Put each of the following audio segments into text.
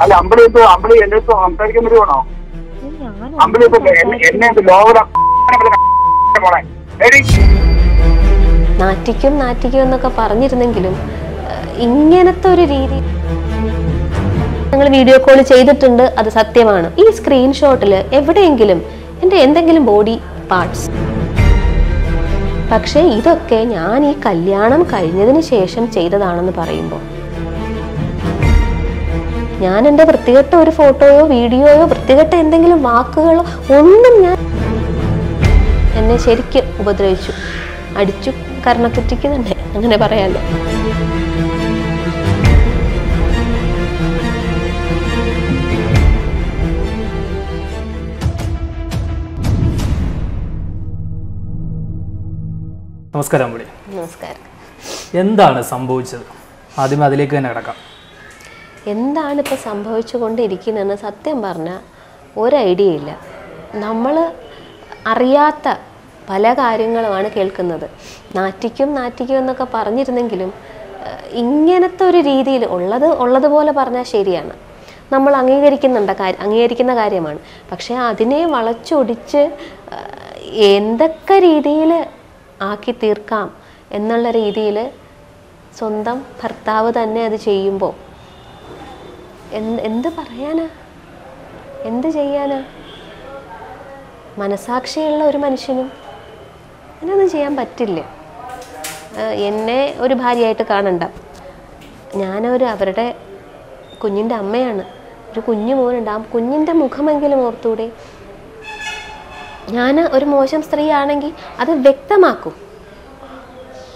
അല്ല അമ്പിളി ഇപ്പൊ അമ്പിളി എന്റെ അടുത്ത് സംസാരിക്കാൻ വരുവാണോ? അമ്പിളി ഇപ്പൊ എന്നെ പോണേ നാറ്റിക്കും നാറ്റിക്കും എന്നൊക്കെ പറഞ്ഞിരുന്നെങ്കിലും ഇങ്ങനത്തെ ഒരു രീതി ഞങ്ങൾ വീഡിയോ കോൾ ചെയ്തിട്ടുണ്ട് അത് സത്യമാണ്. ഈ സ്ക്രീൻഷോട്ടിൽ എവിടെയെങ്കിലും എന്റെ എന്തെങ്കിലും ബോഡി പാർട്സ് പക്ഷേ ഇതൊക്കെ ഞാൻ ഈ കല്യാണം കഴിഞ്ഞതിന് ശേഷം ചെയ്തതാണെന്ന് പറയുമ്പോൾ ഞാൻ എന്റെ വൃത്തികെട്ട ഒരു ഫോട്ടോയോ വീഡിയോയോ വൃത്തികെട്ട എന്തെങ്കിലും വാക്കുകളോ ഒന്നും ഞാൻ എന്നെ ശരിക്കും ഉപദ്രവിച്ചു. അടിച്ചു കർണക്കുറ്റിക്ക് തന്നെ അങ്ങനെ പറയാമല്ലോ നമസ്കാരം നമസ്കാരം. എന്താണ് സംഭവിച്ചത്? ആദ്യം അതിലേക്ക് തന്നെ കിടക്കാം. എന്താണ് ഇപ്പോൾ സംഭവിച്ചുകൊണ്ടിരിക്കുന്നതെന്ന് സത്യം പറഞ്ഞാൽ ഒരു ഐഡിയ ഇല്ല. നമ്മൾ അറിയാത്ത പല കാര്യങ്ങളുമാണ് കേൾക്കുന്നത്. നാറ്റിക്കും നാറ്റിക്കും എന്നൊക്കെ പറഞ്ഞിരുന്നെങ്കിലും ഇങ്ങനത്തെ ഒരു രീതിയിൽ ഉള്ളത് ഉള്ളതുപോലെ പറഞ്ഞാൽ ശരിയാണ്. നമ്മൾ അംഗീകരിക്കുന്നുണ്ട് അംഗീകരിക്കുന്ന കാര്യമാണ്. പക്ഷേ അതിനെ വളച്ചൊടിച്ച് എന്തൊക്കെ രീതിയിൽ ആക്കി തീർക്കാം എന്നുള്ള രീതിയിൽ സ്വന്തം ഭർത്താവ് തന്നെ അത് ചെയ്യുമ്പോൾ എന്ത് എന്ത് പറയാനാ? എന്ത് ചെയ്യാനാ? മനസാക്ഷിയുള്ള ഒരു മനുഷ്യനും അങ്ങനെയൊന്നും ചെയ്യാൻ പറ്റില്ല. എന്നെ ഒരു ഭാര്യയായിട്ട് കാണണ്ട. ഞാനൊരു അവരുടെ കുഞ്ഞിന്റെ അമ്മയാണ്. ഒരു കുഞ്ഞു മോനുണ്ട്. ആ കുഞ്ഞിന്റെ മുഖമെങ്കിലും ഓർത്തൂടെ. ഞാൻ ഒരു മോശം സ്ത്രീ ആണെങ്കിൽ അത് വ്യക്തമാക്കും.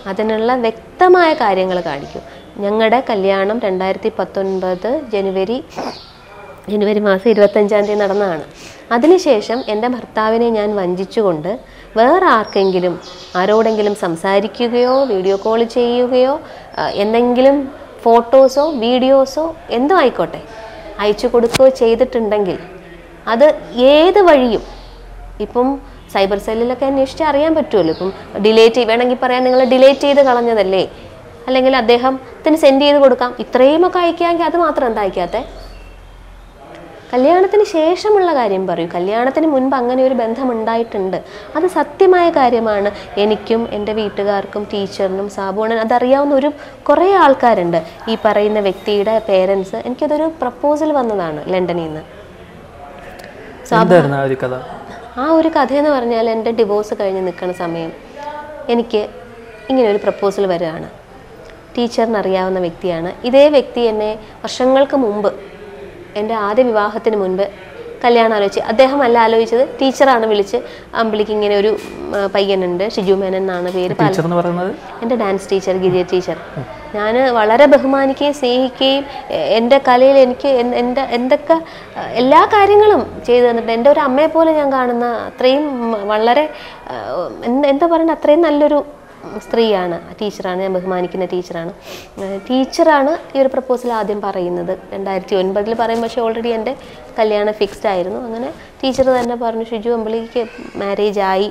അതിനുള്ള വ്യക്തമായ കാര്യങ്ങൾ കാണിക്കും. ഞങ്ങളുടെ കല്യാണം രണ്ടായിരത്തി പത്തൊൻപത് ജനുവരി ജനുവരി മാസം ഇരുപത്തഞ്ചാം തീയതി നടന്നതാണ്. അതിനുശേഷം എന്റെ ഭർത്താവിനെ ഞാൻ വഞ്ചിച്ചുകൊണ്ട് വേറെ ആർക്കെങ്കിലും ആരോടെങ്കിലും സംസാരിക്കുകയോ വീഡിയോ കോൾ ചെയ്യുകയോ എന്തെങ്കിലും ഫോട്ടോസോ വീഡിയോസോ എന്തോ ആയിക്കോട്ടെ അയച്ചു കൊടുക്കുകയോ ചെയ്തിട്ടുണ്ടെങ്കിൽ അത് ഏത് വഴിയും ഇപ്പം സൈബർ സെല്ലിലൊക്കെ അന്വേഷിച്ച് അറിയാൻ പറ്റുമല്ലോ. ഇപ്പം ഡിലേറ്റ് വേണമെങ്കിൽ പറയാൻ നിങ്ങൾ ഡിലേറ്റ് ചെയ്ത് കളഞ്ഞതല്ലേ? അല്ലെങ്കിൽ അദ്ദേഹത്തിന് സെൻഡ് ചെയ്ത് കൊടുക്കാം. ഇത്രയുമൊക്കെ അയക്കുകയെങ്കിൽ അത് മാത്രം എന്താ അയക്കാത്തേ? കല്യാണത്തിന് ശേഷമുള്ള കാര്യം പറയൂ. കല്യാണത്തിന് മുൻപ് അങ്ങനെ ഒരു ബന്ധം ഉണ്ടായിട്ടുണ്ട്. അത് സത്യമായ കാര്യമാണ്. എനിക്കും എന്റെ വീട്ടുകാർക്കും ടീച്ചറിനും സാബുണൻ അതറിയാവുന്ന ഒരു കുറേ ആൾക്കാരുണ്ട്. ഈ പറയുന്ന വ്യക്തിയുടെ പേരൻസ് എനിക്കതൊരു പ്രപ്പോസൽ വന്നതാണ് ലണ്ടനിൽ നിന്ന് ആ ഒരു കഥ? എന്ന് പറഞ്ഞാൽ എന്റെ ഡിവോഴ്സ് കഴിഞ്ഞ് നിൽക്കുന്ന സമയം എനിക്ക് ഇങ്ങനെ ഒരു പ്രപ്പോസൽ വരികയാണ്. ടീച്ചറിന് അറിയാവുന്ന വ്യക്തിയാണ്. ഇതേ വ്യക്തി എന്നെ വർഷങ്ങൾക്ക് മുമ്പ് എന്റെ ആദ്യ വിവാഹത്തിന് മുൻപ് കല്യാണം ആലോചിച്ച് അദ്ദേഹം അല്ല ആലോചിച്ചത് ടീച്ചറാണ് വിളിച്ച് അമ്പിളിക്ക് ഇങ്ങനെ ഒരു പയ്യനുണ്ട് ഷിജു മേനൻ എന്നാണ് പേര്. പറയുന്നത്? എന്റെ ഡാൻസ് ടീച്ചർ ഗിരിയ ടീച്ചർ. ഞാൻ വളരെ ബഹുമാനിക്കുകയും സ്നേഹിക്കുകയും എന്റെ കലയിൽ എനിക്ക് എന്റെ എന്തൊക്കെ എല്ലാ കാര്യങ്ങളും ചെയ്തു തന്നിട്ടുണ്ട്. എന്റെ ഒരു അമ്മയെ പോലെ ഞാൻ കാണുന്ന അത്രയും വളരെ എന്താ പറയുക അത്രയും നല്ലൊരു സ്ത്രീയാണ് ടീച്ചറാണ് ഞാൻ ബഹുമാനിക്കുന്ന ടീച്ചറാണ്. ടീച്ചറാണ് ഈ ഒരു പ്രപ്പോസൽ ആദ്യം പറയുന്നത്. രണ്ടായിരത്തി ഒൻപതിൽ പറയും പക്ഷേ ഓൾറെഡി എന്റെ കല്യാണം ഫിക്സ്ഡ് ആയിരുന്നു. അങ്ങനെ ടീച്ചർ തന്നെ പറഞ്ഞു ഷിജു അമ്പിളിക്ക് മാരേജ് ആയി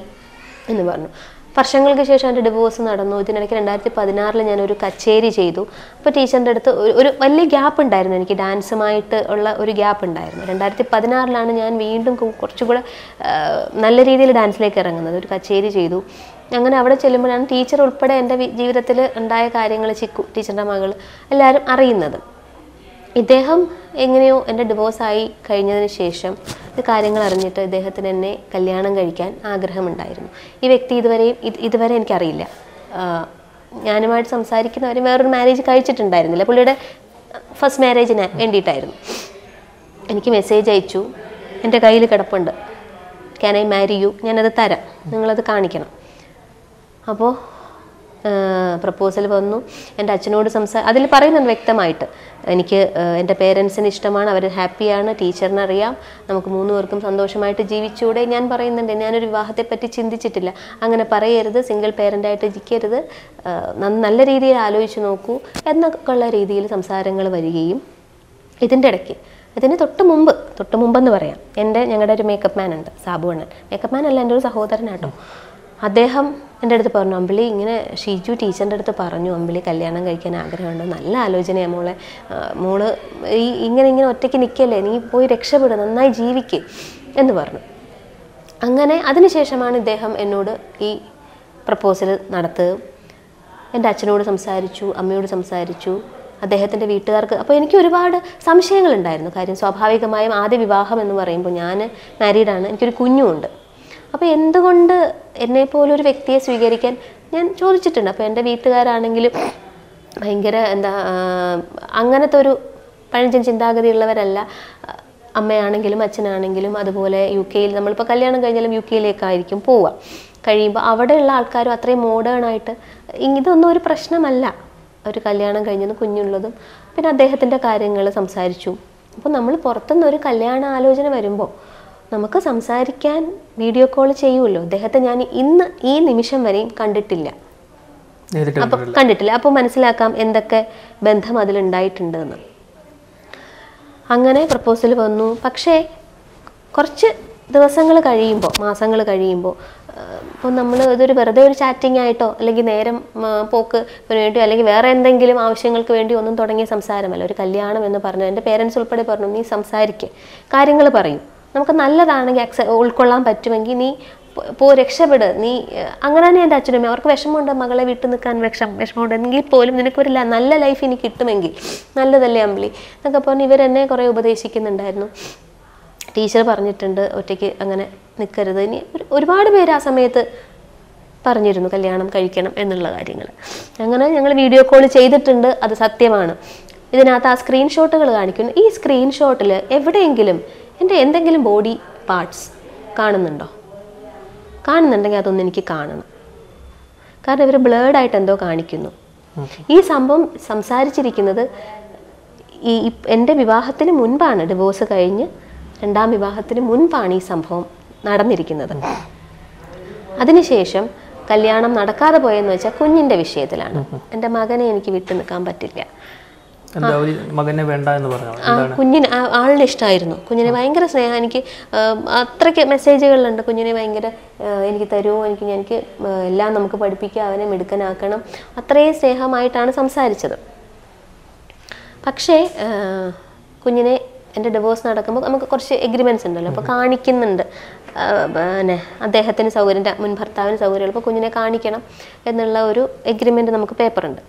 എന്ന് പറഞ്ഞു. വർഷങ്ങൾക്ക് ശേഷം എന്റെ ഡിവോഴ്സ് നടന്നു. ഇതിനിടയ്ക്ക് രണ്ടായിരത്തി പതിനാറിൽ ഞാനൊരു കച്ചേരി ചെയ്തു. അപ്പോൾ ടീച്ചറിന്റെ അടുത്ത് ഒരു വലിയ ഗ്യാപ്പ് ഉണ്ടായിരുന്നു എനിക്ക്. ഡാൻസുമായിട്ട് ഉള്ള ഒരു ഗ്യാപ്പ് ഉണ്ടായിരുന്നു. രണ്ടായിരത്തി പതിനാറിലാണ് ഞാൻ വീണ്ടും കുറച്ചുകൂടെ നല്ല രീതിയിൽ ഡാൻസിലേക്ക് ഇറങ്ങുന്നത്. ഒരു കച്ചേരി ചെയ്തു. അങ്ങനെ അവിടെ ചെല്ലുമ്പോഴാണ് ടീച്ചർ ഉൾപ്പെടെ എന്റെ ജീവിതത്തിൽ ഉണ്ടായ കാര്യങ്ങൾ ചിക്കു ടീച്ചറിന്റെ മകൾ എല്ലാവരും അറിയുന്നത്. ഇദ്ദേഹം എങ്ങനെയോ എന്റെ ഡിവോഴ്സായി കഴിഞ്ഞതിന് ശേഷം ഇത് കാര്യങ്ങൾ അറിഞ്ഞിട്ട് ഇദ്ദേഹത്തിന് എന്നെ കല്യാണം കഴിക്കാൻ ആഗ്രഹമുണ്ടായിരുന്നു. ഈ വ്യക്തി ഇതുവരെയും ഇത് ഇതുവരെ എനിക്കറിയില്ല. ഞാനുമായിട്ട് സംസാരിക്കുന്നവർ വേറൊരു മാരേജ് കഴിച്ചിട്ടുണ്ടായിരുന്നില്ല. പുള്ളിയുടെ ഫസ്റ്റ് മാരേജിന് വേണ്ടിയിട്ടായിരുന്നു. എനിക്ക് മെസ്സേജ് അയച്ചു. എന്റെ കയ്യിൽ കിടപ്പുണ്ട്. ക്യാൻ ഐ മാരി യു ഞാനത് തരാം. നിങ്ങളത് കാണിക്കണം. അപ്പോൾ പ്രപ്പോസൽ വന്നു. എന്റെ അച്ഛനോട് സംസാ അതിൽ പറയുന്നുണ്ട് വ്യക്തമായിട്ട്. എനിക്ക് എന്റെ പേരൻസിന് ഇഷ്ടമാണ് അവർ ഹാപ്പിയാണ് ടീച്ചറിനറിയാം നമുക്ക് മൂന്ന് പേർക്കും സന്തോഷമായിട്ട് ജീവിച്ചൂടെ ഞാൻ പറയുന്നുണ്ട് ഞാനൊരു വിവാഹത്തെപ്പറ്റി ചിന്തിച്ചിട്ടില്ല. അങ്ങനെ പറയരുത് സിംഗിൾ പേരന്റായിട്ട് ഇരിക്കരുത്. നല്ല രീതിയിൽ ആലോചിച്ച് നോക്കൂ എന്നൊക്കെ ഉള്ള രീതിയിൽ സംസാരങ്ങൾ വരികയും ഇതിന്റെ ഇടയ്ക്ക് അതിന് തൊട്ട് മുമ്പ് തൊട്ട് മുമ്പെന്ന് പറയാം. എന്റെ ഞങ്ങളുടെ ഒരു മേക്കപ്പ് മാൻ ഉണ്ട് സാബു അണ്ണൻ മേക്കപ്പ് മാൻ അല്ല എന്റെ ഒരു സഹോദരനാട്ടോ. അദ്ദേഹം എന്റെ അടുത്ത് പറഞ്ഞു അമ്പിളി ഇങ്ങനെ ഷീജു ടീച്ചറിന്റെ അടുത്ത് പറഞ്ഞു അമ്പിളി കല്യാണം കഴിക്കാൻ ആഗ്രഹമുണ്ട്? നല്ല ആലോചനയാണ് മോളെ. മോൾ ഈ ഇങ്ങനെ ഇങ്ങനെ ഒറ്റയ്ക്ക് നിൽക്കല്ലേ നീ പോയി രക്ഷപ്പെടുക നന്നായി ജീവിക്ക് എന്ന് പറഞ്ഞു. അങ്ങനെ അതിനുശേഷമാണ് ഇദ്ദേഹം എന്നോട് ഈ പ്രപ്പോസൽ നടത്തുകയും എന്റെ അച്ഛനോട് സംസാരിച്ചു അമ്മയോട് സംസാരിച്ചു അദ്ദേഹത്തിന്റെ വീട്ടുകാർക്ക്. അപ്പോൾ എനിക്ക് ഒരുപാട് സംശയങ്ങളുണ്ടായിരുന്നു. കാര്യം സ്വാഭാവികമായും ആദ്യ വിവാഹം എന്ന് പറയുമ്പോൾ ഞാൻ മാരീഡാണ് എനിക്കൊരു കുഞ്ഞുമുണ്ട്. അപ്പോൾ എന്തുകൊണ്ട് എന്നെ ഒരു വ്യക്തിയെ സ്വീകരിക്കാൻ ഞാൻ ചോദിച്ചിട്ടുണ്ട്. അപ്പോൾ എന്റെ വീട്ടുകാരാണെങ്കിലും ഭയങ്കര എന്താ അങ്ങനത്തെ ഒരു പഴഞ്ചൻ ചിന്താഗതിയുള്ളവരല്ല. അമ്മയാണെങ്കിലും അച്ഛനാണെങ്കിലും അതുപോലെ യു കെയിൽ നമ്മളിപ്പോൾ കല്യാണം കഴിഞ്ഞാലും യു കെയിലേക്കായിരിക്കും പോവുക. കഴിയുമ്പോൾ അവിടെയുള്ള ആൾക്കാരും അത്രയും മോഡേണായിട്ട് ഇതൊന്നും ഒരു പ്രശ്നമല്ല. ഒരു കല്യാണം കഴിഞ്ഞതും കുഞ്ഞുള്ളതും പിന്നെ അദ്ദേഹത്തിന്റെ കാര്യങ്ങൾ സംസാരിച്ചു. അപ്പോൾ നമ്മൾ പുറത്തുനിന്ന് ഒരു കല്യാണ ആലോചന വരുമ്പോൾ നമുക്ക് സംസാരിക്കാൻ വീഡിയോ കോൾ ചെയ്യുമല്ലോ. അദ്ദേഹത്തെ ഞാൻ ഇന്ന് ഈ നിമിഷം വരെയും കണ്ടിട്ടില്ല. അപ്പൊ കണ്ടിട്ടില്ല. അപ്പോൾ മനസ്സിലാക്കാം എന്തൊക്കെ ബന്ധം അതിലുണ്ടായിട്ടുണ്ട് എന്ന്. അങ്ങനെ പ്രപ്പോസൽ വന്നു. പക്ഷേ കുറച്ച് ദിവസങ്ങൾ കഴിയുമ്പോൾ മാസങ്ങൾ കഴിയുമ്പോൾ ഇപ്പോൾ നമ്മൾ ഇതൊരു വെറുതെ ഒരു ചാറ്റിംഗ് ആയിട്ടോ അല്ലെങ്കിൽ നേരം പോക്ക് വേണ്ടിയോ അല്ലെങ്കിൽ വേറെ എന്തെങ്കിലും ആവശ്യങ്ങൾക്ക് വേണ്ടി ഒന്നും തുടങ്ങിയ സംസാരമല്ല. ഒരു കല്യാണം എന്ന് പറഞ്ഞു എന്റെ പേരൻസ് ഉൾപ്പെടെ പറഞ്ഞു നീ സംസാരിക്കുക കാര്യങ്ങൾ പറയും. നമുക്ക് നല്ലതാണെങ്കിൽ അക്സെ ഉൾക്കൊള്ളാൻ പറ്റുമെങ്കിൽ നീ പോ- രക്ഷപ്പെട്. നീ അങ്ങനെ തന്നെ എന്റെ അച്ഛനും അവർക്ക് വിഷമമുണ്ട് മകളെ വീട്ടിൽ നിൽക്കാൻ വിഷം വിഷമമുണ്ട്. എങ്കിൽ പോലും നിനക്കൊരു നല്ല ലൈഫ് ഇനി കിട്ടുമെങ്കിൽ. നല്ലതല്ലേ അമ്പിളി? എന്നൊക്കെ പറഞ്ഞ് ഇവരെന്നെ കുറേ ഉപദേശിക്കുന്നുണ്ടായിരുന്നു. ടീച്ചർ പറഞ്ഞിട്ടുണ്ട് ഒറ്റയ്ക്ക് അങ്ങനെ നിൽക്കരുത്. ഇനി ഒരുപാട് പേര് ആ സമയത്ത് പറഞ്ഞിരുന്നു കല്യാണം കഴിക്കണം എന്നുള്ള കാര്യങ്ങൾ. അങ്ങനെ ഞങ്ങൾ വീഡിയോ കോൾ ചെയ്തിട്ടുണ്ട് അത് സത്യമാണ്. ഇതിനകത്ത് ആ സ്ക്രീൻഷോട്ടുകൾ കാണിക്കുന്നു. ഈ സ്ക്രീൻഷോട്ടിൽ എവിടെയെങ്കിലും എന്റെ എന്തെങ്കിലും ബോഡി പാർട്സ് കാണുന്നുണ്ടോ? കാണുന്നുണ്ടെങ്കിൽ അതൊന്നും എനിക്ക് കാണണം. കാരണം ഇവർ ബ്ലേഡായിട്ട് എന്തോ കാണിക്കുന്നു. ഈ സംഭവം സംസാരിച്ചിരിക്കുന്നത് ഈ എന്റെ വിവാഹത്തിന് മുൻപാണ്. ഡിവോഴ്സ് കഴിഞ്ഞ് രണ്ടാം വിവാഹത്തിന് മുൻപാണ് ഈ സംഭവം നടന്നിരിക്കുന്നത്. അതിനുശേഷം കല്യാണം നടക്കാതെ പോയെന്ന് വെച്ചാൽ കുഞ്ഞിന്റെ വിഷയത്തിലാണ്. എന്റെ മകനെ എനിക്ക് വിട്ടു നിൽക്കാൻ പറ്റില്ല. മകനെ വേണ്ട എന്ന് പറഞ്ഞു കുഞ്ഞിന് ആളിനെ ഇഷ്ടമായിരുന്നു കുഞ്ഞിനെ ഭയങ്കര സ്നേഹം. എനിക്ക് അത്രയ്ക്ക് മെസ്സേജുകളുണ്ട്. കുഞ്ഞിനെ ഭയങ്കര എനിക്ക് തരുമോ എനിക്ക് എനിക്ക് എല്ലാം നമുക്ക് പഠിപ്പിക്കുക അവനെ മിടുക്കനാക്കണം. അത്രയും സ്നേഹമായിട്ടാണ് സംസാരിച്ചത്. പക്ഷേ കുഞ്ഞിനെ എന്റെ ഡിവോഴ്സ് നടക്കുമ്പോൾ നമുക്ക് കുറച്ച് എഗ്രിമെന്റ്സ് ഉണ്ടല്ലോ. അപ്പോൾ കാണിക്കുന്നുണ്ട്. പിന്നെ അദ്ദേഹത്തിന് സൗകര്യം മുൻ ഭർത്താവിന് സൗകര്യം അപ്പോൾ കുഞ്ഞിനെ കാണിക്കണം എന്നുള്ള ഒരു എഗ്രിമെന്റ് നമുക്ക് പേപ്പറുണ്ട്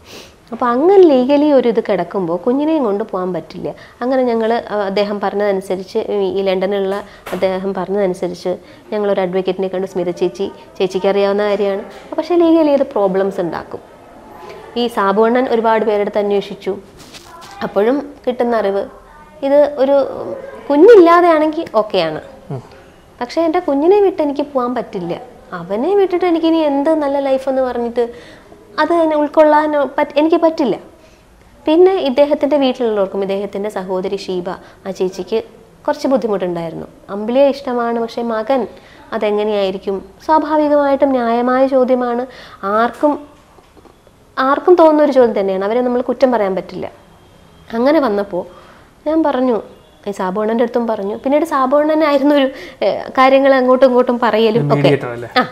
അപ്പോൾ അങ്ങനെ ലീഗലി ഒരു ഇത് കിടക്കുമ്പോൾ കുഞ്ഞിനെയും കൊണ്ട് പോകാൻ പറ്റില്ല. അങ്ങനെ ഞങ്ങൾ അദ്ദേഹം പറഞ്ഞതനുസരിച്ച് ഈ- ലണ്ടനിലുള്ള അദ്ദേഹം പറഞ്ഞതനുസരിച്ച് ഞങ്ങളൊരു അഡ്വക്കേറ്റിനെ കണ്ട്. സ്മിത ചേച്ചി ചേച്ചിക്ക് അറിയാവുന്ന കാര്യമാണ്. പക്ഷേ ലീഗലി അത് പ്രോബ്ലംസ് ഉണ്ടാക്കും. ഈ സാബുവണ്ണൻ ഒരുപാട് പേരെടുത്ത് അന്വേഷിച്ചു. അപ്പോഴും കിട്ടുന്ന അറിവ് ഇത് ഒരു കുഞ്ഞില്ലാതെയാണെങ്കിൽ ഓക്കെയാണ് പക്ഷേ എന്റെ കുഞ്ഞിനെ വിട്ട് എനിക്ക് പോകാൻ പറ്റില്ല. അവനെ വിട്ടിട്ട് എനിക്ക് ഇനി എന്ത് നല്ല ലൈഫ് എന്ന് പറഞ്ഞിട്ട് അത് ഉൾക്കൊള്ളാനോ എനിക്ക് പറ്റില്ല. പിന്നെ ഇദ്ദേഹത്തിന്റെ വീട്ടിലുള്ളവർക്കും ഇദ്ദേഹത്തിന്റെ സഹോദരി ഷീബ ആ ചേച്ചിക്ക് കുറച്ച് ബുദ്ധിമുട്ടുണ്ടായിരുന്നു. അമ്പിളിയെ ഇഷ്ടമാണ് പക്ഷേ മകൻ അതെങ്ങനെയായിരിക്കും? സ്വാഭാവികമായിട്ടും ന്യായമായ ചോദ്യമാണ്. ആർക്കും ആർക്കും തോന്നുന്ന ഒരു ചോദ്യം തന്നെയാണ്. അവരെ നമ്മൾ കുറ്റം പറയാൻ പറ്റില്ല. അങ്ങനെ വന്നപ്പോൾ ഞാൻ പറഞ്ഞു ഈ സാബുണ്ണന്റെ അടുത്തും പറഞ്ഞു. പിന്നീട് സാബുണ്ണനായിരുന്നു ഒരു കാര്യങ്ങൾ അങ്ങോട്ടും ഇങ്ങോട്ടും പറയലും ഒക്കെ. ആ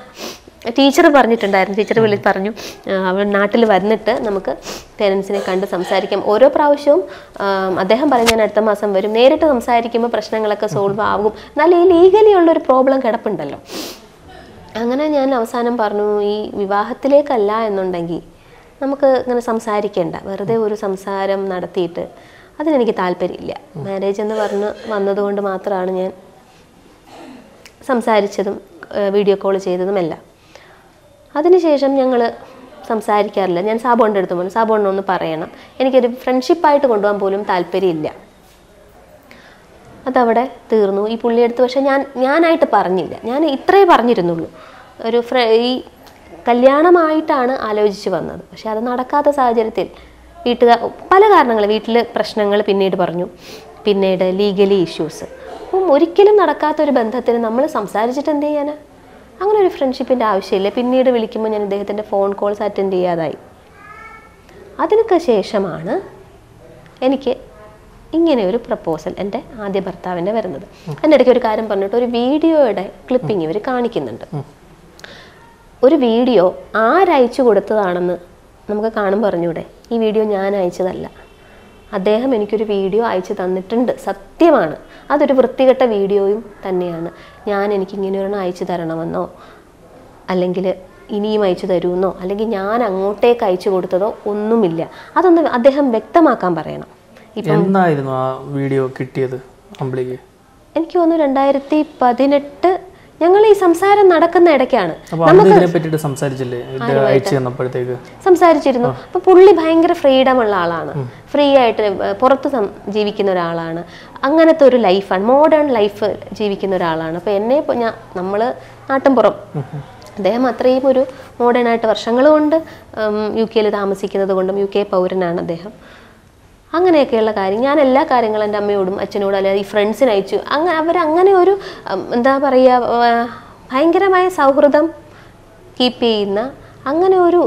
ടീച്ചർ പറഞ്ഞിട്ടുണ്ടായിരുന്നു. ടീച്ചർ വിളി പറഞ്ഞു അവൾ നാട്ടിൽ വന്നിട്ട് നമുക്ക് പേരൻസിനെ കണ്ട് സംസാരിക്കാം. ഓരോ പ്രാവശ്യവും അദ്ദേഹം പറഞ്ഞു ഞാൻ അടുത്ത മാസം വരും. നേരിട്ട് സംസാരിക്കുമ്പോൾ പ്രശ്നങ്ങളൊക്കെ സോൾവ് ആകും. എന്നാൽ ഈ ലീഗലി ഉള്ളൊരു പ്രോബ്ലം കിടപ്പുണ്ടല്ലോ. അങ്ങനെ ഞാൻ അവസാനം പറഞ്ഞു ഈ വിവാഹത്തിലേക്കല്ല എന്നുണ്ടെങ്കിൽ നമുക്ക് ഇങ്ങനെ സംസാരിക്കേണ്ട. വെറുതെ ഒരു സംസാരം നടത്തിയിട്ട് അതിനെനിക്ക് താല്പര്യമില്ല. മാരേജ് എന്ന് പറഞ്ഞ് വന്നതുകൊണ്ട് മാത്രമാണ് ഞാൻ സംസാരിച്ചതും വീഡിയോ കോൾ ചെയ്തതുമെല്ലാം. അതിനുശേഷം ഞങ്ങൾ സംസാരിക്കാറില്ല. ഞാൻ സാബോണിന്റെ അടുത്ത് പറഞ്ഞു സാബോണിനെ ഒന്ന് പറയണം. എനിക്കൊരു ഫ്രണ്ട്ഷിപ്പായിട്ട് കൊണ്ടുപോകാൻ പോലും താല്പര്യമില്ല. അതവിടെ തീർന്നു. ഈ പുള്ളിയെടുത്ത് പക്ഷേ ഞാൻ ഞാനായിട്ട് പറഞ്ഞില്ല. ഞാൻ ഇത്രേ പറഞ്ഞിരുന്നുള്ളൂ. ഒരു ഫ്ര ഈ കല്യാണമായിട്ടാണ് ആലോചിച്ച് വന്നത്. പക്ഷെ അത് നടക്കാത്ത സാഹചര്യത്തിൽ വീട്ടുകാർ പല കാരണങ്ങൾ വീട്ടിൽ പ്രശ്നങ്ങൾ പിന്നീട് പറഞ്ഞു. പിന്നീട് ലീഗലി ഇഷ്യൂസ്. അപ്പം ഒരിക്കലും നടക്കാത്തൊരു ബന്ധത്തിന് നമ്മൾ സംസാരിച്ചിട്ട് എന്ത് ചെയ്യാനാ? അങ്ങനെ ഒരു ഫ്രണ്ട്ഷിപ്പിന്റെ ആവശ്യമില്ല. പിന്നീട് വിളിക്കുമ്പോൾ ഞാൻ ഇദ്ദേഹത്തിന്റെ ഫോൺ കോൾസ് അറ്റൻഡ് ചെയ്യാതായി. അതിനൊക്കെ ശേഷമാണ് എനിക്ക് ഇങ്ങനെ ഒരു പ്രപ്പോസൽ എന്റെ ആദ്യ ഭർത്താവിന്റെ വരുന്നത്. എന്റെ ഇടയ്ക്ക് ഒരു കാര്യം പറഞ്ഞിട്ട് ഒരു വീഡിയോയുടെ ക്ലിപ്പിംഗ് ഇവർ കാണിക്കുന്നുണ്ട്. ഒരു വീഡിയോ ആരയച്ചു കൊടുത്തതാണെന്ന് നമുക്ക് കാണുമ്പോൾ പറഞ്ഞൂടെ ഈ വീഡിയോ ഞാൻ അയച്ചതല്ല. അദ്ദേഹം എനിക്കൊരു വീഡിയോ അയച്ചു തന്നിട്ടുണ്ട്. സത്യമാണ്. അതൊരു വൃത്തികെട്ട വീഡിയോയും തന്നെയാണ്. ഞാൻ എനിക്ക് ഇങ്ങനെ ഒരെണ്ണം അയച്ചു തരണമെന്നോ അല്ലെങ്കിൽ ഇനിയും അയച്ചു തരുമെന്നോ അല്ലെങ്കിൽ ഞാൻ അങ്ങോട്ടേക്ക് അയച്ചു കൊടുത്തതോ ഒന്നുമില്ല. അതൊന്ന് അദ്ദേഹം വ്യക്തമാക്കാൻ പറയണം. ഇപ്പം എന്നായിരുന്നു ആ വീഡിയോ കിട്ടിയത് എനിക്ക് തോന്നുന്നു രണ്ടായിരത്തി പതിനെട്ട് ഞങ്ങൾ ഈ സംസാരം നടക്കുന്ന ഇടയ്ക്കാണ്. സംസാരിച്ചില്ലേ? സംസാരിച്ചിരുന്നു. അപ്പൊ പുള്ളി ഭയങ്കര ഫ്രീഡം ഉള്ള ആളാണ്. ഫ്രീ ആയിട്ട് പുറത്ത് ജീവിക്കുന്ന ഒരാളാണ്. അങ്ങനത്തെ ഒരു ലൈഫാണ് മോഡേൺ ലൈഫ് ജീവിക്കുന്ന ഒരാളാണ്. അപ്പൊ എന്നെ ഞാൻ നമ്മൾ നാട്ടിൻപുറം അദ്ദേഹം അത്രയും ഒരു മോഡേൺ ആയിട്ട് വർഷങ്ങൾ കൊണ്ട് യു കെയിൽ താമസിക്കുന്നത് കൊണ്ടും യു കെ പൗരനാണ് അദ്ദേഹം. അങ്ങനെയൊക്കെയുള്ള കാര്യം. ഞാൻ എല്ലാ കാര്യങ്ങളും എന്റെ അമ്മയോടും അച്ഛനോടും അല്ലെങ്കിൽ ഈ ഫ്രണ്ട്സിന് അയച്ചു. അങ്ങനെ അവരങ്ങനെ ഒരു എന്താ പറയുക ഭയങ്കരമായ സൗഹൃദം കീപ്പ് ചെയ്യുന്ന അങ്ങനെ ഒരു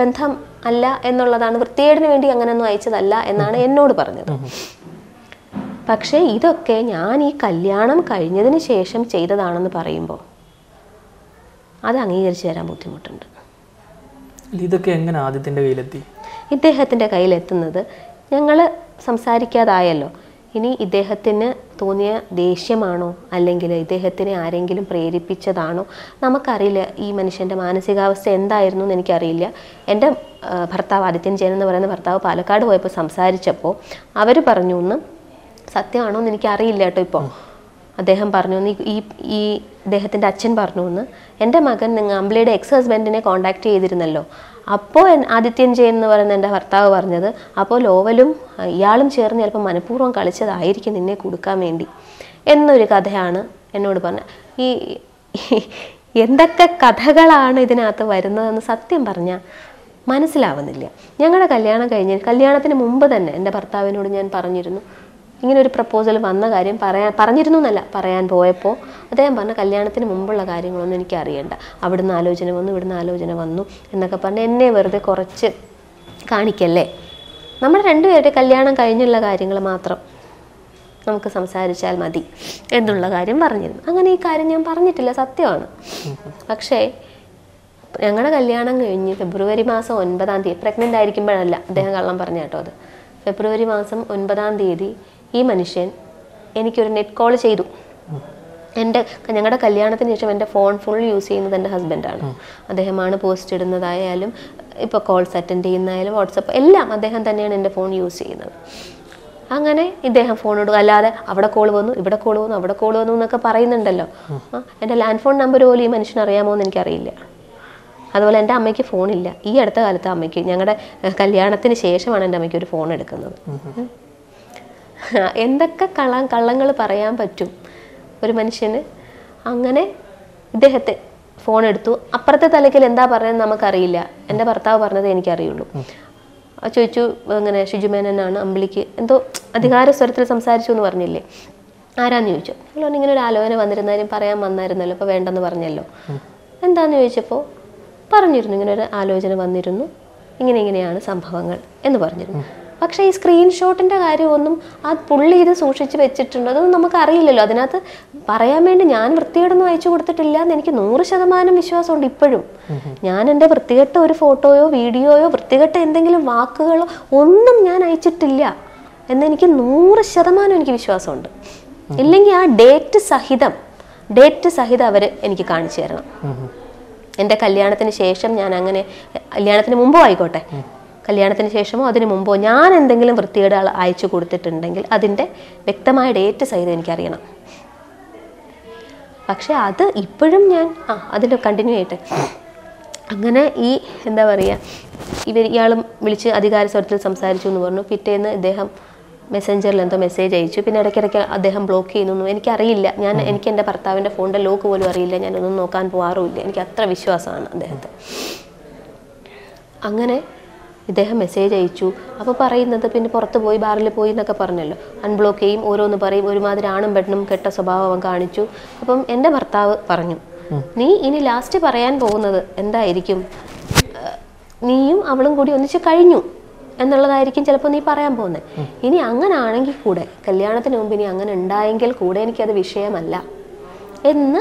ബന്ധം അല്ല എന്നുള്ളതാണ്. വൃത്തികേടിന് വേണ്ടി അങ്ങനെയൊന്നും അയച്ചതല്ല എന്നാണ് എന്നോട് പറഞ്ഞത്. പക്ഷേ ഇതൊക്കെ ഞാൻ ഈ കല്യാണം കഴിഞ്ഞതിന് ശേഷം ചെയ്തതാണെന്ന് പറയുമ്പോൾ അത് അംഗീകരിച്ചു തരാൻ ബുദ്ധിമുട്ടുണ്ട്. ഇതൊക്കെ എങ്ങനെ ആദ്യത്തിന്റെ കയ്യിലെത്തി? ഇദ്ദേഹത്തിന്റെ കയ്യിലെത്തുന്നത് ഞങ്ങൾ സംസാരിക്കാതായല്ലോ. ഇനി ഇദ്ദേഹത്തിന് തോന്നിയ ദേഷ്യമാണോ? അല്ലെങ്കിൽ ഇദ്ദേഹത്തിനെ ആരെങ്കിലും പ്രേരിപ്പിച്ചതാണോ? നമുക്കറിയില്ല. ഈ മനുഷ്യന്റെ മാനസികാവസ്ഥ എന്തായിരുന്നു എന്ന് എനിക്കറിയില്ല. എന്റെ ഭർത്താവ് ആദിത്യൻ ജയൻ എന്ന് പറയുന്ന ഭർത്താവ് പാലക്കാട് പോയപ്പോൾ സംസാരിച്ചപ്പോൾ അവർ പറഞ്ഞു ഒന്ന് സത്യമാണോ എന്ന് എനിക്കറിയില്ല കേട്ടോ ഇപ്പോൾ അദ്ദേഹം പറഞ്ഞു ഈ ഈ അദ്ദേഹത്തിന്റെ അച്ഛൻ പറഞ്ഞു എന്ന്. എന്റെ മകൻ നിങ്ങൾ അമ്പിളിയുടെ എക്സ് ഹസ്ബൻഡിനെ കോൺടാക്ട് ചെയ്തിരുന്നല്ലോ അപ്പോൾ ആദിത്യൻ ജയൻ എന്ന് പറയുന്ന എന്റെ ഭർത്താവ് പറഞ്ഞത് അപ്പോൾ ലോവലും ഇയാളും ചേർന്ന് ചിലപ്പോൾ മനഃപൂർവം കളിച്ചതായിരിക്കും നിന്നെ കൊടുക്കാൻ വേണ്ടി. എന്നൊരു കഥയാണ് എന്നോട് പറഞ്ഞ. ഈ എന്തൊക്കെ കഥകളാണ് ഇതിനകത്ത് വരുന്നതെന്ന് സത്യം പറഞ്ഞാൽ മനസ്സിലാവുന്നില്ല. ഞങ്ങളുടെ കല്യാണം കഴിഞ്ഞ് കല്യാണത്തിന് മുമ്പ് തന്നെ എന്റെ ഭർത്താവിനോട് ഞാൻ പറഞ്ഞിരുന്നു ഇങ്ങനെ ഒരു പ്രപ്പോസൽ വന്ന കാര്യം പറയാൻ പറഞ്ഞിരുന്നു എന്നല്ല പറയാൻ പോയപ്പോൾ അദ്ദേഹം പറഞ്ഞ കല്യാണത്തിന് മുമ്പുള്ള കാര്യങ്ങളൊന്നും എനിക്ക് അറിയണ്ട. അവിടുന്ന് ആലോചന വന്നു ഇവിടുന്ന് ആലോചന വന്നു എന്നൊക്കെ പറഞ്ഞ് എന്നെ വെറുതെ കുറച്ച് കാണിക്കല്ലേ? നമ്മുടെ രണ്ടുപേരുടെ കല്യാണം കഴിഞ്ഞുള്ള കാര്യങ്ങൾ മാത്രം നമുക്ക് സംസാരിച്ചാൽ മതി എന്നുള്ള കാര്യം പറഞ്ഞിരുന്നു. അങ്ങനെ ഈ കാര്യം ഞാൻ പറഞ്ഞിട്ടില്ല സത്യമാണ്. പക്ഷേ ഞങ്ങളുടെ കല്യാണം കഴിഞ്ഞ് ഫെബ്രുവരി മാസം ഒൻപതാം തീയതി പ്രഗ്നന്റ് ആയിരിക്കുമ്പോഴല്ല അദ്ദേഹം കള്ളം പറഞ്ഞ കേട്ടോ അത്. ഫെബ്രുവരി മാസം ഒൻപതാം തീയതി ഈ മനുഷ്യൻ എനിക്കൊരു നെറ്റ് കോൾ ചെയ്തു. എന്റെ ഞങ്ങളുടെ കല്യാണത്തിന് ശേഷം എന്റെ ഫോൺ ഫുൾ യൂസ് ചെയ്യുന്നത് എന്റെ ഹസ്ബൻഡാണ് അദ്ദേഹമാണ് പോസ്റ്റ് ഇടുന്നതായാലും ഇപ്പോൾ കോൾസ് അറ്റൻഡ് ചെയ്യുന്നതായാലും വാട്സപ്പ് എല്ലാം അദ്ദേഹം തന്നെയാണ് എന്റെ ഫോൺ യൂസ് ചെയ്യുന്നത്. അങ്ങനെ ഇദ്ദേഹം ഫോൺ ഇടുക. അല്ലാതെ അവിടെ കോൾ വന്നു ഇവിടെ കോൾ വന്നു അവിടെ കോൾ വന്നു എന്നൊക്കെ പറയുന്നുണ്ടല്ലോ. ആ, എന്റെ ലാൻഡ് ഫോൺ നമ്പർ പോലും ഈ മനുഷ്യൻ അറിയാമോ എന്ന് എനിക്കറിയില്ല. അതുപോലെ എന്റെ അമ്മയ്ക്ക് ഫോണില്ല ഈ അടുത്ത കാലത്ത് അമ്മയ്ക്ക് ഞങ്ങളുടെ കല്യാണത്തിന് ശേഷമാണ് എന്റെ അമ്മയ്ക്ക് ഒരു ഫോൺ എടുക്കുന്നത്. എന്തൊക്കെ കള്ള കള്ളങ്ങൾ പറയാൻ പറ്റും ഒരു മനുഷ്യന്? അങ്ങനെ ഇദ്ദേഹത്തെ ഫോൺ എടുത്തു. അപ്പുറത്തെ തലക്കിൽ എന്താ പറയുന്നത് നമുക്കറിയില്ല. എന്റെ ഭർത്താവ് പറഞ്ഞത് എനിക്കറിയുള്ളൂ. ചോദിച്ചു അങ്ങനെ ഷിജുമേനനാണ് അമ്പിളിക്ക്? എന്തോ അധികാര സ്വരത്തിൽ സംസാരിച്ചു എന്ന് പറഞ്ഞില്ലേ? ആരാന്ന് ചോദിച്ചു. അല്ലോ ഇങ്ങനെ ഒരു ആലോചന വന്നിരുന്നാലും പറയാൻ വന്നായിരുന്നല്ലോ അപ്പോൾ വേണ്ടെന്ന് പറഞ്ഞല്ലോ. എന്താന്ന് ചോദിച്ചപ്പോൾ പറഞ്ഞിരുന്നു ഇങ്ങനെ ഒരു ആലോചന വന്നിരുന്നു. ഇങ്ങനെ ഇങ്ങനെയാണ് സംഭവങ്ങൾ എന്ന് പറഞ്ഞിരുന്നു. പക്ഷേ ഈ സ്ക്രീൻഷോട്ടിന്റെ കാര്യമൊന്നും ആ പുള്ളി ഇത് സൂക്ഷിച്ച് വെച്ചിട്ടുണ്ടോ. അതൊന്നും നമുക്കറിയില്ലല്ലോ. അതിനകത്ത് പറയാൻ വേണ്ടി ഞാൻ വൃത്തികേടൊന്നും അയച്ചു കൊടുത്തിട്ടില്ല എന്ന് എനിക്ക് നൂറ് ശതമാനം വിശ്വാസമുണ്ട് ഇപ്പോഴും. ഞാൻ എന്റെ വൃത്തികെട്ട ഒരു ഫോട്ടോയോ വീഡിയോയോ വൃത്തികെട്ട എന്തെങ്കിലും വാക്കുകളോ ഒന്നും ഞാൻ അയച്ചിട്ടില്ല എന്നെനിക്ക് നൂറ് ശതമാനം എനിക്ക് വിശ്വാസമുണ്ട്. ഇല്ലെങ്കിൽ ആ ഡേറ്റ് സഹിതം ഡേറ്റ് സഹിതം അവർ എനിക്ക് കാണിച്ചു തരണം. എന്റെ കല്യാണത്തിന് ശേഷം ഞാൻ അങ്ങനെ കല്യാണത്തിന് മുമ്പോ ആയിക്കോട്ടെ കല്യാണത്തിന് ശേഷമോ അതിനു മുമ്പോ ഞാൻ എന്തെങ്കിലും വൃത്തികേട് ആൾ അയച്ചു കൊടുത്തിട്ടുണ്ടെങ്കിൽ അതിന്റെ വ്യക്തമായ ഡേറ്റ് സഹിതം എനിക്കറിയണം. പക്ഷെ അത് ഇപ്പോഴും ഞാൻ ആ അതിൽ കണ്ടിന്യൂ ചെയ്യട്ടെ അങ്ങനെ ഈ എന്താ പറയുക ഇവർ ഇയാളും വിളിച്ച് അധികാര സ്വരത്തിൽ സംസാരിച്ചു എന്ന് പറഞ്ഞു. പിറ്റേന്ന് ഇദ്ദേഹം മെസ്സഞ്ചറിൽ എന്തോ മെസ്സേജ് അയച്ചു. പിന്നെ ഇടയ്ക്കിടയ്ക്ക് അദ്ദേഹം ബ്ലോക്ക് ചെയ്യുന്നു എനിക്കറിയില്ല. ഞാൻ എനിക്ക് എന്റെ ഭർത്താവിന്റെ ഫോണിന്റെ ലോക്ക് പോലും അറിയില്ല. ഞാനൊന്നും നോക്കാൻ പോകാറുമില്ല എനിക്ക് അത്ര വിശ്വാസമാണ് അദ്ദേഹത്തെ. അങ്ങനെ ഇദ്ദേഹം മെസ്സേജ് അയച്ചു. അപ്പോൾ പറയുന്നത് പിന്നെ പുറത്ത് പോയി ബാറിൽ പോയി എന്നൊക്കെ പറഞ്ഞല്ലോ. അൺബ്ലോക്ക് ചെയ്യും ഓരോന്ന് പറയും ഒരുമാതിരി ആണും പെണ്ണും കെട്ട സ്വഭാവം അവൻ കാണിച്ചു. അപ്പം എന്റെ ഭർത്താവ് പറഞ്ഞു നീ ഇനി ലാസ്റ്റ് പറയാൻ പോകുന്നത് എന്തായിരിക്കും? നീയും അവളും കൂടി ഒന്നിച്ച് കഴിഞ്ഞു എന്നുള്ളതായിരിക്കും ചിലപ്പോൾ നീ പറയാൻ പോകുന്നത് ഇനി അങ്ങനെ ആണെങ്കിൽ കൂടെ കല്യാണത്തിന് മുമ്പ് ഇനി അങ്ങനെ ഉണ്ടായെങ്കിൽ കൂടെ എനിക്കത് വിഷയമല്ല. എന്ന്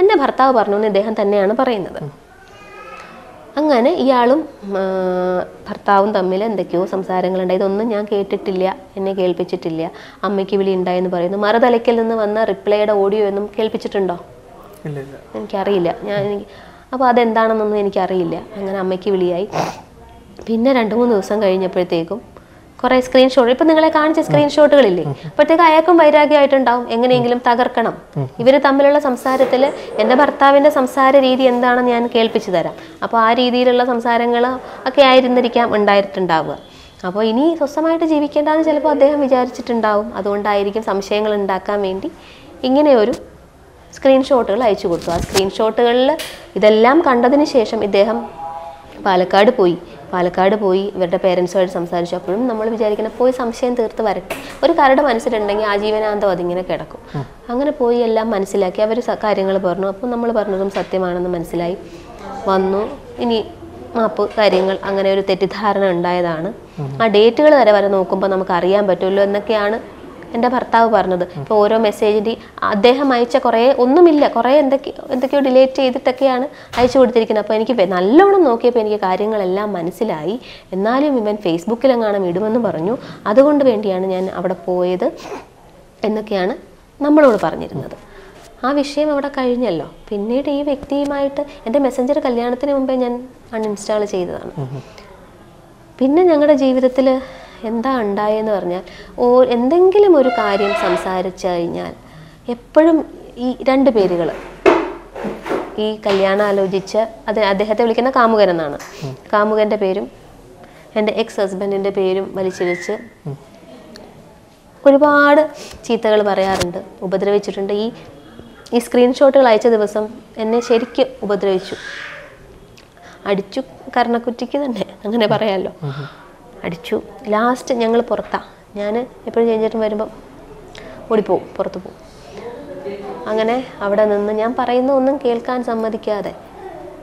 എന്റെ ഭർത്താവ് പറഞ്ഞു എന്ന് ഇദ്ദേഹം തന്നെയാണ് പറയുന്നത്. അങ്ങനെ ഇയാളും ഭർത്താവും തമ്മിൽ എന്തൊക്കെയോ സംസാരങ്ങളുണ്ടായി ഇതൊന്നും ഞാൻ കേട്ടിട്ടില്ല എന്നെ കേൾപ്പിച്ചിട്ടില്ല. അമ്മയ്ക്ക് വിളി ഉണ്ടായെന്ന് പറയുന്നു. മറുതലയ്ക്കൽ നിന്ന് വന്ന റിപ്ലൈയുടെ ഓഡിയോ ഒന്നും കേൾപ്പിച്ചിട്ടുണ്ടോ? എനിക്കറിയില്ല. ഞാൻ എനിക്ക് അപ്പോൾ അതെന്താണെന്നൊന്നും എനിക്കറിയില്ല. അങ്ങനെ അമ്മയ്ക്ക് വിളിയായി. പിന്നെ രണ്ട് മൂന്ന് ദിവസം കഴിഞ്ഞപ്പോഴത്തേക്കും കുറേ സ്ക്രീൻഷോട്ട് ഇപ്പൊ നിങ്ങളെ കാണിച്ച സ്ക്രീൻഷോട്ടുകളില്ലേ അപ്പോഴത്തേക്ക് അയാൾക്കും വൈരാഗ്യമായിട്ടുണ്ടാവും. എങ്ങനെയെങ്കിലും തകർക്കണം. ഇവർ തമ്മിലുള്ള സംസാരത്തിൽ എന്റെ ഭർത്താവിന്റെ സംസാര രീതി എന്താണെന്ന് ഞാൻ കേൾപ്പിച്ചു തരാം. അപ്പോൾ ആ രീതിയിലുള്ള സംസാരങ്ങൾ ഒക്കെ ആയിരുന്നിരിക്കാം ഉണ്ടായിട്ടുണ്ടാവുക. അപ്പോൾ ഇനി സ്വസ്ഥമായിട്ട് ജീവിക്കേണ്ടതെന്ന് ചിലപ്പോൾ അദ്ദേഹം വിചാരിച്ചിട്ടുണ്ടാവും. അതുകൊണ്ടായിരിക്കും സംശയങ്ങൾ ഉണ്ടാക്കാൻ വേണ്ടി ഇങ്ങനെയൊരു സ്ക്രീൻഷോട്ടുകൾ അയച്ചു കൊടുത്തു. ആ സ്ക്രീൻഷോട്ടുകളിൽ ഇതെല്ലാം കണ്ടതിന് ശേഷം ഇദ്ദേഹം പാലക്കാട് പോയി. പാലക്കാട് പോയി ഇവരുടെ പേരൻസുമായിട്ട് സംസാരിച്ചു. അപ്പോഴും നമ്മൾ വിചാരിക്കുന്നത് പോയി സംശയം തീർത്ത് വരട്ടെ. ഒരു കരട് മനസ്സിലുണ്ടെങ്കിൽ ആ ആജീവനാന്തം അതിങ്ങനെ കിടക്കും. അങ്ങനെ പോയി എല്ലാം മനസ്സിലാക്കി അവർ കാര്യങ്ങൾ പറഞ്ഞു. അപ്പോൾ നമ്മൾ പറഞ്ഞതും സത്യമാണെന്ന് മനസ്സിലായി. വന്നു. ഇനി മാപ്പ് കാര്യങ്ങൾ അങ്ങനെ ഒരു തെറ്റിദ്ധാരണ ഉണ്ടായതാണ്. ആ ഡേറ്റുകൾ വരെ വരെ നോക്കുമ്പോൾ നമുക്ക് അറിയാൻ പറ്റുമല്ലോ എന്നൊക്കെയാണ് എന്റെ ഭർത്താവ് പറഞ്ഞത്. ഇപ്പോൾ ഓരോ മെസ്സേജിന്റെ അദ്ദേഹം അയച്ച കുറേ ഒന്നുമില്ല. കുറേ എന്തൊക്കെ എന്തൊക്കെയോ ഡിലേറ്റ് ചെയ്തിട്ടൊക്കെയാണ് അയച്ചു കൊടുത്തിരിക്കുന്നത്. അപ്പോൾ എനിക്ക് നല്ലോണം നോക്കിയപ്പോൾ എനിക്ക് കാര്യങ്ങളെല്ലാം മനസ്സിലായി. എന്നാലും ഇവൻ ഫേസ്ബുക്കിലെങ്ങാനും ഇടുമെന്ന് പറഞ്ഞു. അതുകൊണ്ട് വേണ്ടിയാണ് ഞാൻ അവിടെ പോയത് എന്നൊക്കെയാണ് നമ്മളോട് പറഞ്ഞിരുന്നത്. ആ വിഷയം അവിടെ കഴിഞ്ഞല്ലോ. പിന്നീട് ഈ വ്യക്തിയുമായിട്ട് എന്റെ മെസ്സഞ്ചർ കല്യാണത്തിന് മുമ്പേ ഞാൻ അൺഇൻസ്റ്റാൾ ചെയ്തതാണ്. പിന്നെ ഞങ്ങളുടെ ജീവിതത്തിൽ എന്താ ഉണ്ടായെന്ന് പറഞ്ഞാൽ ഓ എന്തെങ്കിലും ഒരു കാര്യം സംസാരിച്ചു കഴിഞ്ഞാൽ എപ്പോഴും ഈ രണ്ട് പേരുകൾ ഈ കല്യാണം ആലോചിച്ച് അത് അദ്ദേഹത്തെ വിളിക്കുന്ന കാമുകൻ എന്നാണ്. കാമുകന്റെ പേരും എന്റെ എക്സ് ഹസ്ബൻഡിന്റെ പേരും വലിച്ചിഴച്ച് ഒരുപാട് ചീത്തകൾ പറയാറുണ്ട് ഉപദ്രവിച്ചിട്ടുണ്ട്. ഈ ഈ സ്ക്രീൻഷോട്ടുകൾ അയച്ച ദിവസം എന്നെ ശരിക്കും ഉപദ്രവിച്ചു. അടിച്ചു കർണക്കുറ്റിക്ക് തന്നെ അങ്ങനെ പറയാമല്ലോ അടിച്ചു. ലാസ്റ്റ് ഞങ്ങൾ പുറത്താ. ഞാൻ എപ്പോഴും ചേഞ്ചേട്ടൻ വരുമ്പം ഓടിപ്പോവും പുറത്ത് പോവും. അങ്ങനെ അവിടെ നിന്ന് ഞാൻ പറയുന്ന ഒന്നും കേൾക്കാൻ സമ്മതിക്കാതെ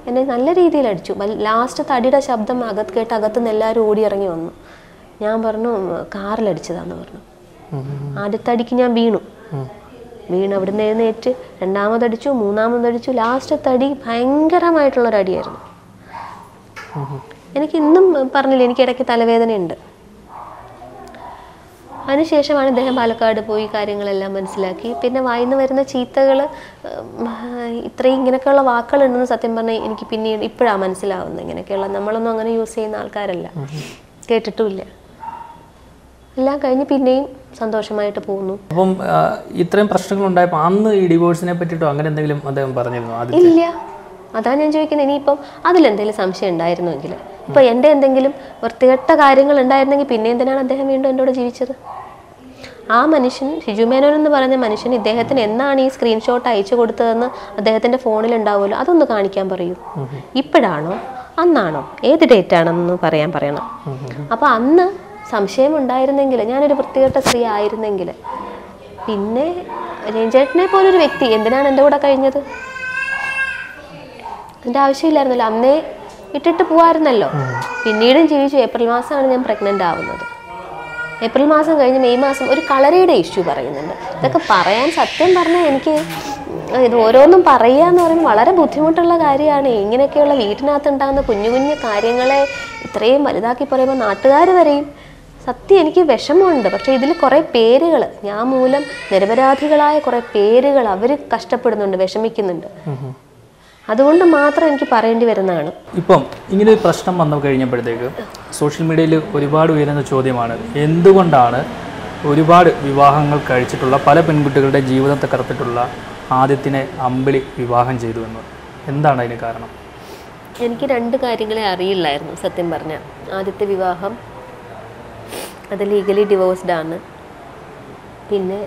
എന്നെ നല്ല രീതിയിൽ അടിച്ചു. ലാസ്റ്റ് തടിയുടെ ശബ്ദം അകത്ത് കേട്ട് അകത്ത് നിന്ന് എല്ലാവരും ഓടി ഇറങ്ങി വന്നു. ഞാൻ പറഞ്ഞു കാറിലടിച്ചതാന്ന് പറഞ്ഞു. ആദ്യത്തടിക്ക് ഞാൻ വീണു. വീണ് അവിടുന്ന് എഴുന്നേറ്റ് രണ്ടാമതടിച്ചു മൂന്നാമതടിച്ചു ലാസ്റ്റ് തടി ഭയങ്കരമായിട്ടുള്ളൊരടിയായിരുന്നു. എനിക്ക് ഇന്നും പറഞ്ഞില്ല എനിക്ക് ഇടയ്ക്ക് തലവേദനയുണ്ട്. അതിനുശേഷമാണ് ഇദ്ദേഹം പാലക്കാട് പോയി കാര്യങ്ങളെല്ലാം മനസ്സിലാക്കി. പിന്നെ വായിന്ന് വരുന്ന ചീത്തകൾ ഇത്രയും ഇങ്ങനെയൊക്കെയുള്ള വാക്കുകളുണ്ടെന്ന് സത്യം പറഞ്ഞാൽ എനിക്ക് പിന്നീട് ഇപ്പോഴാണ് മനസ്സിലാവുന്നത് ഇങ്ങനെയൊക്കെയുള്ള. നമ്മളൊന്നും അങ്ങനെ യൂസ് ചെയ്യുന്ന ആൾക്കാരല്ല. കേട്ടിട്ടുമില്ല. എല്ലാം കഴിഞ്ഞ് പിന്നെയും സന്തോഷമായിട്ട് പോകുന്നു. അപ്പം ഇത്രയും പ്രശ്നങ്ങൾ ഉണ്ടായപ്പോൾ അന്ന് ഈ ഡിവോഴ്സിനെ പറ്റിയിട്ടോ അങ്ങനെ എന്തെങ്കിലും അദ്ദേഹം പറഞ്ഞിരുന്നു ഇല്ല. അതാ ഞാൻ ചോദിക്കുന്നത് ഇനിയിപ്പം അതിലെന്തെങ്കിലും സംശയം ഉണ്ടായിരുന്നുവെങ്കിൽ ഇപ്പൊ എന്റെ എന്തെങ്കിലും വൃത്തികെട്ട കാര്യങ്ങൾ ഉണ്ടായിരുന്നെങ്കിൽ പിന്നെ എന്തിനാണ് അദ്ദേഹം വീണ്ടും എന്നോട് ജീവിച്ചത്? ആ മനുഷ്യൻ ഷിജു മേനോൻ എന്ന് പറഞ്ഞ മനുഷ്യൻ ഇദ്ദേഹത്തിന് എന്നാണ് ഈ സ്ക്രീൻഷോട്ട് അയച്ചു കൊടുത്തതെന്ന് അദ്ദേഹത്തിന്റെ ഫോണിൽ ഉണ്ടാവുമല്ലോ അതൊന്ന് കാണിക്കാൻ പറയൂ. ഇപ്പോഴാണോ? അന്നാണോ? ഏത് ഡേറ്റ് ആണെന്ന് പറയാൻ പറയണം. അപ്പൊ അന്ന് സംശയം ഉണ്ടായിരുന്നെങ്കിൽ ഞാനൊരു വൃത്തികെട്ട സ്ത്രീ ആയിരുന്നെങ്കിൽ പിന്നെ രഞ്ജേട്ടനെ പോലൊരു വ്യക്തി എന്തിനാണ് എന്റെ കൂടെ കഴിഞ്ഞത്? എന്റെ ആവശ്യമില്ലായിരുന്നല്ലോ. അന്നേ ഇട്ടിട്ട് പോവായിരുന്നല്ലോ. പിന്നീടും ജീവിച്ചു. ഏപ്രിൽ മാസമാണ് ഞാൻ പ്രഗ്നന്റ് ആവുന്നത്. ഏപ്രിൽ മാസം കഴിഞ്ഞ് മെയ് മാസം ഒരു കളറിയുടെ ഇഷ്യൂ പറയുന്നുണ്ട്. ഇതൊക്കെ പറയാൻ സത്യം പറഞ്ഞാൽ എനിക്ക് ഇത് ഓരോന്നും പറയുക എന്ന് പറയുമ്പോൾ വളരെ ബുദ്ധിമുട്ടുള്ള കാര്യമാണ്. ഇങ്ങനെയൊക്കെയുള്ള വീട്ടിനകത്ത് ഉണ്ടാകുന്ന കുഞ്ഞു കുഞ്ഞു കാര്യങ്ങളെ ഇത്രയും വലുതാക്കി പറയുമ്പോൾ നാട്ടുകാർ വരെയും സത്യം എനിക്ക് വിഷമമുണ്ട്. പക്ഷേ ഇതിൽ കുറേ പേരുകൾ ഞാൻ മൂലം നിരപരാധികളായ കുറേ പേരുകൾ അവർ കഷ്ടപ്പെടുന്നുണ്ട് വിഷമിക്കുന്നുണ്ട്. അതുകൊണ്ട് മാത്രം എനിക്ക് പറയേണ്ടി വരുന്നതാണ്. ഇപ്പം ഇങ്ങനെ ഒരു പ്രശ്നം വന്നു കഴിഞ്ഞപ്പോഴത്തേക്ക് സോഷ്യൽ മീഡിയയിൽ ഒരുപാട് ഉയരുന്ന ചോദ്യമാണ് എന്തുകൊണ്ടാണ് ഒരുപാട് വിവാഹങ്ങൾ കഴിച്ചിട്ടുള്ള പല പെൺകുട്ടികളുടെ ജീവിതത്തെ കറുത്തിട്ടുള്ള ആദ്യത്തിനെ അമ്പിളി വിവാഹം ചെയ്തു എന്ന് എന്താണ് അതിന് കാരണം? എനിക്ക് രണ്ട് കാര്യങ്ങളെ അറിയില്ലായിരുന്നു സത്യം പറഞ്ഞാൽ. ആദ്യത്തെ വിവാഹം അത് ലീഗലി ഡിവോഴ്സ്ഡ് ആണ്. പിന്നെ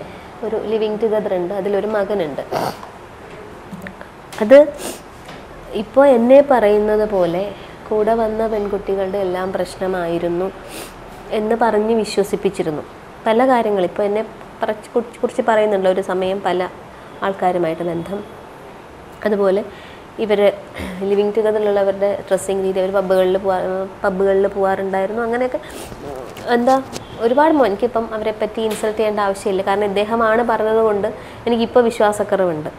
ഒരു ലിവിങ് ടുഗദർ ഉണ്ട് അതിലൊരു മകനുണ്ട്. അത് ഇപ്പോൾ എന്നെ പറയുന്നത് പോലെ കൂടെ വന്ന പെൺകുട്ടികളുടെ എല്ലാം പ്രശ്നമായിരുന്നു എന്ന് പറഞ്ഞ് വിശ്വസിപ്പിച്ചിരുന്നു. പല കാര്യങ്ങൾ. ഇപ്പോൾ എന്നെ കുറിച്ച് പറയുന്നുണ്ട്. ഒരു സമയം പല ആൾക്കാരുമായിട്ട് ബന്ധം. അതുപോലെ ഇവർ ലിവിങ് ടുഗദറിലുള്ളവരുടെ ഡ്രസ്സിങ് രീതി അവർ പബ്ബുകളിൽ പോവാ പബ്ബുകളിൽ പോവാറുണ്ടായിരുന്നു. അങ്ങനെയൊക്കെ എന്താ ഒരുപാട് എനിക്കിപ്പം അവരെ പറ്റി ഇൻസൾട്ട് ചെയ്യേണ്ട ആവശ്യമില്ല. കാരണം ഇദ്ദേഹമാണ് പറഞ്ഞതുകൊണ്ട് എനിക്കിപ്പോൾ വിശ്വാസക്കുറവുണ്ട്.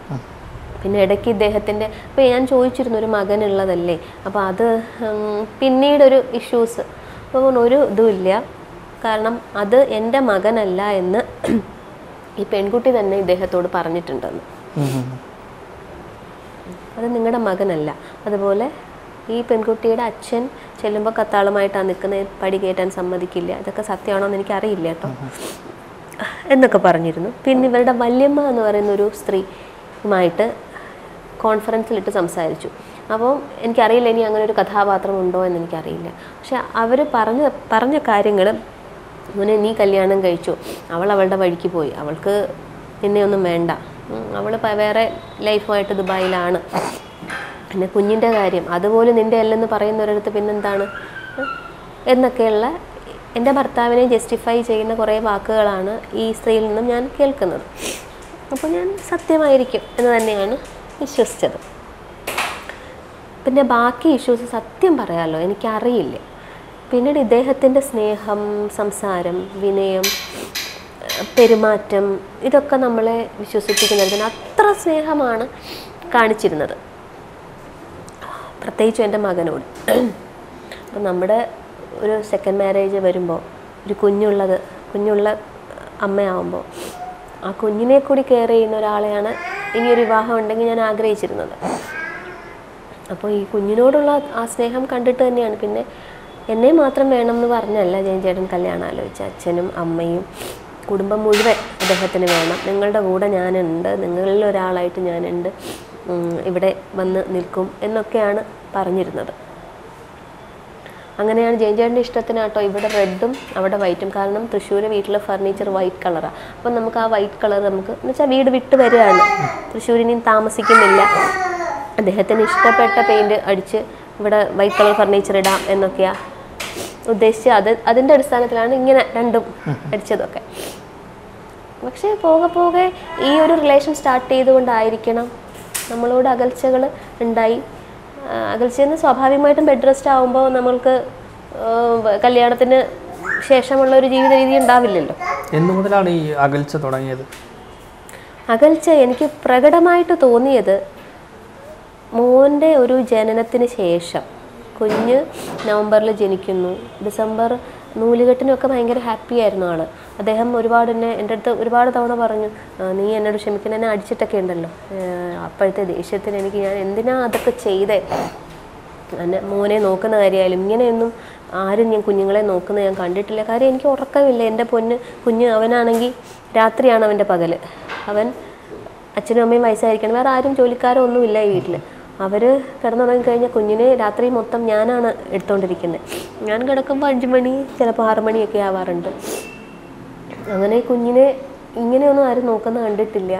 പിന്നെ ഇടയ്ക്ക് ഇദ്ദേഹത്തിന്റെ അപ്പോൾ ഞാൻ ചോദിച്ചിരുന്നു ഒരു മകനുള്ളതല്ലേ അപ്പോൾ അത് പിന്നീടൊരു ഇഷ്യൂസ്. അപ്പോൾ ഒരു ഇതുമില്ല. കാരണം അത് എന്റെ മകനല്ല എന്ന് ഈ പെൺകുട്ടി തന്നെ ഇദ്ദേഹത്തോട് പറഞ്ഞിട്ടുണ്ടെന്ന്. അത് നിങ്ങളുടെ മകനല്ല. അതുപോലെ ഈ പെൺകുട്ടിയുടെ അച്ഛൻ ചെല്ലുമ്പോൾ കത്താളുമായിട്ടാണ് നിൽക്കുന്നത് പടി കയറ്റാൻ സമ്മതിക്കില്ല. ഇതൊക്കെ സത്യമാണോ എന്ന് എനിക്കറിയില്ല കേട്ടോ. എന്നൊക്കെ പറഞ്ഞിരുന്നു. പിന്നെ ഇവരുടെ വല്യമ്മ എന്ന് പറയുന്ന ഒരു സ്ത്രീയുമായിട്ട് കോൺഫറൻസിലിട്ട് സംസാരിച്ചു. അപ്പോൾ എനിക്കറിയില്ല ഇനി അങ്ങനെ ഒരു കഥാപാത്രം ഉണ്ടോ എന്ന് എനിക്കറിയില്ല പക്ഷെ അവർ പറഞ്ഞ പറഞ്ഞ കാര്യങ്ങൾ മോനെ നീ കല്യാണം കഴിച്ചു. അവൾ അവളുടെ വഴിക്ക് പോയി. അവൾക്ക് നിന്നെ ഒന്നും വേണ്ട. അവൾ വേറെ ലൈഫുമായിട്ട് ദുബായിലാണ്. പിന്നെ കുഞ്ഞിന്റെ കാര്യം അതുപോലെ നിന്റെ അല്ലെന്ന് പറയുന്നൊരിടത്ത് പിന്നെന്താണ്? ഉം? എന്നൊക്കെയുള്ള എന്റെ ഭർത്താവിനെ ജസ്റ്റിഫൈ ചെയ്യുന്ന കുറേ വാക്കുകളാണ് ഈ സ്ത്രീയിൽ നിന്നും ഞാൻ കേൾക്കുന്നത്. അപ്പോൾ ഞാൻ സത്യമായിരിക്കും എന്ന് തന്നെയാണ് വിശ്വസിച്ചത്. പിന്നെ ബാക്കി ഇഷ്യൂസ് സത്യം പറയാമല്ലോ എനിക്കറിയില്ല. പിന്നീട് ഇദ്ദേഹത്തിന്റെ സ്നേഹം സംസാരം വിനയം പെരുമാറ്റം ഇതൊക്കെ നമ്മളെ വിശ്വസിപ്പിക്കുന്നതിന് അത്ര സ്നേഹമാണ് കാണിച്ചിരുന്നത്. പ്രത്യേകിച്ചും എന്റെ മകനോട്. അപ്പം നമ്മുടെ ഒരു സെക്കൻഡ് മാരേജ് വരുമ്പോൾ ഒരു കുഞ്ഞുള്ളത് കുഞ്ഞുള്ള അമ്മയാവുമ്പോൾ ആ കുഞ്ഞിനെ കൂടി കെയർ ചെയ്യുന്ന ഒരാളെയാണ് ഇനി ഒരു വിവാഹം ഉണ്ടെങ്കിൽ ഞാൻ ആഗ്രഹിച്ചിരുന്നത്. അപ്പോൾ ഈ കുഞ്ഞിനോടുള്ള ആ സ്നേഹം കണ്ടിട്ട് തന്നെയാണ്. പിന്നെ എന്നെ മാത്രം വേണം എന്ന് പറഞ്ഞല്ല ജയൻ ചേട്ടൻ കല്യാണം ആലോചിച്ച അച്ഛനും അമ്മയും കുടുംബം മുഴുവൻ അദ്ദേഹത്തിന് വേണം. നിങ്ങളുടെ കൂടെ ഞാനുണ്ട്. നിങ്ങളിൽ ഒരാളായിട്ട് ഞാനുണ്ട്. ഇവിടെ വന്ന് നിൽക്കും എന്നൊക്കെയാണ് പറഞ്ഞിരുന്നത്. അങ്ങനെയാണ് ജയഞ്ചേട്ടന്റെ ഇഷ്ടത്തിന് ഇഷ്ടത്തിനാട്ടോ ഇവിടെ റെഡും അവിടെ വൈറ്റും. കാരണം തൃശ്ശൂർ വീട്ടിലെ ഫർണിച്ചർ വൈറ്റ് കളറാണ് അപ്പം നമുക്ക് ആ വൈറ്റ് കളർ നമുക്ക് എന്ന് വെച്ചാൽ വീട് വിട്ട് വരികയാണ്. തൃശ്ശൂരിനും താമസിക്കുന്നില്ല. അദ്ദേഹത്തിന് ഇഷ്ടപ്പെട്ട പെയിന്റ് അടിച്ച് ഇവിടെ വൈറ്റ് കളർ ഫർണിച്ചർ ഇടാം എന്നൊക്കെയാണ് ഉദ്ദേശിച്ച് അത് അതിന്റെ അടിസ്ഥാനത്തിലാണ് ഇങ്ങനെ രണ്ടും അടിച്ചതൊക്കെ. പക്ഷേ പോകെ പോകെ ഈ ഒരു റിലേഷൻ സ്റ്റാർട്ട് ചെയ്തുകൊണ്ടായിരിക്കണം നമ്മളോട് അകൽച്ചകൾ ഉണ്ടായി. അകൽച്ചയെന്ന് സ്വാഭാവികമായിട്ടും ബെഡ് റെസ്റ്റ് ആകുമ്പോൾ നമ്മൾക്ക് കല്യാണത്തിന് ശേഷമുള്ള ഒരു ജീവിത രീതി ഉണ്ടാവില്ലല്ലോ. എന്നു മുതലാണ് ഈ അകൽച്ച തുടങ്ങിയത്? അകൽച്ച എനിക്ക് പ്രകടമായിട്ട് തോന്നിയത് മോന്റെ ഒരു ജനനത്തിന് ശേഷം. കുഞ്ഞ് നവംബറിൽ ജനിക്കുന്നു. ഡിസംബർ നൂലുകെട്ടിനൊക്കെ ഭയങ്കര ഹാപ്പി ആയിരുന്നു ആൾ. അദ്ദേഹം ഒരുപാട് എന്നെ എന്റെ അടുത്ത് ഒരുപാട് തവണ പറഞ്ഞു നീ എന്നോട് ക്ഷമിക്കുന്ന എന്നെ അടിച്ചിട്ടൊക്കെ ഉണ്ടല്ലോ. അപ്പോഴത്തെ ദേഷ്യത്തിന് എനിക്ക് ഞാൻ എന്തിനാ അതൊക്കെ ചെയ്തേ? എന്നെ മോനെ നോക്കുന്ന കാര്യമായാലും ഇങ്ങനെയൊന്നും ആരും ഞാൻ കുഞ്ഞുങ്ങളെ നോക്കുന്നത് ഞാൻ കണ്ടിട്ടില്ല. കാര്യം എനിക്ക് ഉറക്കമില്ല. എന്റെ പൊന്ന് കുഞ്ഞ് അവനാണെങ്കിൽ രാത്രിയാണ് അവന്റെ പകൽ അവൻ അച്ഛനും അമ്മയും വയസ്സായിരിക്കണം. വേറെ ആരും ജോലിക്കാരോ ഒന്നുമില്ല ഈ വീട്ടിൽ അവർ കിടന്നുറങ്ങി കഴിഞ്ഞാൽ കുഞ്ഞിനെ രാത്രി മൊത്തം ഞാനാണ് എടുത്തുകൊണ്ടിരിക്കുന്നത് ഞാൻ കിടക്കുമ്പോൾ അഞ്ച് മണി ചിലപ്പോൾ ആറ് മണിയൊക്കെ ആവാറുണ്ട്. അങ്ങനെ കുഞ്ഞിനെ ഇങ്ങനെയൊന്നും ആരും നോക്കുന്ന കണ്ടിട്ടില്ല.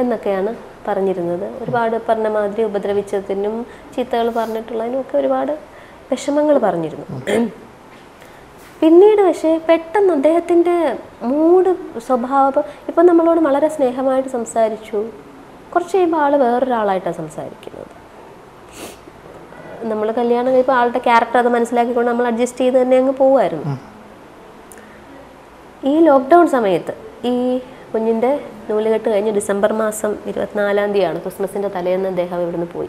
എന്നൊക്കെയാണ് പറഞ്ഞിരുന്നത്. ഒരുപാട് പറഞ്ഞ മാതിരി ഉപദ്രവിച്ചതിനും ചീത്തകൾ പറഞ്ഞിട്ടുള്ളതിനും ഒക്കെ ഒരുപാട് വിഷമങ്ങൾ പറഞ്ഞിരുന്നു. പിന്നീട് പക്ഷേ പെട്ടെന്ന് അദ്ദേഹത്തിന്റെ മൂഡ് സ്വഭാവം ഇപ്പം നമ്മളോട് വളരെ സ്നേഹമായിട്ട് സംസാരിച്ചു. കുറച്ച് കഴിയുമ്പോൾ ആൾ വേറൊരാളായിട്ടാണ് സംസാരിക്കുന്നത്. നമ്മൾ കല്യാണം കഴിയുമ്പോൾ ആളുടെ ക്യാരക്ടർ അത് മനസ്സിലാക്കിക്കൊണ്ട് നമ്മൾ അഡ്ജസ്റ്റ് ചെയ്ത് തന്നെ അങ്ങ് പോവായിരുന്നു. ഈ ലോക്ക്ഡൗൺ സമയത്ത് ഈ കുഞ്ഞിന്റെ നൂലുകെട്ട് കഴിഞ്ഞ് ഡിസംബർ മാസം ഇരുപത്തിനാലാം തീയതിയാണ് ക്രിസ്മസിന്റെ തലേന്ന് അദ്ദേഹം ഇവിടുന്ന് പോയി.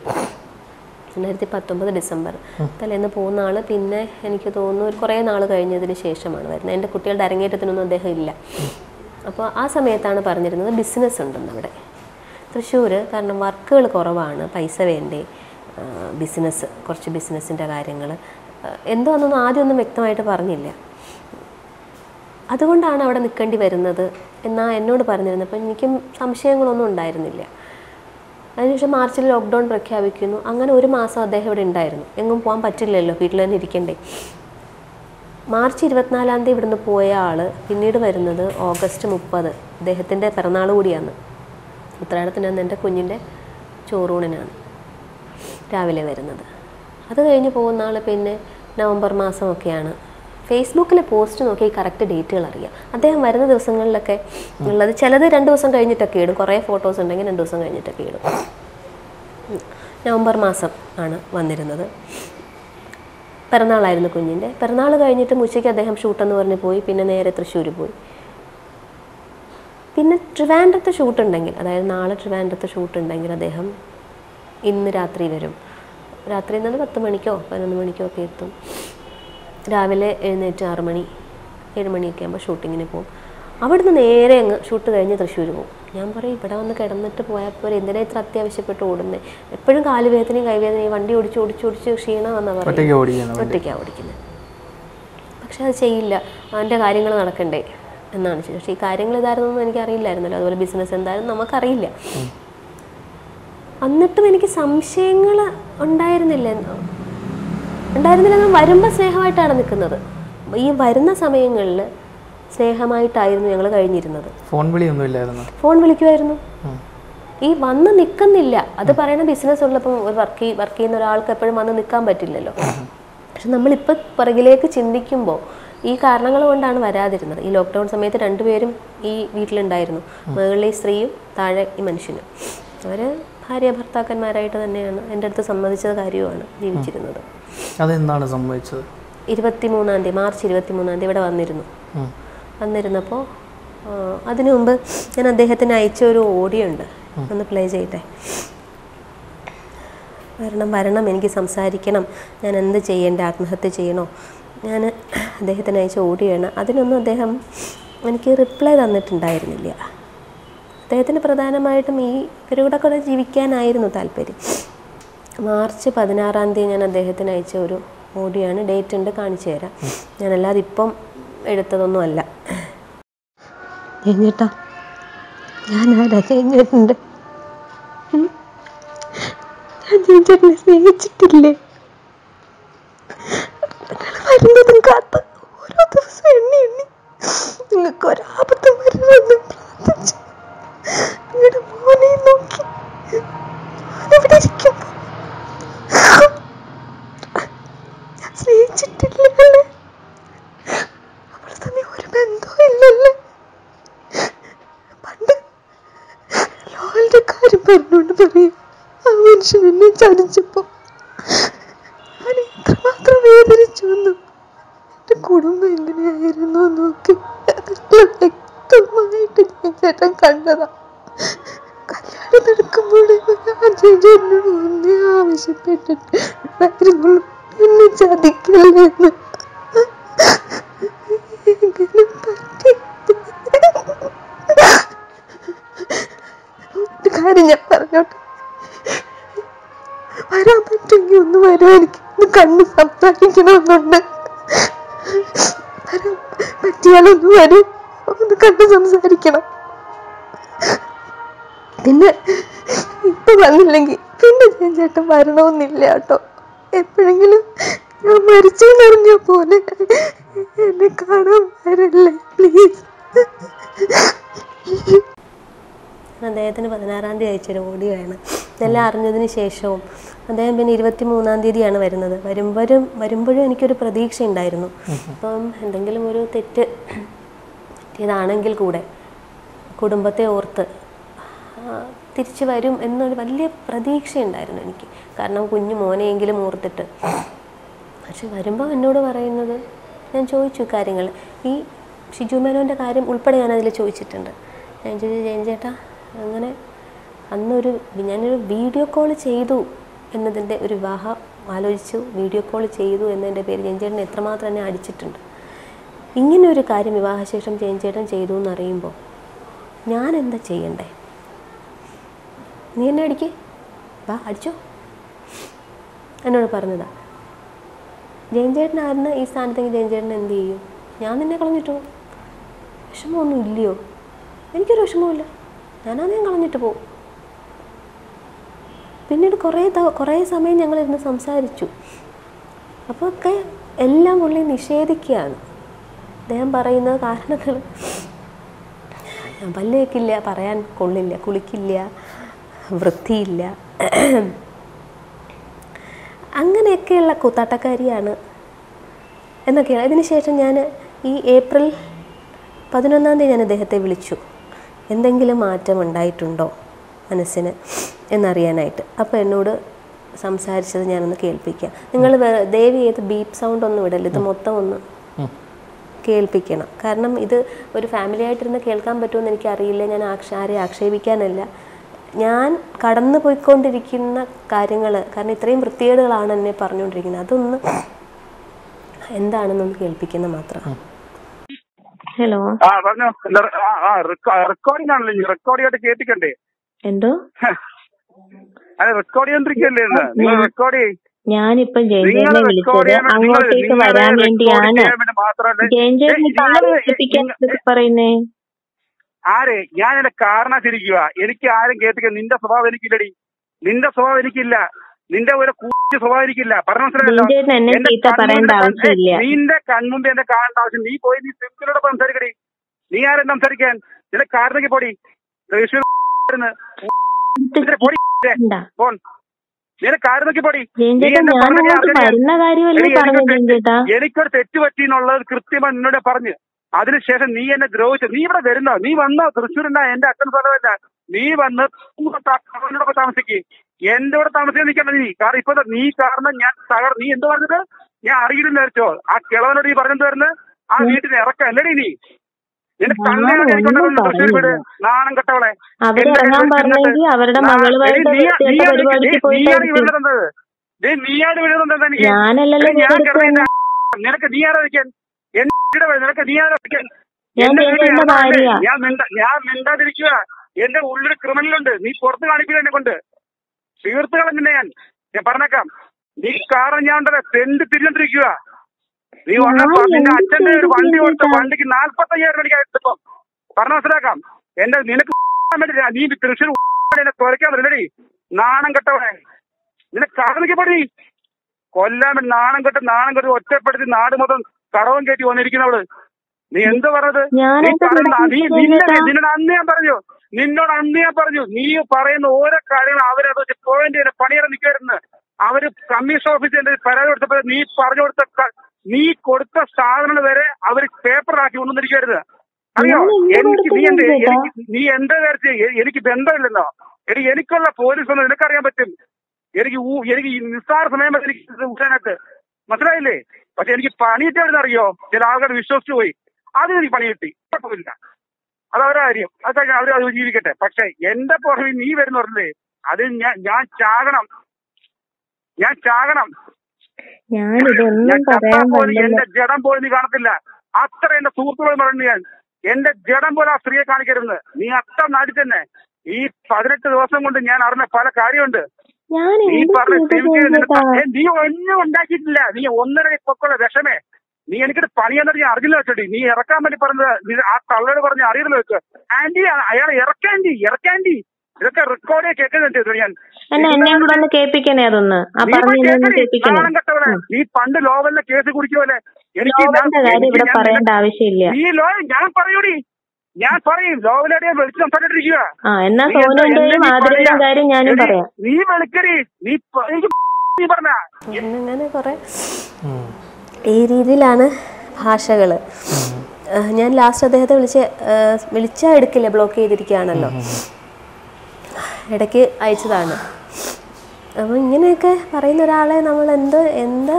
രണ്ടായിരത്തി പത്തൊമ്പത് ഡിസംബർ. തലേന്ന് പോകുന്ന ആൾ പിന്നെ എനിക്ക് തോന്നുന്നു ഒരു കുറേ നാൾ കഴിഞ്ഞതിന് ശേഷമാണ് വരുന്നത്. എന്റെ കുട്ടികളുടെ അരങ്ങേറ്റത്തിനൊന്നും അദ്ദേഹം ഇല്ല. അപ്പോൾ ആ സമയത്താണ് പറഞ്ഞിരുന്നത് ബിസിനസ് ഉണ്ടെന്ന് അവിടെ. തൃശ്ശൂർ കാരണം വർക്കുകൾ കുറവാണ് പൈസ വേണ്ടേ? ബിസിനസ് കുറച്ച് ബിസിനസ്സിന്റെ കാര്യങ്ങൾ എന്തോന്നൊന്നും ആദ്യമൊന്നും വ്യക്തമായിട്ട് പറഞ്ഞില്ല. അതുകൊണ്ടാണ് അവിടെ നിൽക്കേണ്ടി വരുന്നത് എന്നാ എന്നോട് പറഞ്ഞിരുന്നത്. അപ്പം എനിക്കും സംശയങ്ങളൊന്നും ഉണ്ടായിരുന്നില്ല. അതിനുശേഷം മാർച്ചിൽ ലോക്ക്ഡൗൺ പ്രഖ്യാപിക്കുന്നു. അങ്ങനെ ഒരു മാസം അദ്ദേഹം ഇവിടെ ഉണ്ടായിരുന്നു. എങ്ങും പോകാൻ പറ്റില്ലല്ലോ വീട്ടിൽ തന്നെ ഇരിക്കണ്ടേ? മാർച്ച് ഇരുപത്തിനാലാം തീയതി ഇവിടുന്ന് പോയ ആൾ പിന്നീട് വരുന്നത് ഓഗസ്റ്റ് മുപ്പത്. അദ്ദേഹത്തിന്റെ പിറന്നാൾ കൂടിയാണ്. ഉത്തരാടത്തിന് അന്ന് എന്റെ കുഞ്ഞിന്റെ ചോറൂണിനാണ് രാവിലെ വരുന്നത്. അത് കഴിഞ്ഞ് പോകുന്ന ആൾ പിന്നെ നവംബർ മാസമൊക്കെയാണ്. ഫേസ്ബുക്കിലെ പോസ്റ്റ് നോക്കി കറക്റ്റ് ഡേറ്റുകൾ അറിയാം. അദ്ദേഹം വരുന്ന ദിവസങ്ങളിലൊക്കെ ഉള്ളത് ചിലത് രണ്ട് ദിവസം കഴിഞ്ഞിട്ടൊക്കെ ഇടും. കുറേ ഫോട്ടോസ് ഉണ്ടെങ്കിൽ രണ്ട് ദിവസം കഴിഞ്ഞിട്ടൊക്കെ ഇടും. നവംബർ മാസം ആണ് വന്നിരുന്നത്. പിറന്നാളായിരുന്നു കുഞ്ഞിന്റെ. പിറന്നാൾ കഴിഞ്ഞിട്ട് ഉച്ചയ്ക്ക് അദ്ദേഹം ഷൂട്ടെന്ന് പറഞ്ഞ് പോയി. പിന്നെ നേരെ തൃശ്ശൂർ പോയി. പിന്നെ ട്രിവാൻഡ്രത്ത് ഷൂട്ട് ഉണ്ടെങ്കിൽ അതായത് നാളെ ട്രിവാൻഡ്രത്ത് ഷൂട്ട് ഉണ്ടെങ്കിൽ അദ്ദേഹം ഇന്ന് രാത്രി വരും. രാത്രി എന്നാൽ പത്ത് മണിക്കോ പതിനൊന്ന് മണിക്കോ ഒക്കെ എത്തും. രാവിലെ എഴുന്നേറ്റ് ആറ് മണി ഏഴ് മണിയൊക്കെ ആകുമ്പോൾ ഷൂട്ടിങ്ങിന് പോകും. അവിടുന്ന് നേരെ അങ്ങ് ഷൂട്ട് കഴിഞ്ഞ് തൃശ്ശൂർ പോകും. ഞാൻ പറയും ഇവിടെ വന്ന് കിടന്നിട്ട് പോയാൽ പോലെ എന്തിനാ ഇത്ര അത്യാവശ്യപ്പെട്ട് ഓടുന്നത് എപ്പോഴും കാലുവേദനയും കൈവേദനയും വണ്ടി ഓടിച്ച് ഓടിച്ച് ഓടിച്ച് ക്ഷീണമെന്നാണ് പറയുന്നത്. ഒറ്റയ്ക്കാണ് ഓടിക്കുന്നത്. പക്ഷെ അത് ചെയ്യില്ല. അവന്റെ കാര്യങ്ങൾ നടക്കണ്ടേ. എന്നാണ് ചോദിച്ചത് പക്ഷേ ഈ കാര്യങ്ങൾ ഇതായിരുന്നൊന്നും എനിക്കറിയില്ലായിരുന്നല്ലോ. അതുപോലെ ബിസിനസ് എന്തായാലും നമുക്കറിയില്ല. എന്നിട്ടും എനിക്ക് സംശയങ്ങൾ ഉണ്ടായിരുന്നില്ല. ഉണ്ടായിരുന്നില്ല ഞാൻ വരുമ്പോൾ സ്നേഹമായിട്ടാണ് നിൽക്കുന്നത്. ഈ വരുന്ന സമയങ്ങളിൽ സ്നേഹമായിട്ടായിരുന്നു ഞങ്ങൾ കഴിഞ്ഞിരുന്നത്. ഫോൺ വിളിയൊന്നും ഇല്ലായിരുന്നു? ഫോൺ വിളിക്കുമായിരുന്നു ഈ വന്ന് നിൽക്കുന്നില്ല. അത് പറയണ ബിസിനസ് ഉള്ളപ്പോൾ ഒരു വർക്ക് വർക്ക് ചെയ്യുന്ന ഒരാൾക്ക് എപ്പോഴും വന്ന് നിൽക്കാൻ പറ്റില്ലല്ലോ. പക്ഷെ നമ്മളിപ്പോൾ പുറകിലേക്ക് ചിന്തിക്കുമ്പോൾ ഈ കാരണങ്ങൾ കൊണ്ടാണ് വരാതിരുന്നത്. ഈ ലോക്ക്ഡൗൺ സമയത്ത് രണ്ടുപേരും ഈ വീട്ടിലുണ്ടായിരുന്നു. മുകളിലെ സ്ത്രീയും താഴെ ഈ മനുഷ്യനും. അവർ ഭാര്യ ഭർത്താക്കന്മാരായിട്ട് തന്നെയാണ്. എന്റെ അടുത്ത് സമ്മതിച്ചത് കാര്യമാണ് ജീവിച്ചിരുന്നത്. അതെന്താണ് സംഭവിച്ചത്? ഇരുപത്തി മൂന്നാം തീയതി മാർച്ച് ഇരുപത്തി മൂന്നാം തീയതി ഇവിടെ വന്നിരുന്നു. വന്നിരുന്നപ്പോൾ അതിനു മുമ്പ് ഞാൻ അദ്ദേഹത്തിന് അയച്ച ഒരു ഓഡിയോ ഉണ്ട് ഒന്ന് പ്ലേ ചെയ്യട്ടെ? വരണം വരണം എനിക്ക് സംസാരിക്കണം. ഞാൻ എന്ത് ചെയ്യേണ്ട? ആത്മഹത്യ ചെയ്യണോ? ഞാൻ അദ്ദേഹത്തിന് അയച്ച ഓടിയാണ്. അതിനൊന്നും അദ്ദേഹം എനിക്ക് റിപ്ലൈ തന്നിട്ടുണ്ടായിരുന്നില്ല. അദ്ദേഹത്തിന് പ്രധാനമായിട്ടും ഈ ഇവരുടെ കൂടെ ജീവിക്കാനായിരുന്നു താല്പര്യം. മാർച്ച് പതിനാറാം തീയതി ഞാൻ അദ്ദേഹത്തിന് അയച്ച ഒരു ഓഡിയോ ആണ് ഡേറ്റ് ഉണ്ട് കാണിച്ചു തരാം. ഞാനല്ലാതെ ഇപ്പം എടുത്തതൊന്നും അല്ല. ചേട്ടാ ഞാൻ ആരാ? ചേട്ടന്റെ ഞാൻ ചേട്ടനെ സ്നേഹിച്ചിട്ടില്ലേ? നിങ്ങൾ വരുന്നതും കാത്ത് ഓരോ ദിവസം എണ്ണി എണ്ണി നിങ്ങൾക്ക് ഒരാപത്തും വരരുതെന്ന് പ്രാർത്ഥിച്ചു നിങ്ങളുടെ മോനെ നോക്കി ഞാനിവിടെ ഇരിക്കുമ്പോ ഞാൻ സ്നേഹിച്ചിട്ടില്ലല്ലേ അവൾ തമ്മിൽ ഒരു ബന്ധവും ഇല്ലല്ലേ? പണ്ട് ലോകന്റെ കാര്യം പറഞ്ഞുകൊണ്ട് പറയും ആ മനുഷ്യൻ എന്നെ ചതിച്ചപ്പോ ഞാൻ എത്രമാത്രം വേദനിച്ചു എന്ന് എന്റെ കുടുംബം എങ്ങനെയായിരുന്നു നോക്കി. വ്യക്തമായിട്ട് ഞാൻ ചേട്ടൻ കണ്ടതാ. കല്യാണം നടക്കുമ്പോൾ ഞാൻ ചേട്ടനോട് ഒന്നേ ആവശ്യപ്പെട്ടിട്ട് എന്നെ. ചതിക്കില്ലെന്ന് കാര്യം ഞാൻ പറഞ്ഞോട്ടെ? വരാൻ പറ്റുമെങ്കിൽ ഒന്ന് ഒന്ന് കണ്ട് സംസാരിക്കണമെന്നുണ്ട്. പറ്റിയാലൊന്നും വരും. ഒന്ന് കണ്ട് സംസാരിക്കണം. പിന്നെ ഇപ്പൊ വന്നില്ലെങ്കിൽ പിന്നെ ഞാൻ ചേട്ടൻ വരണമെന്നില്ല കേട്ടോ. എപ്പോഴെങ്കിലും ഞാൻ മരിച്ചെന്നറിഞ്ഞ പോലെ എന്നെ കാണാൻ വരല്ലേ പ്ലീസ് അദ്ദേഹത്തിന് പതിനാറാം തീയതി അയച്ചൊരു ഓഡിയോ ആണ്. ഇതെല്ലാം അറിഞ്ഞതിന് ശേഷവും അദ്ദേഹം പിന്നെ ഇരുപത്തി മൂന്നാം തീയതിയാണ് വരുന്നത്. വരുമ്പോഴും വരുമ്പോഴും എനിക്കൊരു പ്രതീക്ഷ ഉണ്ടായിരുന്നു അപ്പം എന്തെങ്കിലും ഒരു തെറ്റ് പറ്റിയതാണെങ്കിൽ കൂടെ കുടുംബത്തെ ഓർത്ത് തിരിച്ചു വരും എന്നൊരു വലിയ പ്രതീക്ഷയുണ്ടായിരുന്നു എനിക്ക്. കാരണം കുഞ്ഞു മോനെയെങ്കിലും ഓർത്തിട്ട്. പക്ഷെ വരുമ്പോൾ എന്നോട് പറയുന്നത് ഞാൻ ചോദിച്ചു കാര്യങ്ങൾ. ഈ ഷിജു മേനോന്റെ കാര്യം ഉൾപ്പെടെ ഞാൻ അതിൽ ചോദിച്ചിട്ടുണ്ട്. ഞാൻ ചോദിച്ചു ജയൻ ചേട്ടാ അങ്ങനെ അന്നൊരു ഞാനൊരു വീഡിയോ കോൾ ചെയ്തു എന്നതിന്റെ ഒരു വിവാഹം ആലോചിച്ചു. വീഡിയോ കോൾ ചെയ്തു എന്നതിന്റെ പേര് ജയഞ്ചേട്ടൻ എത്രമാത്രം എന്നെ അടിച്ചിട്ടുണ്ട്. ഇങ്ങനെ ഒരു കാര്യം വിവാഹശേഷം ജയഞ്ചേട്ടൻ ചേട്ടൻ ചെയ്തു എന്നറിയുമ്പോൾ ഞാൻ എന്താ ചെയ്യണ്ടേ? നീ എന്നെ അടിക്കേ. വാ അടിച്ചോ. എന്നോട് പറഞ്ഞതാ ജയഞ്ചേട്ടനായിരുന്ന ഈ സ്ഥാനത്തെങ്കിൽ ജയഞ്ചേട്ടൻ എന്ത് ചെയ്യും? ഞാൻ നിന്നെ കളഞ്ഞിട്ട്? വിഷമമൊന്നും ഇല്ലയോ? എനിക്കൊരു വിഷമമില്ല ഞാനാ നീ കളഞ്ഞിട്ട് പോകും പിന്നീട് കുറേ കുറേ സമയം ഞങ്ങളിരുന്ന് സംസാരിച്ചു. അപ്പോൾ ഒക്കെ എല്ലാം പുള്ളി നിഷേധിക്കുകയാണ്. അദ്ദേഹം പറയുന്ന കാരണങ്ങൾ ഞാൻ പല്ല് തേക്കില്ല പറയാൻ കൊള്ളില്ല കുളിക്കില്ല വൃത്തിയില്ല. അങ്ങനെയൊക്കെയുള്ള കൂത്താട്ടക്കാരിയാണ് എന്നൊക്കെയാണ്. അതിനുശേഷം ഞാൻ ഈ ഏപ്രിൽ പതിനൊന്നാം തീയതി ഞാൻ അദ്ദേഹത്തെ വിളിച്ചു. എന്തെങ്കിലും മാറ്റം ഉണ്ടായിട്ടുണ്ടോ? മനസ്സിന് എന്നറിയാനായിട്ട്. അപ്പോൾ എന്നോട് സംസാരിച്ചത് ഞാനൊന്ന് കേൾപ്പിക്കാം. നിങ്ങൾ ദയവ് ചെയ്ത് ബീപ്പ് സൗണ്ട് ഒന്നും ഇടല്ല ഇത് മൊത്തം ഒന്ന് കേൾപ്പിക്കണം. കാരണം ഇത് ഒരു ഫാമിലി ആയിട്ടിരുന്ന് കേൾക്കാൻ പറ്റുമെന്ന് എനിക്കറിയില്ല. ഞാൻ ആക്ഷ ആരെ ആക്ഷേപിക്കാനല്ല. ഞാൻ കടന്നു പോയിക്കൊണ്ടിരിക്കുന്ന കാര്യങ്ങൾ കാരണം ഇത്രയും വൃത്തികേടുകളാണ് എന്നെ പറഞ്ഞുകൊണ്ടിരിക്കുന്നത്. അതൊന്ന് എന്താണെന്നൊന്ന് കേൾപ്പിക്കുന്ന മാത്രം. ഹലോ ആ പറഞ്ഞോ. റെക്കോർഡിംഗ് ആണല്ലോ. റെക്കോർഡിംഗ് ആയിട്ട് കേൾപ്പിക്കണ്ടേ എന്തോ? അതെ റെക്കോർഡ് ചെയ്തോണ്ടിരിക്കല്ലേ ഇന്ന്. നിങ്ങൾ റെക്കോർഡ് ചെയ്യും. ഞാനിപ്പം ജയഞ്ചേട്ടനെ വിളിച്ചത് അങ്ങോട്ടേക്ക് വരാൻ വേണ്ടിയാണ്. ഇപ്പൊ ആരെ വിളിപ്പിക്കാൻ പറയുന്നേ? ആരെ? ഞാൻ എന്റെ കാരണത്തിരിക്കുക എനിക്ക് ആരും കേൾപ്പിക്കാൻ നിന്റെ സ്വഭാവം എനിക്കില്ലടി. നിന്റെ സ്വഭാവം എനിക്കില്ല. നിന്റെ ഒരു കൂട്ടി സ്വഭാവം എനിക്കില്ല. പറഞ്ഞ എന്നെ നിന്റെ കൺമുമ്പ് എന്റെ കാണേണ്ട ആവശ്യം നീ പോയി നീ സിംപിളോട് സംസാരിക്കടി. നീ ആരെ സംസാരിക്കാൻ? നിന്റെ കാരണക്ക് പോടി. തൃശ്ശൂർ ഫോൺ പൊടി. എനിക്കൊരു തെറ്റ്- പറ്റി എന്നുള്ളത് കൃത്യമായി നിന്നോട് പറഞ്ഞു. അതിനുശേഷം നീ എന്നെ ദ്രോഹിച്ചു നീ ഇവിടെ വരുന്നോ? നീ വന്നോ? തൃശ്ശൂരിന്റെ എന്റെ അച്ഛൻ സ്ഥലമല്ല. നീ വന്ന് അവനോടൊപ്പം താമസിക്ക്. എന്റെ കൂടെ താമസിക്കാൻ നിൽക്കണ്ട നീ. കാരണം ഇപ്പൊ നീ കാരണം ഞാൻ തകർ നീ എന്ത് പറഞ്ഞത്? ഞാൻ അറിയില്ലെന്ന് വെച്ചോ ആ കിളവനോട് നീ പറഞ്ഞെന്ത് വരുന്നത്? ആ വീട്ടിൽ ഇറക്കാം അല്ലടി നീ. നാണം കെട്ടവളെ. ഇറങ്ങാൻ പറഞ്ഞെങ്കിൽ അവരുടെ മകളുമായിട്ട് പരിപാടിക്ക് നീയാണ് എനിക്ക്? ഞാനല്ലല്ലോ ഞാൻ നിനക്ക് എന്റെ നിനക്ക് ഞാൻ മിണ്ടാതിരിക്കുക. എന്റെ ഉള്ളിൽ ക്രിമിനലുണ്ട്. നീ പുറത്ത് കാണിക്കില്ല എന്നെ കൊണ്ട്. തീർത്ത് ഞാൻ. ഞാൻ പറഞ്ഞേക്കാം. നീ ഉണ്ടല്ലോ തെണ്ട് തിരിഞ്ഞോണ്ടിരിക്കുക. നീ വന്നപ്പോ നിന്റെ അച്ഛന്റെ ഒരു വണ്ടി കൊടുത്ത വണ്ടിക്ക് നാൽപ്പത്തി അയ്യായിരം രൂപയ്ക്ക് എടുത്തപ്പോ പറഞ്ഞ മനസ്സിലാക്കാം. എന്റെ നിനക്ക് വേണ്ടിയില്ല നീ തൃശ്ശൂർ എന്നെ തുറക്കാൻ വരില്ലടി. നാണം കെട്ടവനെ. നിനക്ക് കാണിക്കപ്പെടി കൊല്ലാൻ വേണ്ടി നാണം കെട്ട് നാണം കെട്ടി ഒറ്റപ്പെടുത്തി നാട് മൊത്തം കടവും കയറ്റി വന്നിരിക്കുന്നവൾ. നീ എന്ത് പറഞ്ഞത്? ഞാൻ നീ പറയുന്ന നീ നിന്നെ? നിന്നോട് അന്ന് ഞാൻ പറഞ്ഞു. നിന്നോട് അന്ന് ഞാൻ പറഞ്ഞു. നീ പറയുന്ന ഓരോ കാര്യങ്ങളും അവരത് പോയിന്റ് പണിയറ നിൽക്കായിരുന്നു അവർ കമ്മീഷൻ ഓഫീസിന്റെ പരാതി കൊടുത്തപ്പോൾ നീ പറഞ്ഞു കൊടുത്ത നീ കൊടുത്ത സാധനങ്ങൾ വരെ അവർ പേപ്പറാക്കി കൊണ്ടുവന്നിരിക്കരുത് അറിയോ? എനിക്ക് നീ എന്ത് എനിക്ക് നീ എന്താ കാര്യത്തിൽ എനിക്ക് ബന്ധമില്ലല്ലോ. എടി എനിക്കുള്ള പോലീസ് ഒന്നും നിനക്കറിയാൻ പറ്റും. എനിക്ക് എനിക്ക് നിസ്സാര സമയം എനിക്ക് ഇത് മനസ്സിലായില്ലേ? പക്ഷെ എനിക്ക് പണിയിട്ടെന്ന് അറിയോ ചില ആൾക്കാർ വിശ്വസിച്ചു പോയി. അത് എനിക്ക് പണി കിട്ടി. കുഴപ്പമില്ല. അത് അവരുടെ കാര്യം. അത് അവർ അത് ജീവിക്കട്ടെ. പക്ഷെ എന്റെ പുറമെ നീ വരുന്നവരല്ലേ അത് ഞാൻ ഞാൻ ചാകണം. ഞാൻ ചാകണം. ഞാൻ ചത്താ പോലും എന്റെ ജഡം പോലും നീ കാണത്തില്ല. അത്ര എന്റെ സുഹൃത്തുക്കൾ പറഞ്ഞു ഞാൻ എന്റെ ജഡം പോലെ ആ സ്ത്രീയെ കാണിക്കരുത്. നീ അത്ര നടി തന്നെ ഈ പതിനെട്ട് ദിവസം കൊണ്ട് ഞാൻ അറിഞ്ഞ പല കാര്യമുണ്ട്. നീ പറഞ്ഞ? നീ ഒന്നും ഉണ്ടാക്കിയിട്ടില്ല. നീ ഒന്നര പൊക്കുള്ള വിഷമേ. നീ എനിക്കിട്ട് പണിയെന്നത് ഞാൻ അറിഞ്ഞില്ല വെച്ചോടി നീ ഇറക്കാൻ വേണ്ടി പറഞ്ഞത് ആ തള്ളയോട് പറഞ്ഞ് അറിയില്ല വെച്ചു ആന്റി അയാൾ ഇറക്കാൻ ഇറക്കാന്റി. ഇതൊക്കെ റെക്കോർഡേ കേൾക്കുന്നുണ്ട് ഞാൻ. എന്നെ എന്നെയും കൂടെ ഒന്ന് അതൊന്ന്. ആ നീ പണ്ട് ലോവലിലെ കേസ് കുടിക്കുമല്ലേ എനിക്ക് ഞാൻ- എനിക്ക് ഇവിടെ ഞാൻ ആവശ്യമില്ല. നീ ലോ ഞാൻ പറയൂടി. ഞാൻ പറയും. ലോവലയുടെ വിളിച്ച് സംസാരിച്ചിരിക്കുക ആ എന്നാ നീ വിളിക്കടി. നീ നീ പറഞ്ഞ. അങ്ങനെ കുറെ ഈ രീതിയിലാണ് ഭാഷകൾ ഞാൻ ലാസ്റ്റ് അദ്ദേഹത്തെ വിളിച്ച് വിളിച്ചാൽ എടുക്കില്ല? ബ്ലോക്ക് ചെയ്തിരിക്കുകയാണല്ലോ. ഇടയ്ക്ക് അയച്ചതാണ്. അപ്പോൾ ഇങ്ങനെയൊക്കെ പറയുന്ന ഒരാളെ നമ്മൾ എന്ത് എന്താ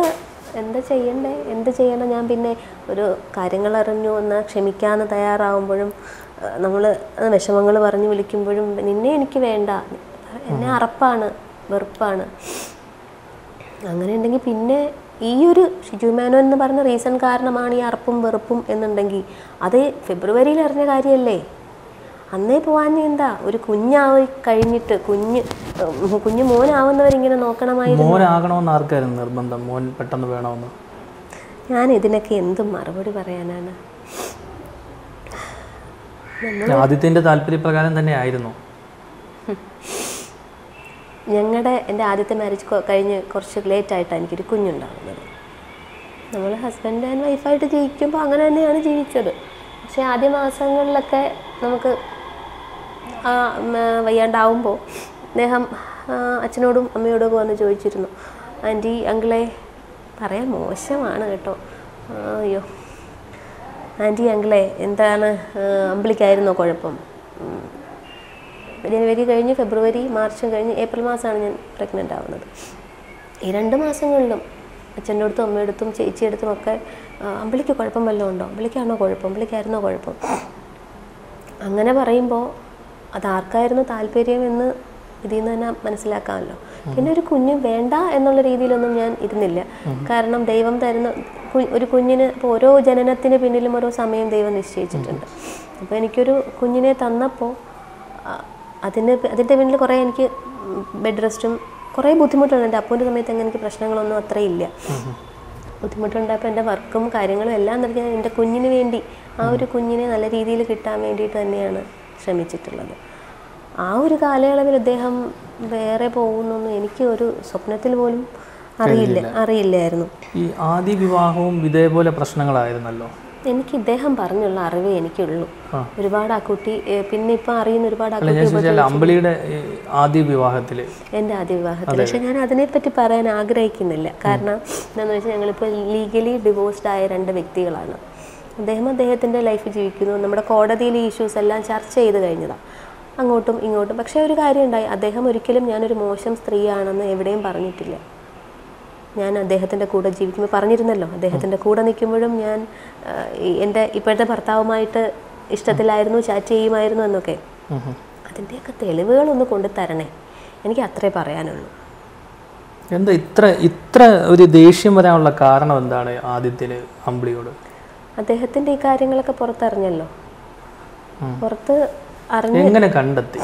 എന്താ ചെയ്യണ്ടേ? എന്ത് ചെയ്യണം? ഞാൻ പിന്നെ ഒരു കാര്യങ്ങൾ അറിഞ്ഞു എന്ന് ക്ഷമിക്കാമെന്ന് തയ്യാറാവുമ്പോഴും നമ്മൾ വിഷമങ്ങൾ പറഞ്ഞു വിളിക്കുമ്പോഴും നിന്നെ എനിക്ക് വേണ്ട. എന്നെ അറപ്പാണ് വെറുപ്പാണ്. അങ്ങനെ ഉണ്ടെങ്കിൽ പിന്നെ ഈ ഒരു ഷിജു മേനോൻ എന്ന് പറഞ്ഞ റീസൺ കാരണമാണ് ഈ അറപ്പും വെറുപ്പും എന്നുണ്ടെങ്കിൽ അത് ഫെബ്രുവരിയിൽ അറിഞ്ഞ കാര്യമല്ലേ? അന്നേ പോവാൻ എന്താ? ഒരു കുഞ്ഞാവി കഴിഞ്ഞിട്ട് കുഞ്ഞ് കുഞ്ഞു മോനാവുന്നവരിങ്ങനെ നോക്കണമായിരുന്നു. മോനാകണമെന്ന് ആർക്കായിരുന്നു നിർബന്ധം? മോൻ പെട്ടെന്ന് വേണമെന്ന്? ഞാൻ ഇതിനൊക്കെ എന്തും മറുപടി പറയാനാണ്. ആദ്യത്തിന്റെ താല്പര്യപ്രകാരം തന്നെ ആയിരുന്നു. ഞങ്ങളുടെ എന്റെ ആദ്യത്തെ മാരേജ് കഴിഞ്ഞ് കുറച്ച് ലേറ്റ് ആയിട്ടാണ് എനിക്കൊരു കുഞ്ഞുണ്ടാകുന്നത് നമ്മൾ ഹസ്ബൻഡ് ആൻഡ് വൈഫായിട്ട് ജീവിക്കുമ്പോൾ അങ്ങനെ തന്നെയാണ് ജീവിച്ചത്. പക്ഷേ ആദ്യ മാസങ്ങളിലൊക്കെ നമുക്ക് ആ, വയ്യാണ്ടാവുമ്പോൾ അദ്ദേഹം അച്ഛനോടും അമ്മയോടും വന്ന് ചോദിച്ചിരുന്നു. ആന്റി അങ്കിളെ പറയാൻ മോശമാണ് കേട്ടോ. അയ്യോ. ആന്റി അങ്കിളെ എന്താണ് അമ്പിളിക്കായിരുന്നോ കുഴപ്പം. ജനുവരി കഴിഞ്ഞ് ഫെബ്രുവരി മാർച്ച് കഴിഞ്ഞ് ഏപ്രിൽ മാസമാണ് ഞാൻ പ്രഗ്നന്റ് ആവുന്നത്. ഈ രണ്ട് മാസങ്ങളിലും അച്ഛന്റെ അടുത്തും അമ്മയുടെ അടുത്തും ചേച്ചിയുടെ അടുത്തും ഒക്കെ അമ്പിളിക്ക് കുഴപ്പം വല്ലതും ഉണ്ടോ? അമ്പിളിക്കാണോ കുഴപ്പം? അമ്പിളിക്കായിരുന്നോ കുഴപ്പം? അങ്ങനെ പറയുമ്പോൾ അത് ആർക്കായിരുന്നു താല്പര്യം എന്ന് ഇതിൽ നിന്ന് തന്നെ മനസ്സിലാക്കാമല്ലോ. പിന്നെ ഒരു കുഞ്ഞ് വേണ്ട എന്നുള്ള രീതിയിലൊന്നും ഞാൻ ഇരുന്നില്ല. കാരണം ദൈവം തരുന്ന ഒരു കുഞ്ഞിന് ഇപ്പോൾ ഓരോ ജനനത്തിന് പിന്നിലും ഓരോ സമയം ദൈവം നിശ്ചയിച്ചിട്ടുണ്ട്. അപ്പോൾ എനിക്കൊരു കുഞ്ഞിനെ തന്നപ്പോൾ അതിന് അതിന്റെ പിന്നിൽ കുറേ എനിക്ക് ബെഡ് റെസ്റ്റും കുറേ ബുദ്ധിമുട്ടുണ്ട് എന്റെ അപ്പൂന്റെ സമയത്ത് അങ്ങനെ എനിക്ക് പ്രശ്നങ്ങളൊന്നും അത്ര ഇല്ല. ബുദ്ധിമുട്ടുണ്ടായപ്പോൾ എന്റെ വർക്കും കാര്യങ്ങളും എല്ലാം നൽകി എന്റെ കുഞ്ഞിന് വേണ്ടി ആ ഒരു കുഞ്ഞിനെ നല്ല രീതിയിൽ കിട്ടാൻ വേണ്ടിയിട്ട് തന്നെയാണ് ശ്രമിച്ചിട്ടുള്ളത്. ആ ഒരു കാലയളവിൽ അദ്ദേഹം വേറെ പോകുന്നൊന്നും എനിക്ക് ഒരു സ്വപ്നത്തിൽ പോലും അറിയില്ല അറിയില്ലായിരുന്നു. ഈ ആദ്യ വിവാഹവും ഇതേപോലെ പ്രശ്നങ്ങളായിരുന്നല്ലോ? എനിക്ക് ഇദ്ദേഹം പറഞ്ഞുള്ള അറിവ് എനിക്കുള്ളൂ. ഒരുപാട് ആ കുട്ടി പിന്നെ ഇപ്പൊ അറിയുന്ന ഒരുപാട് ആ അമ്പിളിയുടെ ആദ്യ വിവാഹത്തിൽ എന്റെ ആദ്യ വിവാഹത്തിൽ പക്ഷെ ഞാൻ അതിനെപ്പറ്റി പറയാൻ ആഗ്രഹിക്കുന്നില്ല. കാരണം എന്താണെന്ന് വെച്ചാൽ ഞങ്ങളിപ്പോൾ ലീഗലി ഡിവോഴ്സ്ഡ് ആയ രണ്ട് വ്യക്തികളാണ്. അദ്ദേഹം അദ്ദേഹത്തിന്റെ ലൈഫ് ജീവിക്കുന്നു. നമ്മുടെ കോടതിയിൽ ഈ ഇഷ്യൂസ് എല്ലാം ചർച്ച ചെയ്ത് കഴിഞ്ഞതാണ് അങ്ങോട്ടും ഇങ്ങോട്ടും. പക്ഷേ ഒരു കാര്യം ഉണ്ടായി. അദ്ദേഹം ഒരിക്കലും ഞാനൊരു മോശം സ്ത്രീയാണെന്ന് എവിടെയും പറഞ്ഞിട്ടില്ല. ഞാൻ അദ്ദേഹത്തിന്റെ കൂടെ ജീവിക്കുമ്പോൾ പറഞ്ഞിരുന്നല്ലോ. അദ്ദേഹത്തിന്റെ കൂടെ നിൽക്കുമ്പോഴും ഞാൻ എന്റെ ഇപ്പോഴത്തെ ഭർത്താവുമായിട്ട് ഇഷ്ടത്തിലായിരുന്നു ചാറ്റ് ചെയ്യുമായിരുന്നു എന്നൊക്കെ. അതിന്റെയൊക്കെ തെളിവുകളൊന്ന് കൊണ്ടു തരണേ. എനിക്ക് അത്രേ പറയാനുള്ളൂ. എന്താ ഇത്ര ഇത്ര ഒരു ദേഷ്യം വരാനുള്ള കാരണം എന്താണ് ആദ്യത്തിന് അമ്പിളിയോട്? അദ്ദേഹത്തിന്റെ ഈ കാര്യങ്ങളൊക്കെ പുറത്തറിഞ്ഞല്ലോ. പുറത്ത് അറിഞ്ഞ് എങ്ങനെ കണ്ടെത്തി?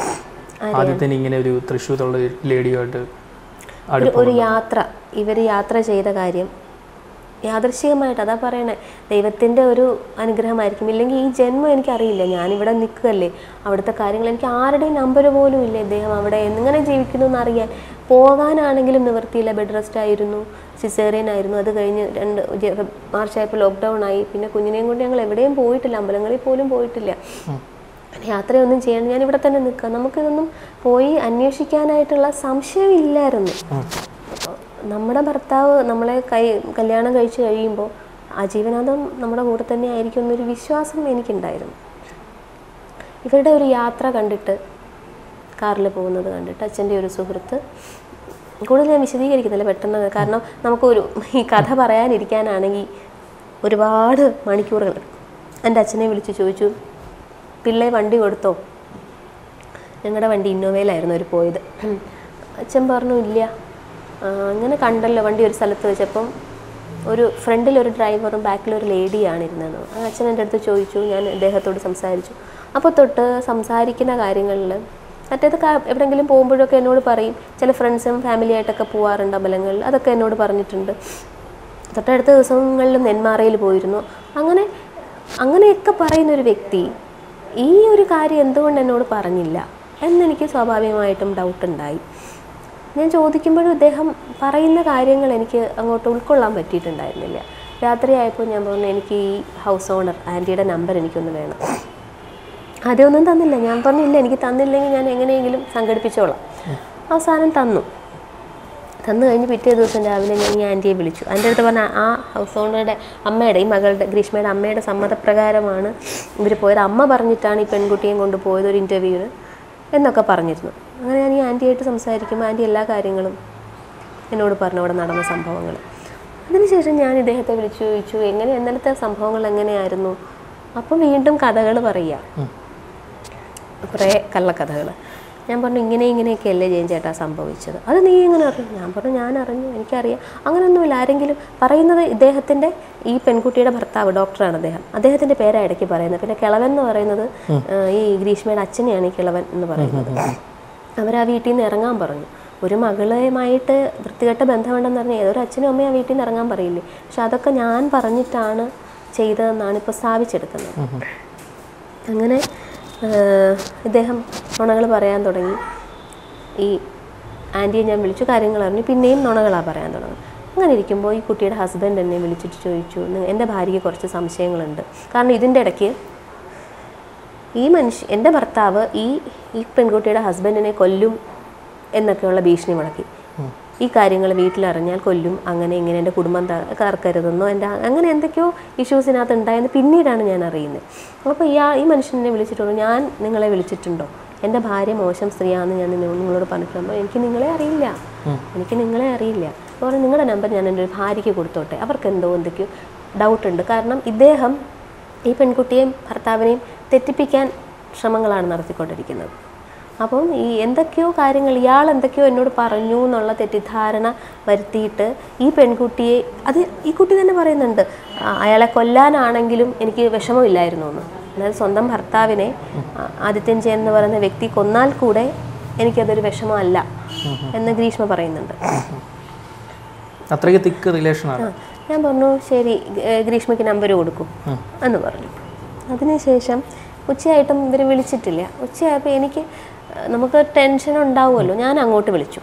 ആദ്യത്തിന് ഇങ്ങനെ ഒരു തൃശ്ശൂരുള്ള ലേഡിയുമായിട്ട് ഒരു യാത്ര ഇവർ യാത്ര ചെയ്ത കാര്യം യാദൃശികമായിട്ട് അതാ പറയണേ ദൈവത്തിന്റെ ഒരു അനുഗ്രഹമായിരിക്കും. ഇല്ലെങ്കിൽ ഈ ജന്മം എനിക്ക് അറിയില്ല ഞാൻ ഇവിടെ നിൽക്കുകയല്ലേ. അവിടുത്തെ കാര്യങ്ങൾ എനിക്ക് ആരുടെയും നമ്പർ പോലും ഇല്ല ഇദ്ദേഹം അവിടെ. എങ്ങനെ ജീവിക്കുന്നു എന്നറിയാൻ പോകാനാണെങ്കിലും നിവൃത്തിയില്ല ബെഡ് റെസ്റ്റ് ആയിരുന്നു സിസേറിയൻ ആയിരുന്നു അത് കഴിഞ്ഞ് രണ്ട് മാർച്ച് ആയപ്പോൾ ലോക്ക്ഡൗൺ ആയി. പിന്നെ കുഞ്ഞിനെയും കൊണ്ട് ഞങ്ങൾ എവിടെയും പോയിട്ടില്ല. അമ്പലങ്ങളിൽ പോലും പോയിട്ടില്ല. യാത്രയൊന്നും ചെയ്യണം ഞാൻ ഇവിടെ തന്നെ നിൽക്കുക. നമുക്കിതൊന്നും പോയി അന്വേഷിക്കാനായിട്ടുള്ള സംശയമില്ലായിരുന്നു. നമ്മുടെ ഭർത്താവ് നമ്മളെ കൈ കല്യാണം കഴിച്ചു കഴിയുമ്പോൾ ആജീവനാഥം നമ്മുടെ കൂടെ തന്നെ ആയിരിക്കും എന്നൊരു വിശ്വാസം എനിക്കുണ്ടായിരുന്നു. ഇവരുടെ ഒരു യാത്ര കണ്ടിട്ട് കാറിൽ പോകുന്നത് കണ്ടിട്ട് അച്ഛന്റെ ഒരു സുഹൃത്ത് കൂടുതൽ ഞാൻ വിശദീകരിക്കുന്നില്ല പെട്ടെന്ന്. കാരണം നമുക്കൊരു ഈ കഥ പറയാനിരിക്കാനാണെങ്കിൽ ഒരുപാട് മണിക്കൂറുകൾ എന്റെ അച്ഛനെ വിളിച്ച് ചോദിച്ചു പിള്ളേ വണ്ടി കൊടുത്തോ? ഞങ്ങളുടെ വണ്ടി ഇന്നോവയിലായിരുന്നു അവർ പോയത്. അച്ഛൻ പറഞ്ഞു ഇല്ല. അങ്ങനെ കണ്ടല്ലോ വണ്ടി ഒരു സ്ഥലത്ത് വെച്ചപ്പം ഒരു ഫ്രണ്ടിൽ ഒരു ഡ്രൈവറും ബാക്കിലൊരു ലേഡിയാണ് ഇരുന്നത്. അച്ഛൻ എന്റെ അടുത്ത് ചോദിച്ചു ഞാൻ അദ്ദേഹത്തോട് സംസാരിച്ചു. അപ്പോൾ തൊട്ട് സംസാരിക്കുന്ന കാര്യങ്ങളിൽ മറ്റേത് എവിടെയെങ്കിലും പോകുമ്പോഴൊക്കെ എന്നോട് പറയും. ചില ഫ്രണ്ട്സും ഫാമിലി ആയിട്ടൊക്കെ പോകാറുണ്ട് അമ്പലങ്ങളിൽ. അതൊക്കെ എന്നോട് പറഞ്ഞിട്ടുണ്ട്. തൊട്ടടുത്ത ദിവസങ്ങളിൽ നെന്മാറയിൽ പോയിരുന്നു. അങ്ങനെ അങ്ങനെയൊക്കെ പറയുന്ന ഒരു വ്യക്തി ഈ ഒരു കാര്യം എന്തുകൊണ്ട് എന്നോട് പറഞ്ഞില്ല? എന്നെനിക്ക് സ്വാഭാവികമായിട്ടും ഡൗട്ട് ഉണ്ടായി. ഞാൻ ചോദിക്കുമ്പോഴും ഇദ്ദേഹം പറയുന്ന കാര്യങ്ങൾ എനിക്ക് അങ്ങോട്ട് ഉൾക്കൊള്ളാൻ പറ്റിയിട്ടുണ്ടായിരുന്നില്ല. രാത്രിയായപ്പോൾ ഞാൻ പറഞ്ഞു എനിക്ക് ഈ ഹൗസ് ഓണർ ആന്റിയുടെ നമ്പർ എനിക്കൊന്ന് വേണം. ആദ്യമൊന്നും തന്നില്ല. ഞാൻ പറഞ്ഞില്ല എനിക്ക് തന്നില്ലെങ്കിൽ ഞാൻ എങ്ങനെയെങ്കിലും സംഘടിപ്പിച്ചോളാം. അവസാനം തന്നു. തന്നു കഴിഞ്ഞ് പിറ്റേ ദിവസം രാവിലെ ഞാൻ ഈ ആന്റിയെ വിളിച്ചു. എന്റെ അടുത്ത് പറഞ്ഞ ആ ഹൗസ് ഓണറുടെ അമ്മയുടെ ഈ മകളുടെ ഗ്രീഷ്മയുടെ അമ്മയുടെ സമ്മതപ്രകാരമാണ് ഇവർ പോയത്. അമ്മ പറഞ്ഞിട്ടാണ് ഈ പെൺകുട്ടിയെ കൊണ്ടുപോയത് ഒരു ഇന്റർവ്യൂവിന് എന്നൊക്കെ പറഞ്ഞിരുന്നു. അങ്ങനെ ഞാൻ ഈ ആന്റിയായിട്ട് സംസാരിക്കുമ്പോൾ ആന്റി എല്ലാ കാര്യങ്ങളും എന്നോട് പറഞ്ഞു അവിടെ നടന്ന സംഭവങ്ങൾ അതിനുശേഷം ഞാൻ ഇദ്ദേഹത്തെ വിളിച്ചു ചോദിച്ചു എങ്ങനെ? ഇന്നലത്തെ സംഭവങ്ങൾ എങ്ങനെയായിരുന്നു? അപ്പം വീണ്ടും കഥകൾ പറയുക. കുറേ കള്ളക്കഥകൾ ഞാൻ പറഞ്ഞു ഇങ്ങനെ ഇങ്ങനെയൊക്കെ അല്ലേ ജയൻ ചേട്ടാ സംഭവിച്ചത്? അത് നീ എങ്ങനെ അറിഞ്ഞു? ഞാൻ പറഞ്ഞു ഞാൻ അറിഞ്ഞു എനിക്കറിയാം. അങ്ങനെയൊന്നുമില്ല ആരെങ്കിലും പറയുന്നത് ഇദ്ദേഹത്തിന്റെ ഈ പെൺകുട്ടിയുടെ ഭർത്താവ് ഡോക്ടറാണ് അദ്ദേഹം. അദ്ദേഹത്തിന്റെ പേരാണ് ഇടയ്ക്ക് പറയുന്നത്. പിന്നെ കിളവൻ എന്ന് പറയുന്നത് ഈ ഗ്രീഷ്മയുടെ അച്ഛനെയാണ് ഈ കിളവൻ എന്ന് പറയുന്നത്. അവർ ആ വീട്ടിൽ നിന്ന് ഇറങ്ങാൻ പറഞ്ഞു. ഒരു മകളുമായിട്ട് വൃത്തികെട്ട ബന്ധമുണ്ടെന്ന് പറഞ്ഞാൽ ഏതൊരു അച്ഛനും അമ്മയും ആ വീട്ടിൽ നിന്ന് ഇറങ്ങാൻ പറയില്ലേ? പക്ഷെ അതൊക്കെ ഞാൻ പറഞ്ഞിട്ടാണ് ചെയ്തതെന്നാണ് ഇപ്പോൾ സ്ഥാപിച്ചെടുക്കുന്നത്. അങ്ങനെ ഇദ്ദേഹം നുണകൾ പറയാൻ തുടങ്ങി. ഈ ആന്റിയെ ഞാൻ വിളിച്ചു കാര്യങ്ങൾ അറിഞ്ഞു. പിന്നെയും നുണകളാണ് പറയാൻ തുടങ്ങി. അങ്ങനെ ഇരിക്കുമ്പോൾ ഈ കുട്ടിയുടെ ഹസ്ബൻഡ് എന്നെ വിളിച്ചിട്ട് ചോദിച്ചു "നി- എന്റെ ഭാര്യയ്ക്ക് കുറച്ച് സംശയങ്ങളുണ്ട്. കാരണം ഇതിന്റെ ഇടയ്ക്ക് ഈ മനുഷ്യ എന്റെ ഭർത്താവ് ഈ ഈ പെൺകുട്ടിയുടെ ഹസ്ബൻഡിനെ കൊല്ലും എന്നൊക്കെയുള്ള ഭീഷണി മുടക്കി ഈ കാര്യങ്ങൾ വീട്ടിലറിഞ്ഞാൽ കൊല്ലും അങ്ങനെ ഇങ്ങനെ എന്റെ കുടുംബം കറക്കരുതെന്നോ എന്റെ അങ്ങനെ എന്തൊക്കെയോ ഇഷ്യൂസിനകത്ത് ഉണ്ടായെന്ന് പിന്നീടാണ് ഞാൻ അറിയുന്നത്. അപ്പോൾ ഈ ഈ മനുഷ്യനെ വിളിച്ചിട്ടുണ്ടോ? ഞാൻ നിങ്ങളെ വിളിച്ചിട്ടുണ്ടോ? എന്റെ ഭാര്യ മോശം സ്ത്രീയാണെന്ന് ഞാൻ നിങ്ങളോട് പറഞ്ഞിട്ടുണ്ടോ? എനിക്ക് നിങ്ങളെ അറിയില്ല. എനിക്ക് നിങ്ങളെ അറിയില്ല. അപ്പോൾ നിങ്ങളുടെ നമ്പർ ഞാൻ എന്റെ ഒരു ഭാര്യയ്ക്ക് കൊടുത്തോട്ടെ. അവർക്ക് എന്തോ എന്തൊക്കെയോ ഡൗട്ടുണ്ട് കാരണം ഇദ്ദേഹം ഈ പെൺകുട്ടിയെയും ഭർത്താവിനെയും തെറ്റിപ്പിക്കാൻ ശ്രമങ്ങളാണ് നടത്തിക്കൊണ്ടിരിക്കുന്നത്. അപ്പം ഈ എന്തൊക്കെയോ കാര്യങ്ങൾ ഇയാൾ എന്തൊക്കെയോ എന്നോട് പറഞ്ഞു എന്നുള്ള തെറ്റിദ്ധാരണ വരുത്തിയിട്ട് ഈ പെൺകുട്ടിയെ അത് ഈ കുട്ടി തന്നെ പറയുന്നുണ്ട് അയാളെ കൊല്ലാനാണെങ്കിലും എനിക്ക് വിഷമമില്ലായിരുന്നു എന്ന്. അതായത് സ്വന്തം ഭർത്താവിനെ ആദിത്യൻ ജയൻ എന്ന് പറയുന്ന വ്യക്തി കൊന്നാൽ കൂടെ എനിക്കതൊരു വിഷമമല്ല എന്ന് ഗ്രീഷ്മ പറയുന്നുണ്ട്. അത്രയ്ക്ക് തിക്ക് റിലേഷനാണ് ഞാൻ പറഞ്ഞു ശരി ഗ്രീഷ്മയ്ക്ക് നമ്പർ കൊടുക്കും. എന്ന് പറഞ്ഞു. അതിനുശേഷം ഉച്ചയായിട്ടും ഇവർ വിളിച്ചിട്ടില്ല. ഉച്ചയായപ്പോൾ എനിക്ക് നമുക്ക് ടെൻഷൻ ഉണ്ടാവുമല്ലോ. ഞാൻ അങ്ങോട്ട് വിളിച്ചു.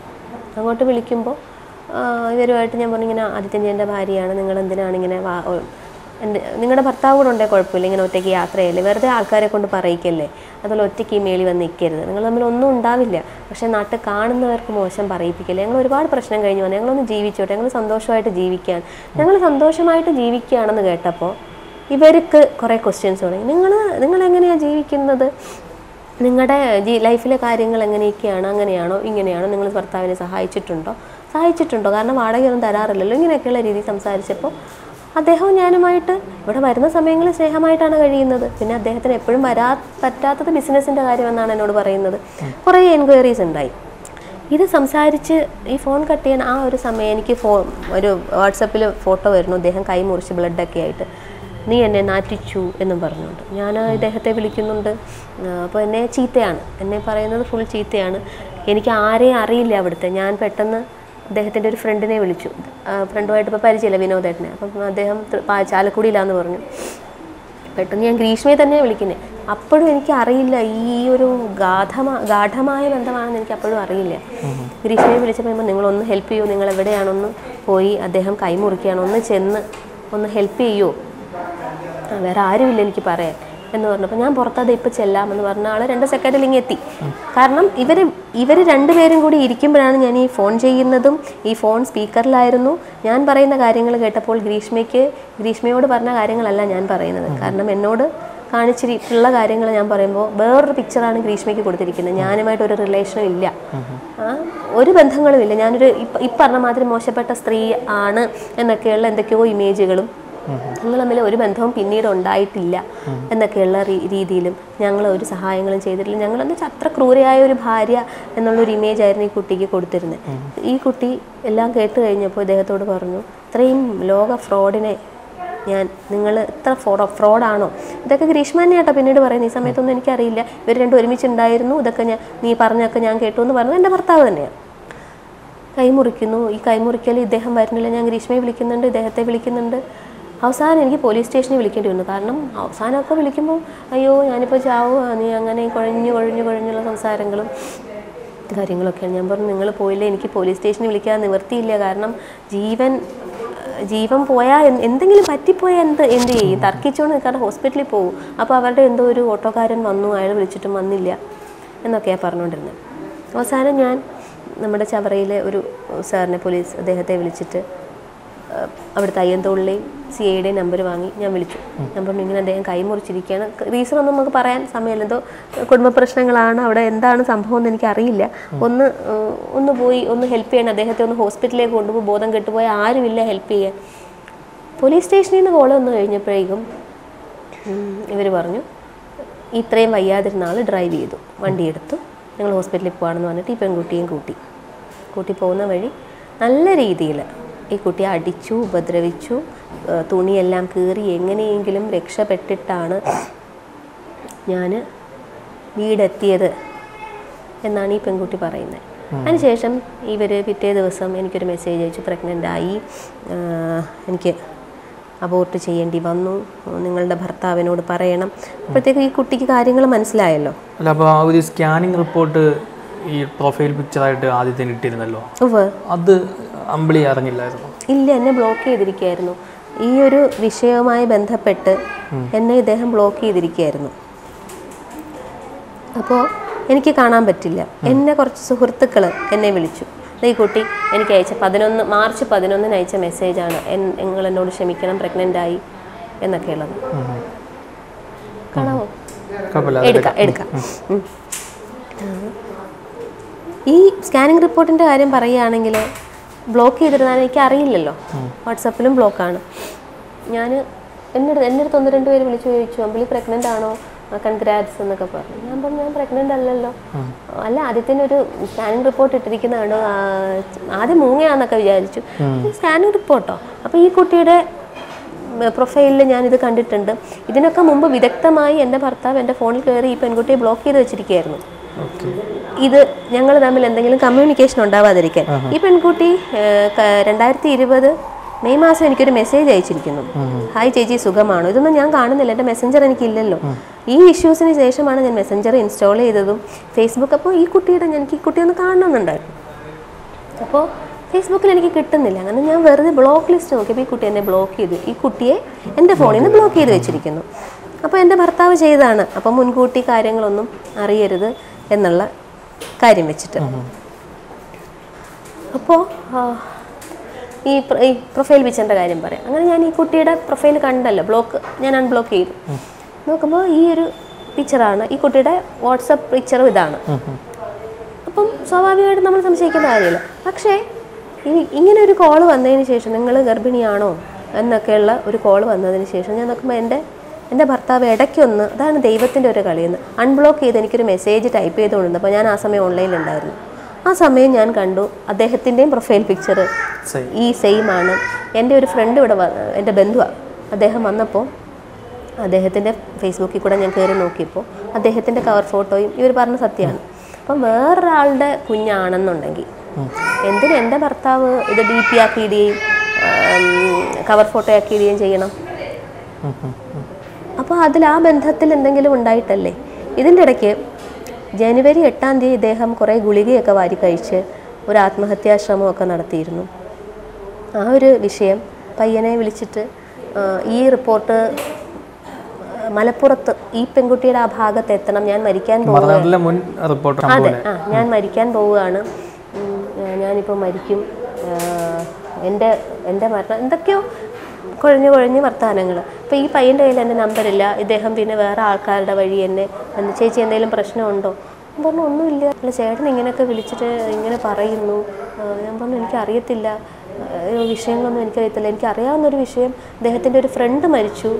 അങ്ങോട്ട് വിളിക്കുമ്പോൾ ഇവരുമായിട്ട് ഞാൻ പറഞ്ഞു ഇങ്ങനെ ആദിത്യൻ എന്റെ ഭാര്യയാണ് നിങ്ങൾ എന്തിനാണ് ഇങ്ങനെ എന്റെ നിങ്ങളുടെ ഭർത്താവ് കൂടെ ഉണ്ടെങ്കിൽ കുഴപ്പമില്ല ഇങ്ങനെ ഒറ്റയ്ക്ക് യാത്രയല്ലേ വെറുതെ ആൾക്കാരെ കൊണ്ട് പറയിക്കല്ലേ അതുപോലെ ഒറ്റയ്ക്ക് ഈ മേളി വന്ന് നിൽക്കരുത് നിങ്ങൾ തമ്മിൽ ഒന്നും ഉണ്ടാവില്ല. പക്ഷേ നാട്ടിൽ കാണുന്നവർക്ക് മോശം പറയിപ്പിക്കല്ലേ. ഞങ്ങൾ ഒരുപാട് പ്രശ്നം കഴിഞ്ഞു വന്നു. ഞങ്ങളൊന്ന് ജീവിച്ചോട്ടെ. ഞങ്ങൾ സന്തോഷമായിട്ട് ജീവിക്കാൻ. ഞങ്ങൾ സന്തോഷമായിട്ട് ജീവിക്കുകയാണെന്ന് കേട്ടപ്പോൾ ഇവർക്ക് കുറേ ക്വസ്റ്റ്യൻസ് തുടങ്ങി. നിങ്ങൾ നിങ്ങൾ എങ്ങനെയാണ് ജീവിക്കുന്നത്? നിങ്ങളുടെ ജീ ലൈഫിലെ കാര്യങ്ങൾ എങ്ങനെയൊക്കെയാണ് അങ്ങനെയാണോ ഇങ്ങനെയാണോ നിങ്ങൾ ഭർത്താവിനെ സഹായിച്ചിട്ടുണ്ടോ? സഹായിച്ചിട്ടുണ്ടോ? കാരണം വാടകയൊന്നും തരാറില്ലല്ലോ ഇങ്ങനെയൊക്കെയുള്ള രീതിയിൽ സംസാരിച്ചപ്പോൾ അദ്ദേഹവും ഞാനുമായിട്ട് ഇവിടെ വരുന്ന സമയങ്ങളിൽ സ്നേഹമായിട്ടാണ് കഴിയുന്നത്. പിന്നെ അദ്ദേഹത്തിന് എപ്പോഴും വരാ പറ്റാത്തത് ബിസിനസ്സിന്റെ കാര്യമെന്നാണ് എന്നോട് പറയുന്നത്. കുറേ എൻക്വയറീസ് ഉണ്ടായി. ഇത് സംസാരിച്ച് ഈ ഫോൺ കട്ട് ചെയ്യാൻ ആ ഒരു സമയം എനിക്ക് ഫോ ഒരു വാട്സപ്പിൽ ഫോട്ടോ വരുന്നു. അദ്ദേഹം കൈ മുറിച്ച് ബ്ലഡൊക്കെ ആയിട്ട്. നീ എന്നെ നാറ്റിച്ചു എന്നും പറഞ്ഞുകൊണ്ട്. ഞാൻ ഇദ്ദേഹത്തെ വിളിക്കുന്നുണ്ട്. അപ്പോൾ എന്നെ ചീത്തയാണ്. എന്നെ പറയുന്നത് ഫുൾ ചീത്തയാണ്. എനിക്ക് ആരെയും അറിയില്ല അവിടുത്തെ. ഞാൻ പെട്ടെന്ന് അദ്ദേഹത്തിന്റെ ഒരു ഫ്രണ്ടിനെ വിളിച്ചു. ഫ്രണ്ടുമായിട്ട് ഇപ്പോൾ പരിചയമില്ല വിനോദേട്ടനെ അപ്പം അദ്ദേഹം ചാലക്കുടിയിലാന്ന് പറഞ്ഞു. പെട്ടെന്ന് ഞാൻ ഗ്രീഷ്മയെ തന്നെയാണ് വിളിക്കുന്നത് അപ്പോഴും എനിക്ക് അറിയില്ല. ഈ ഒരു ഗാഠമാ ഗാഠമായ ബന്ധമാണെന്ന് എനിക്ക് അപ്പോഴും അറിയില്ല. ഗ്രീഷ്മയെ വിളിച്ചപ്പോൾ നിങ്ങളൊന്ന് ഹെൽപ്പ് ചെയ്യൂ. നിങ്ങൾ എവിടെയാണൊന്ന് പോയി അദ്ദേഹം കൈമുറിക്കുകയാണ് ഒന്ന് ചെന്ന് ഒന്ന് ഹെൽപ്പ് ചെയ്യുമോ ആ, വേറെ ആരുമില്ല എനിക്ക് പറയാൻ എന്ന് പറഞ്ഞപ്പോൾ ഞാൻ പുറത്തത് ഇപ്പം ചെല്ലാമെന്ന് പറഞ്ഞ ആൾ രണ്ട് സെക്കൻഡിൽ ഇങ്ങ് എത്തി. കാരണം ഇവർ ഇവർ രണ്ടുപേരും കൂടി ഇരിക്കുമ്പോഴാണ് ഞാൻ ഈ ഫോൺ ചെയ്യുന്നതും ഈ ഫോൺ സ്പീക്കറിലായിരുന്നു ഞാൻ പറയുന്ന കാര്യങ്ങൾ കേട്ടപ്പോൾ ഗ്രീഷ്മയ്ക്ക് ഗ്രീഷ്മയോട് പറഞ്ഞ കാര്യങ്ങളല്ല ഞാൻ പറയുന്നത്. കാരണം എന്നോട് കാണിച്ചിട്ടുള്ള കാര്യങ്ങൾ ഞാൻ പറയുമ്പോൾ വേറൊരു പിക്ചറാണ് ഗ്രീഷ്മയ്ക്ക് കൊടുത്തിരിക്കുന്നത്. ഞാനുമായിട്ട് ഒരു റിലേഷനും ഇല്ല. ഒരു ബന്ധങ്ങളും ഇല്ല. ഞാനൊരു ഇപ്പം ഇപ്പറഞ്ഞ പറഞ്ഞ മാതിരി മോശപ്പെട്ട സ്ത്രീ ആണ് എന്നൊക്കെയുള്ള എന്തൊക്കെയോ ഇമേജുകളും ഞങ്ങൾ തമ്മിൽ ഒരു ബന്ധവും പിന്നീട് ഉണ്ടായിട്ടില്ല എന്നൊക്കെയുള്ള രീതിയിലും ഞങ്ങൾ ഒരു സഹായങ്ങളും ചെയ്തിട്ടില്ല. ഞങ്ങളെന്ന് വെച്ചാൽ അത്ര ക്രൂരയായ ഒരു ഭാര്യ എന്നുള്ളൊരു ഇമേജ് ആയിരുന്നു ഈ കുട്ടിക്ക് കൊടുത്തിരുന്നത്. ഈ കുട്ടി എല്ലാം കേട്ട് കഴിഞ്ഞപ്പോൾ ഇദ്ദേഹത്തോട് പറഞ്ഞു ഇത്രയും ലോക ഫ്രോഡിനെ ഞാൻ നിങ്ങൾ ഇത്ര ഫ്രോഡ് ഫ്രോഡാണോ? ഇതൊക്കെ ഗ്രീഷ്മ തന്നെയാട്ടോ പിന്നീട് പറയുന്നത്. ഈ സമയത്തൊന്നും എനിക്കറിയില്ല. ഇവർ രണ്ടും ഒരുമിച്ചുണ്ടായിരുന്നു. ഇതൊക്കെ ഞാൻ നീ പറഞ്ഞൊക്കെ ഞാൻ കേട്ടു എന്ന് പറഞ്ഞത് എന്റെ ഭർത്താവ് തന്നെയാണ് കൈമുറിക്കുന്നു. ഈ കൈമുറിക്കൽ ഇദ്ദേഹം വരുന്നില്ല. ഞാൻ ഗ്രീഷ്മയെ വിളിക്കുന്നുണ്ട് ഇദ്ദേഹത്തെ വിളിക്കുന്നുണ്ട്. അവസാനം എനിക്ക് പോലീസ് സ്റ്റേഷനിൽ വിളിക്കേണ്ടി വന്നു. കാരണം അവസാനമൊക്കെ വിളിക്കുമ്പോൾ അയ്യോ ഞാനിപ്പോൾ ചാവോ. നീ അങ്ങനെ കുഴഞ്ഞു കുഴഞ്ഞു കുഴഞ്ഞുള്ള സംസാരങ്ങളും കാര്യങ്ങളൊക്കെയാണ്. ഞാൻ പറഞ്ഞു നിങ്ങൾ പോയില്ലേ? എനിക്ക് പോലീസ് സ്റ്റേഷനിൽ വിളിക്കാൻ നിവർത്തിയില്ല കാരണം ജീവൻ ജീവൻ പോയാൽ എന്ത് എന്തെങ്കിലും പറ്റിപ്പോയാൽ എന്ത് എന്ത് ചെയ്യും? തർക്കിച്ചുകൊണ്ട് നിൽക്കാതെ ഹോസ്പിറ്റലിൽ പോകും അപ്പോൾ അവരുടെ എന്തോ ഒരു ഓട്ടോക്കാരൻ വന്നു. അയാൾ വിളിച്ചിട്ടും വന്നില്ല. എന്നൊക്കെയാണ് പറഞ്ഞുകൊണ്ടിരുന്നത്. അവസാനം ഞാൻ നമ്മുടെ ചവറയിലെ ഒരു സാറിനെ പോലീസ് അദ്ദേഹത്തെ വിളിച്ചിട്ട് അവിടുത്തെ അയ്യന്തോളിലെയും സി ഐയുടെയും നമ്പർ വാങ്ങി ഞാൻ വിളിച്ചു. ഞാൻ പറഞ്ഞു ഇങ്ങനെ അദ്ദേഹം കൈമുറിച്ചിരിക്കുകയാണ്. റീസൺ ഒന്നും നമുക്ക് പറയാൻ സമയമില്ല. എന്തോ കുടുംബ പ്രശ്നങ്ങളാണ്. അവിടെ എന്താണ് സംഭവം എന്ന് എനിക്കറിയില്ല. ഒന്ന് ഒന്ന് പോയി ഒന്ന് ഹെൽപ്പ് ചെയ്യണം അദ്ദേഹത്തെ ഒന്ന് ഹോസ്പിറ്റലിലേക്ക് കൊണ്ടുപോയി ബോധം കെട്ടുപോയി ആരുമില്ല ഹെൽപ്പ് ചെയ്യാൻ. പോലീസ് സ്റ്റേഷനിൽ നിന്ന് കോൾ വന്നു കഴിഞ്ഞപ്പോഴേക്കും ഇവർ പറഞ്ഞു ഇത്രയും വയ്യാതിരുന്ന ആൾ ഡ്രൈവ് ചെയ്തു. വണ്ടി എടുത്തു. ഞങ്ങൾ ഹോസ്പിറ്റലിൽ പോകുകയാണെന്ന് പറഞ്ഞിട്ട് ഈ പെൺകുട്ടിയും കൂട്ടി. കൂട്ടി പോകുന്ന വഴി നല്ല രീതിയിൽ ഈ കുട്ടിയെ അടിച്ചു ഉപദ്രവിച്ചു തുണിയെല്ലാം കീറി എങ്ങനെയെങ്കിലും രക്ഷപ്പെട്ടിട്ടാണ് ഞാൻ വീടെത്തിയത് എന്നാണ് ഈ പെൺകുട്ടി പറയുന്നത്. അതിനുശേഷം ഇവർ പിറ്റേ ദിവസം എനിക്കൊരു മെസ്സേജ് അയച്ചു പ്രഗ്നന്റ് ആയി. എനിക്ക് അബോർട്ട് ചെയ്യേണ്ടി വന്നു. നിങ്ങളുടെ ഭർത്താവിനോട് പറയണം. അപ്പോഴത്തേക്ക് ഈ കുട്ടിക്ക് കാര്യങ്ങൾ മനസ്സിലായല്ലോ. അല്ല അപ്പോൾ ആ ഒരു സ്കാനിങ് റിപ്പോർട്ട് ഈ പ്രൊഫൈൽ പിക്ചറായിട്ട് ആദ്യത്തെ കിട്ടിയിരുന്നല്ലോ അത് അമ്പിളി അറിഞ്ഞില്ലായിരുന്നു. ഇല്ല എന്നെ ബ്ലോക്ക് ചെയ്തിരിക്കുകയായിരുന്നു ഈ ഒരു വിഷയവുമായി ബന്ധപ്പെട്ട് എന്നെ ഇദ്ദേഹം ബ്ലോക്ക് ചെയ്തിരിക്കുകയായിരുന്നു അപ്പോൾ എനിക്ക് കാണാൻ പറ്റില്ല. എന്നെ കുറച്ച് സുഹൃത്തുക്കൾ എന്നെ വിളിച്ചു. ഈ കുട്ടി എനിക്ക് അയച്ച പതിനൊന്ന് മാർച്ച് പതിനൊന്നിന് അയച്ച മെസ്സേജാണ് നിങ്ങൾ എന്നോട് ക്ഷമിക്കണം പ്രഗ്നന്റ് ആയി എന്നൊക്കെ ഉള്ളത് കാണാമോ എടുക്കാം എടുക്കാം. ഈ സ്കാനിങ് റിപ്പോർട്ടിന്റെ കാര്യം പറയുകയാണെങ്കിൽ ബ്ലോക്ക് ചെയ്തിരുന്നാൽ എനിക്ക് അറിയില്ലല്ലോ വാട്സപ്പിലും ബ്ലോക്കാണ് ഞാൻ എന്റെ എന്റെ അടുത്ത് ഒന്ന് രണ്ട് പേര് വിളിച്ചു ചോദിച്ചു അമ്പിളി പ്രഗ്നന്റ് ആണോ? കൺഗ്രാറ്റ്സ് എന്നൊക്കെ പറഞ്ഞു. ഞാൻ പറഞ്ഞു ഞാൻ പ്രഗ്നന്റ് അല്ലല്ലോ. അല്ല ആദ്യത്തിന് ഒരു സ്കാനിങ് റിപ്പോർട്ട് ഇട്ടിരിക്കുന്നതാണ്? ആദ്യം മൂങ്ങയാന്നൊക്കെ വിചാരിച്ചു. സ്കാനിങ് റിപ്പോർട്ടോ അപ്പോൾ ഈ കുട്ടിയുടെ പ്രൊഫൈലിൽ ഞാനിത് കണ്ടിട്ടുണ്ട്. ഇതിനൊക്കെ മുമ്പ് വിദഗ്ധമായി എന്റെ ഭർത്താവ് എന്റെ ഫോണിൽ കയറി ഈ പെൺകുട്ടിയെ ബ്ലോക്ക് ചെയ്ത് വെച്ചിരിക്കുകയായിരുന്നു. ഇത് ഞങ്ങൾ തമ്മിൽ എന്തെങ്കിലും കമ്മ്യൂണിക്കേഷൻ ഉണ്ടാവാതിരിക്കാൻ. ഈ പെൺകുട്ടി രണ്ടായിരത്തി ഇരുപത് മെയ് മാസം എനിക്കൊരു മെസ്സേജ് അയച്ചിരിക്കുന്നു. ഹായ് ചേച്ചി സുഖമാണോ? ഇതൊന്നും ഞാൻ കാണുന്നില്ല. എന്റെ മെസ്സഞ്ചർ എനിക്കില്ലല്ലോ. ഈ ഇഷ്യൂസിന് ശേഷമാണ് ഞാൻ മെസ്സഞ്ചർ ഇൻസ്റ്റാൾ ചെയ്തതും. ഫേസ്ബുക്ക് അപ്പോൾ ഈ കുട്ടിയുടെ എനിക്ക് ഈ കുട്ടിയൊന്ന് കാണണമെന്നുണ്ടായിരുന്നു അപ്പോൾ ഫേസ്ബുക്കിൽ എനിക്ക് കിട്ടുന്നില്ല. അങ്ങനെ ഞാൻ വെറുതെ ബ്ലോക്ക് ലിസ്റ്റ് നോക്കിയപ്പോൾ ഈ കുട്ടി എന്നെ ബ്ലോക്ക് ചെയ്തു. ഈ കുട്ടിയെ എന്റെ ഫോണിൽ നിന്ന് ബ്ലോക്ക് ചെയ്ത് വെച്ചിരിക്കുന്നു. അപ്പോൾ എന്റെ ഭർത്താവ് ചെയ്തതാണ്. അപ്പോൾ മുൻകൂട്ടി കാര്യങ്ങളൊന്നും അറിയരുത്. എന്നുള്ള കാര്യം വെച്ചിട്ട്. അപ്പോൾ ഈ ഈ പ്രൊഫൈൽ പിക്ചറിന്റെ കാര്യം പറയാം. അങ്ങനെ ഞാൻ ഈ കുട്ടിയുടെ പ്രൊഫൈൽ കണ്ടല്ലോ ബ്ലോക്ക് ഞാൻ അൺബ്ലോക്ക് ചെയ്തു. നോക്കുമ്പോൾ ഈ ഒരു പിക്ചറാണ് ഈ കുട്ടിയുടെ വാട്സപ്പ് പിക്ചർ ഇതാണ്. അപ്പം സ്വാഭാവികമായിട്ട് നമ്മൾ സംശയിക്കുന്ന കാര്യമില്ല. പക്ഷേ ഈ ഇങ്ങനെ ഒരു കോൾ വന്നതിന് ശേഷം നിങ്ങൾ ഗർഭിണിയാണോ എന്നൊക്കെയുള്ള ഒരു കോൾ വന്നതിന് ശേഷം ഞാൻ നോക്കുമ്പോൾ എന്റെ എന്റെ ഭർത്താവ് ഇടയ്ക്കൊന്ന് അതാണ് ദൈവത്തിന്റെ ഒരു കളിയെന്ന് അൺബ്ലോക്ക് ചെയ്ത് എനിക്കൊരു മെസ്സേജ് ടൈപ്പ് ചെയ്തുകൊണ്ടിരുന്നപ്പോൾ ഞാൻ ആ സമയം ഓൺലൈനിലുണ്ടായിരുന്നു ആ സമയം ഞാൻ കണ്ടു അദ്ദേഹത്തിന്റെയും പ്രൊഫൈൽ പിക്ചർ ഈ സെയിം ആണ്. എന്റെ ഒരു ഫ്രണ്ട് ഇവിടെ എന്റെ ബന്ധുവാണ് അദ്ദേഹം വന്നപ്പോൾ അദ്ദേഹത്തിന്റെ ഫേസ്ബുക്കിൽ കൂടെ ഞാൻ കയറി നോക്കിയപ്പോൾ അദ്ദേഹത്തിന്റെ കവർ ഫോട്ടോയും ഇവർ പറഞ്ഞ സത്യമാണ്. അപ്പം വേറൊരാളുടെ കുഞ്ഞാണെന്നുണ്ടെങ്കിൽ എന്തിന് എന്റെ ഭർത്താവ് ഇത് ഡി പി ആക്കിയിടുകയും കവർ ഫോട്ടോ ആക്കിയിടുകയും ചെയ്യണം? അപ്പോൾ അതിൽ ആ ബന്ധത്തിൽ എന്തെങ്കിലും ഉണ്ടായിട്ടല്ലേ? ഇതിന്റെ ഇടയ്ക്ക് ജനുവരി എട്ടാം തീയതി ഇദ്ദേഹം കുറേ ഗുളികയൊക്കെ വാരി കഴിച്ച് ഒരു ആത്മഹത്യാശ്രമമൊക്കെ നടത്തിയിരുന്നു. ആ ഒരു വിഷയം പയ്യനെ വിളിച്ചിട്ട് ഈ റിപ്പോർട്ട് മലപ്പുറത്ത് ഈ പെൺകുട്ടിയുടെ ആ ഭാഗത്ത് എത്തണം ഞാൻ മരിക്കാൻ റിപ്പോർട്ടർ അതെ ആ ഞാൻ മരിക്കാൻ പോവുകയാണ്. ഞാനിപ്പോൾ മരിക്കും. എന്റെ എന്റെ മരണം എന്തൊക്കെയോ കുഴഞ്ഞു കുഴഞ്ഞ് വർത്തമാനങ്ങൾ അപ്പോൾ ഈ പയ്യന്റെ കയ്യിൽ എന്റെ നമ്പറില്ല ഇദ്ദേഹം പിന്നെ വേറെ ആൾക്കാരുടെ വഴി എന്നെ എന്ത് ചേച്ചി എന്തെങ്കിലും പ്രശ്നമുണ്ടോ? ഞാൻ പറഞ്ഞു ഒന്നുമില്ല. അല്ല ചേട്ടൻ ഇങ്ങനെയൊക്കെ വിളിച്ചിട്ട് ഇങ്ങനെ പറയുന്നു. ഞാൻ പറഞ്ഞു എനിക്കറിയത്തില്ല. വിഷയങ്ങളൊന്നും എനിക്കറിയത്തില്ല. എനിക്കറിയാവുന്നൊരു വിഷയം അദ്ദേഹത്തിന്റെ ഒരു ഫ്രണ്ട് മരിച്ചു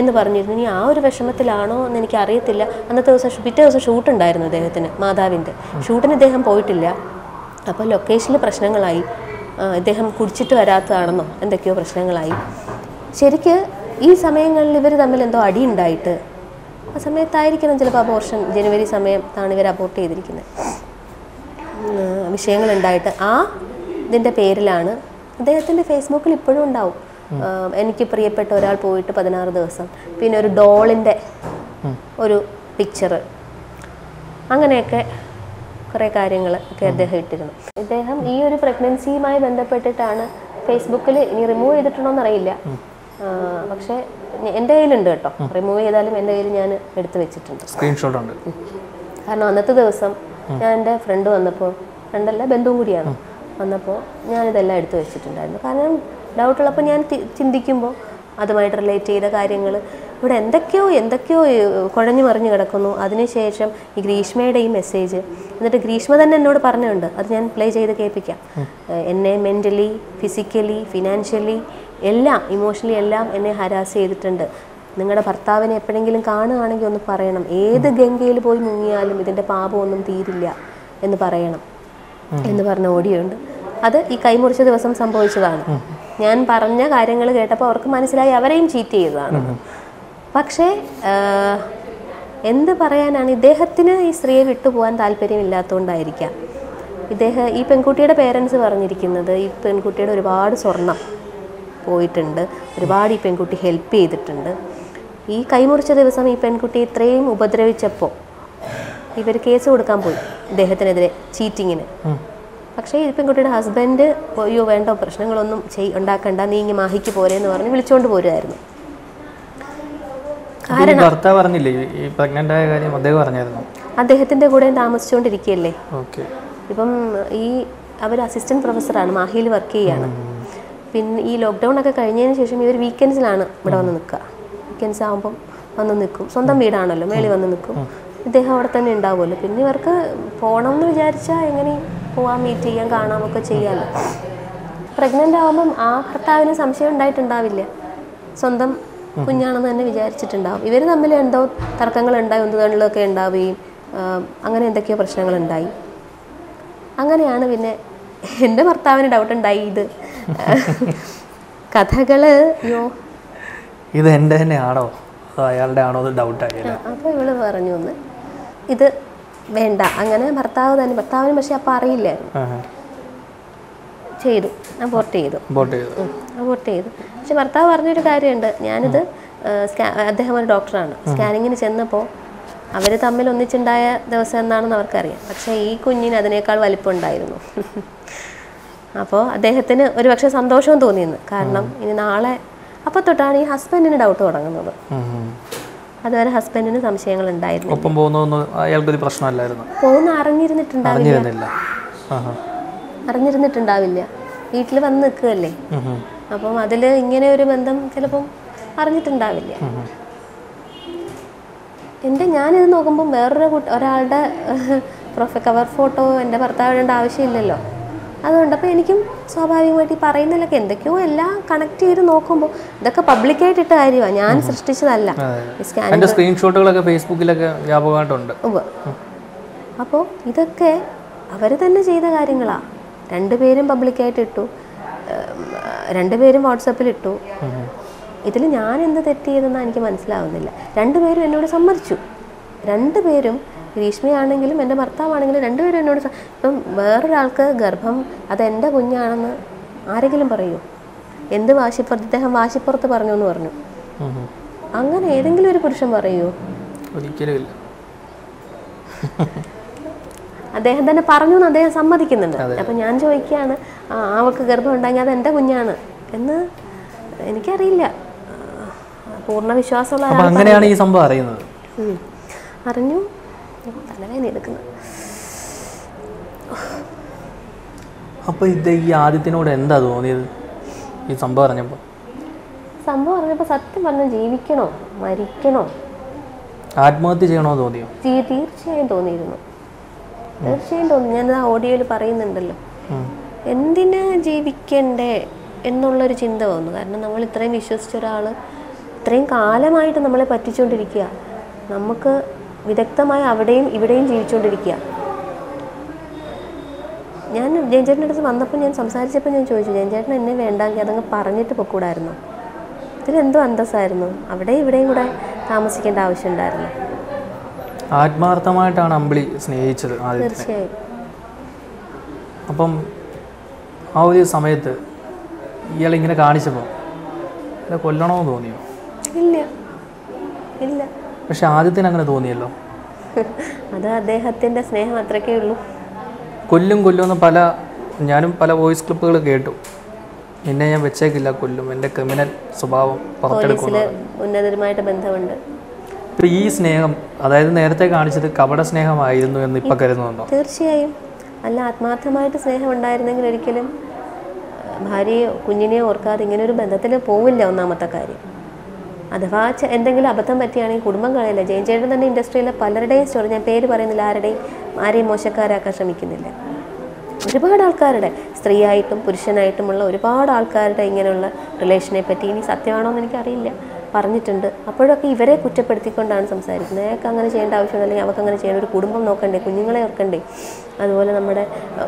എന്ന് പറഞ്ഞിരുന്നു. ഇനി ആ ഒരു വിഷമത്തിലാണോ എന്ന് എനിക്കറിയത്തില്ല. അന്നത്തെ ദിവസം പിറ്റേ ദിവസം ഷൂട്ട് ഉണ്ടായിരുന്നു അദ്ദേഹത്തിന് മാതാവിന്റെ. ഷൂട്ടിന് ഇദ്ദേഹം പോയിട്ടില്ല. അപ്പോൾ ലൊക്കേഷനിൽ പ്രശ്നങ്ങളായി. ഇദ്ദേഹം കുടിച്ചിട്ട് വരാത്തതാണെന്നോ എന്തൊക്കെയോ പ്രശ്നങ്ങളായി. ശരിക്ക് ഈ സമയങ്ങളിൽ ഇവർ തമ്മിൽ എന്തോ അടി ഉണ്ടായിട്ട് ആ സമയത്തായിരിക്കണം ചിലപ്പോൾ അബോർഷൻ ജനുവരി സമയത്താണ് ഇവർ അബോർട്ട് ചെയ്തിരിക്കുന്നത്. വിഷയങ്ങൾ വിഷയങ്ങളുണ്ടായിട്ട്. ആ ഇതിന്റെ പേരിലാണ് അദ്ദേഹത്തിന്റെ ഫേസ്ബുക്കിൽ ഇപ്പോഴും ഉണ്ടാവും. എനിക്ക് പ്രിയപ്പെട്ട ഒരാൾ പോയിട്ട് പതിനാറ് ദിവസം. പിന്നെ ഒരു ഡോളിന്റെ ഒരു പിക്ചർ അങ്ങനെയൊക്കെ കുറേ കാര്യങ്ങൾ ഒക്കെ അദ്ദേഹം ഇട്ടിരുന്നു. ഇദ്ദേഹം ഈ ഒരു പ്രഗ്നൻസിയുമായി ബന്ധപ്പെട്ടിട്ടാണ് ഫേസ്ബുക്കിൽ ഇനി റിമൂവ് ചെയ്തിട്ടുണ്ടോ എന്നറിയില്ല പക്ഷേ എന്റെ കയ്യിലുണ്ട് കേട്ടോ. റിമൂവ് ചെയ്താലും എന്റെ കയ്യിൽ ഞാൻ എടുത്തു വെച്ചിട്ടുണ്ട്. സ്ക്രീൻഷോട്ട് ഉണ്ട്. കാരണം അന്നത്തെ ദിവസം ഞാൻ എന്റെ ഫ്രണ്ട് വന്നപ്പോൾ ഫ്രണ്ടല്ല ബന്ധുവും കൂടിയാണ്. വന്നപ്പോൾ ഞാനിതെല്ലാം എടുത്തു വെച്ചിട്ടുണ്ടായിരുന്നു. കാരണം ഡൗട്ടുള്ളപ്പോൾ ഞാൻ ചിന്തിക്കുമ്പോൾ അതുമായിട്ട് റിലേറ്റ് ചെയ്ത കാര്യങ്ങൾ ഇവിടെ എന്തൊക്കെയോ എന്തൊക്കെയോ കുഴഞ്ഞു മറിഞ്ഞു കിടക്കുന്നു. അതിനുശേഷം ഈ ഗ്രീഷ്മയുടെ ഈ മെസ്സേജ് എന്നിട്ട് ഗ്രീഷ്മ തന്നെ എന്നോട് പറഞ്ഞിട്ടുണ്ട് അത് ഞാൻ പ്ലേ ചെയ്ത് കേൾപ്പിക്കാം. എന്നെ മെന്റലി ഫിസിക്കലി ഫിനാൻഷ്യലി എല്ലാം ഇമോഷണലി എല്ലാം എന്നെ ഹരാസ് ചെയ്തിട്ടുണ്ട്. നിങ്ങളുടെ ഭർത്താവിനെ എപ്പോഴെങ്കിലും കാണുകയാണെങ്കിൽ ഒന്ന് പറയണം. ഏത് ഗംഗയിൽ പോയി മുങ്ങിയാലും ഇതിന്റെ പാപമൊന്നും തീരില്ല എന്ന് പറയണം എന്ന് പറഞ്ഞ ഓടിയുണ്ട്. ഉണ്ട് അത് ഈ കൈമുറിച്ച ദിവസം സംഭവിച്ചതാണ്. ഞാൻ പറഞ്ഞ കാര്യങ്ങൾ കേട്ടപ്പോൾ അവർക്ക് മനസ്സിലായി അവരെയും ചീറ്റ് ചെയ്തതാണ്. പക്ഷേ എന്ത് പറയാനാണ്? ഇദ്ദേഹത്തിന് ഈ സ്ത്രീയെ വിട്ടുപോകാൻ താല്പര്യമില്ലാത്തതുകൊണ്ടായിരിക്കാം ഇദ്ദേഹം ഈ പെൺകുട്ടിയുടെ പേരൻസ് പറഞ്ഞിരിക്കുന്നത് ഈ പെൺകുട്ടിയുടെ ഒരുപാട് സ്വർണം. പോയിട്ടുണ്ട്. ഒരുപാട് ഈ പെൺകുട്ടി ഹെൽപ്പ് ചെയ്തിട്ടുണ്ട്. ഈ കൈമുറിച്ച ദിവസം ഈ പെൺകുട്ടി ഇത്രയും ഉപദ്രവിച്ചപ്പോൾ ഇവർ കേസ് കൊടുക്കാൻ പോയി. ഇദ്ദേഹത്തിനെതിരെ ചീറ്റിങ്ങിന് പക്ഷേ ഈ പെൺകുട്ടിയുടെ ഹസ്ബൻഡ് അയ്യോ വേണ്ട പ്രശ്നങ്ങളൊന്നും ചെയ് ഉണ്ടാക്കണ്ട നീ ഇങ്ങനെ മാഹിക്ക് പോരെ എന്ന് പറഞ്ഞ് വിളിച്ചുകൊണ്ട് പോരുമായിരുന്നു കാരണം ഭർത്താവ് പറഞ്ഞില്ലേ ഈ- പ്രഗ്നന്റ് ആയ കാര്യം അദ്ദേഹം പറഞ്ഞായിരുന്നു. അദ്ദേഹത്തിന്റെ കൂടെ താമസിച്ചുകൊണ്ടിരിക്കുകയല്ലേ ഇപ്പം ഈ അവർ അസിസ്റ്റന്റ് പ്രൊഫസറാണ് മാഹിയിൽ വർക്ക് ചെയ്യാണ്. പിന്നെ ഈ ലോക്ക്ഡൗൺ ഒക്കെ കഴിഞ്ഞതിന് ശേഷം ഇവർ വീക്കെൻഡ്സിലാണ് ഇവിടെ വന്ന് നിൽക്കുക. വീക്കെൻഡ്സ് ആകുമ്പം വന്ന് നിൽക്കും. സ്വന്തം വീടാണല്ലോ മേളി വന്ന് നിൽക്കും. ഇദ്ദേഹം അവിടെ തന്നെ ഉണ്ടാവുമല്ലോ. പിന്നെ ഇവർക്ക് പോകണം എന്ന് വിചാരിച്ചാൽ എങ്ങനെ പോവാൻ മീറ്റ് ചെയ്യാൻ കാണാമൊക്കെ ചെയ്യാമല്ലോ. പ്രഗ്നന്റ് ആകുമ്പം ആ ഭർത്താവിന് സംശയം ഉണ്ടായിട്ടുണ്ടാവില്ല. സ്വന്തം കുഞ്ഞാണെന്ന് തന്നെ വിചാരിച്ചിട്ടുണ്ടാവും. ഇവർ തമ്മിൽ എന്തോ തർക്കങ്ങൾ ഉണ്ടായി ഒന്നുകളിലൊക്കെ ഉണ്ടാവുകയും അങ്ങനെ എന്തൊക്കെയോ പ്രശ്നങ്ങൾ ഉണ്ടായി. അങ്ങനെയാണ് പിന്നെ എന്റെ ഭർത്താവിന് ഡൗട്ട് ഉണ്ടായി ഇത്. കഥകൾ ഇത് എന്റെ തന്നെയാണോ? ആണോ അയാളുടെ ആണോ ഡൗട്ട് ഡൗട്ടായില്ല അപ്പോൾ ഇവൾ പറഞ്ഞു ഒന്ന്. ഇത് വേണ്ട. അങ്ങനെ ഭർത്താവ് തന്നെ ഭർത്താവിന് പക്ഷെ അപ്പം അറിയില്ലായിരുന്നു. ചെയ്തു. അബോർട്ട് ചെയ്തു. അബോർട്ട് ചെയ്തു. പക്ഷെ ഭർത്താവ് പറഞ്ഞൊരു കാര്യമുണ്ട്. ഞാനിത് അദ്ദേഹം ഒരു ഡോക്ടറാണ്. സ്കാനിങ്ങിന് ചെന്നപ്പോൾ അവർ തമ്മിൽ ഒന്നിച്ചുണ്ടായ ദിവസം എന്നാണെന്ന് അവർക്കറിയാം. പക്ഷേ ഈ കുഞ്ഞിന് അതിനേക്കാൾ വലിപ്പമുണ്ടായിരുന്നു. അപ്പോൾ അദ്ദേഹത്തിന് ഒരു പക്ഷെ സന്തോഷവും തോന്നിയെന്ന്. കാരണം ഇനി നാളെ അപ്പോൾ തൊട്ടാണ് ഈ ഹസ്ബൻഡിന് ഡൗട്ട് തുടങ്ങുന്നത്. അതുവരെ ഹസ്ബൻഡിന് സംശയങ്ങൾ ഉണ്ടായിരുന്നു ഒപ്പം അയാൾക്കൊരു പ്രശ്നമല്ലായിരുന്നു. പോകുന്ന അറിഞ്ഞിരുന്നിട്ടുണ്ടാവില്ല. അറിഞ്ഞിരുന്നിട്ടുണ്ടാവില്ല. വീട്ടിൽ വന്ന് നിൽക്കുകയല്ലേ. അപ്പം അതിൽ ഇങ്ങനെ ഒരു ബന്ധം ചിലപ്പം അറിഞ്ഞിട്ടുണ്ടാവില്ല. എന്റെ ഞാനിത് നോക്കുമ്പോൾ വേറൊരു ഒരാളുടെ പ്രൊഫ കവർ ഫോട്ടോ എന്റെ ഭർത്താവ് ഇടേണ്ട ആവശ്യമില്ലല്ലോ. അതുകൊണ്ട് അപ്പോൾ എനിക്കും സ്വാഭാവികമായിട്ട് ഈ പറയുന്നതിലൊക്കെ എന്തൊക്കെയോ എല്ലാം കണക്ട് ചെയ്ത് നോക്കുമ്പോൾ ഇതൊക്കെ പബ്ലിക്കായിട്ട് ഇട്ട കാര്യമാണ് ഞാൻ സൃഷ്ടിച്ചതല്ല. സ്ക്രീൻഷോട്ടുകളൊക്കെ ഫേസ്ബുക്കിലൊക്കെ വ്യാപകമായിട്ടുണ്ട്. അപ്പോൾ ഇതൊക്കെ അവർ തന്നെ ചെയ്ത കാര്യങ്ങളാണ് രണ്ടുപേരും പബ്ലിക്കായിട്ട് ഇട്ടു. രണ്ടുപേരും വാട്സപ്പിൽ ഇട്ടു. ഇതിൽ ഞാൻ എന്ത് തെറ്റ് ചെയ്തെന്നാണ് എനിക്ക് മനസ്സിലാവുന്നില്ല. രണ്ടുപേരും എന്നോട് സമ്മതിച്ചു. രണ്ടുപേരും ഗ്രീഷ്മയാണെങ്കിലും എന്റെ ഭർത്താവാണെങ്കിലും രണ്ടുപേരും എന്നോട് ഇപ്പം വേറൊരാൾക്ക് ഗർഭം അത് എന്റെ കുഞ്ഞാണെന്ന് ആരെങ്കിലും പറയൂ? എന്ത് വാശിപ്പുറത്ത് ഇദ്ദേഹം വാശിപ്പുറത്ത് പറഞ്ഞു. എന്ന് പറഞ്ഞു. അങ്ങനെ ഏതെങ്കിലും ഒരു പുരുഷൻ പറയൂ? ഒരിക്കലും അദ്ദേഹം തന്നെ പറഞ്ഞു എന്ന് അദ്ദേഹം സമ്മതിക്കുന്നുണ്ട്. അപ്പൊ ഞാൻ ചോദിക്കുകയാണ് ആൾക്ക് അവൾക്ക് ഗർഭം ഉണ്ടാക്കി അത് എന്റെ കുഞ്ഞാണ് എന്ന് എനിക്കറിയില്ല. പൂർണ വിശ്വാസമുള്ള അങ്ങനെയാണ് ഈ സംഭവം അറിയുന്നത്. അറിഞ്ഞു. തലവേദന എടുക്കുന്നു അപ്പോൾ ഇത് ഈ ആദ്യത്തിനോട് എന്താ തോന്നിയത്? ഈ സംഭവം അറിഞ്ഞപ്പോൾ സംഭവം അറിഞ്ഞപ്പോൾ സത്യം പറഞ്ഞു ജീവിക്കണോ? മരിക്കണോ? ആത്മഹത്യ ചെയ്യണോ തോന്നിയോ? തീർച്ചയായും തോന്നിയിരുന്നു. തീർച്ചയായും തോന്നി. ഞാൻ ആ ഓഡിയോയിൽ പറയുന്നുണ്ടല്ലോ. എന്തിനാ ജീവിക്കണ്ടേ എന്നുള്ളൊരു ചിന്ത വന്നു. കാരണം നമ്മൾ ഇത്രയും വിശ്വസിച്ച ഒരാൾ ഇത്രയും കാലമായിട്ട് നമ്മളെ പറ്റിച്ചുകൊണ്ടിരിക്കുക നമുക്ക് വിദഗ്ധമായി അവിടെയും ഇവിടെയും ജീവിച്ചുകൊണ്ടിരിക്കുക. ഞാൻ ജയൻചേട്ടന്റെ അടുത്ത് വന്നപ്പോൾ ഞാൻ സംസാരിച്ചപ്പോൾ ഞാൻ ചോദിച്ചു ജയൻചേട്ടൻ എന്നെ വേണ്ടെങ്കിൽ അതങ്ങ് പറഞ്ഞിട്ട് പൊക്കൂടായിരുന്നു? ഇതിലെന്തോ അന്തസ്സായിരുന്നു. അവിടെ ഇവിടെയും കൂടെ താമസിക്കേണ്ട ആവശ്യമുണ്ടായിരുന്നു ആത്മാർത്ഥമായിട്ടാണ് അമ്പിളി സ്നേഹിച്ചത് തീർച്ചയായും. അപ്പം ആ ഒരു സമയത്ത് ഇയാളിങ്ങനെ കാണിച്ചപ്പോൾ കൊല്ലണമെന്ന് തോന്നിയോ? ഇല്ല. ഇല്ല. പക്ഷെ ആദ്യത്തിന് അങ്ങനെ തോന്നിയല്ലോ. അത് അദ്ദേഹത്തിന്റെ സ്നേഹം അത്രക്കേ ഉള്ളൂ. കൊല്ലും കൊല്ലും എന്ന് പല ഞാനും പല വോയിസ് ക്ലിപ്പുകൾ കേട്ടു. എന്നെ ഞാൻ വെച്ചേക്കില്ല കൊല്ലും. എന്റെ ക്രിമിനൽ സ്വഭാവം ഉന്നതരുമായിട്ട് ബന്ധമുണ്ട്. ഇപ്പം ഈ സ്നേഹം അതായത് നേരത്തെ കാണിച്ചത് കപട സ്നേഹമായിരുന്നു എന്ന് ഇപ്പം കരുതുന്നുണ്ടോ? തീർച്ചയായും. അല്ല ആത്മാർത്ഥമായിട്ട് സ്നേഹം ഉണ്ടായിരുന്നെങ്കിൽ ഒരിക്കലും ഭാര്യയോ കുഞ്ഞിനെയോ ഓർക്കാതെ ഇങ്ങനെ ഒരു ബന്ധത്തിൽ പോവില്ല ഒന്നാമത്തെ കാര്യം. അഥവാ എന്തെങ്കിലും അബദ്ധം പറ്റിയാണെങ്കിൽ കുടുംബം കളയില്ല. ജയൻ തന്നെ ഇൻഡസ്ട്രിയിലെ പലരുടെയും സ്റ്റോറി ഞാൻ പേര് പറയുന്നില്ല ആരുടെയും ആരെയും മോശക്കാരാക്കാൻ ശ്രമിക്കുന്നില്ല. ഒരുപാട് ആൾക്കാരുടെ സ്ത്രീയായിട്ടും പുരുഷനായിട്ടുമുള്ള ഒരുപാട് ആൾക്കാരുടെ ഇങ്ങനെയുള്ള റിലേഷനെ പറ്റി ഇനി സത്യമാണോ എന്ന് എനിക്കറിയില്ല. പറഞ്ഞിട്ടുണ്ട്. അപ്പോഴൊക്കെ ഇവരെ കുറ്റപ്പെടുത്തിക്കൊണ്ടാണ് സംസാരിക്കുന്നത്. അയാൾക്ക് അങ്ങനെ ചെയ്യേണ്ട ആവശ്യമില്ല അല്ലെങ്കിൽ അവർക്ക് അങ്ങനെ ചെയ്യേണ്ട ഒരു കുടുംബം നോക്കണ്ടേ കുഞ്ഞുങ്ങളെ ഓർക്കണ്ടേ? അതുപോലെ നമ്മുടെ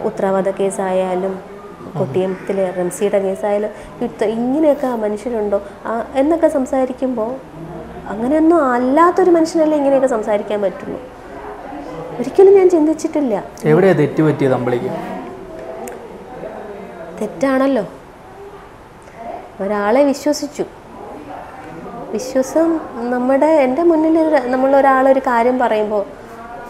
ഉത്തരവാദ കേസായാലും കൊട്ടിയത്തിലെ റംസിയുടെ കേസായാലും യുദ്ധ ഇങ്ങനെയൊക്കെ മനുഷ്യരുണ്ടോ? എന്നൊക്കെ സംസാരിക്കുമ്പോൾ അങ്ങനെയൊന്നും അല്ലാത്തൊരു മനുഷ്യനല്ലേ ഇങ്ങനെയൊക്കെ സംസാരിക്കാൻ പറ്റുള്ളൂ. ഒരിക്കലും ഞാൻ ചിന്തിച്ചിട്ടില്ല. എവിടെയാ തെറ്റ് പറ്റിയത് അമ്പിളിക്ക്? തെറ്റാണല്ലോ. ഒരാളെ വിശ്വസിച്ചു. വിശ്വാസം നമ്മുടെ എന്റെ മുന്നിൽ നമ്മളൊരാളൊരു കാര്യം പറയുമ്പോൾ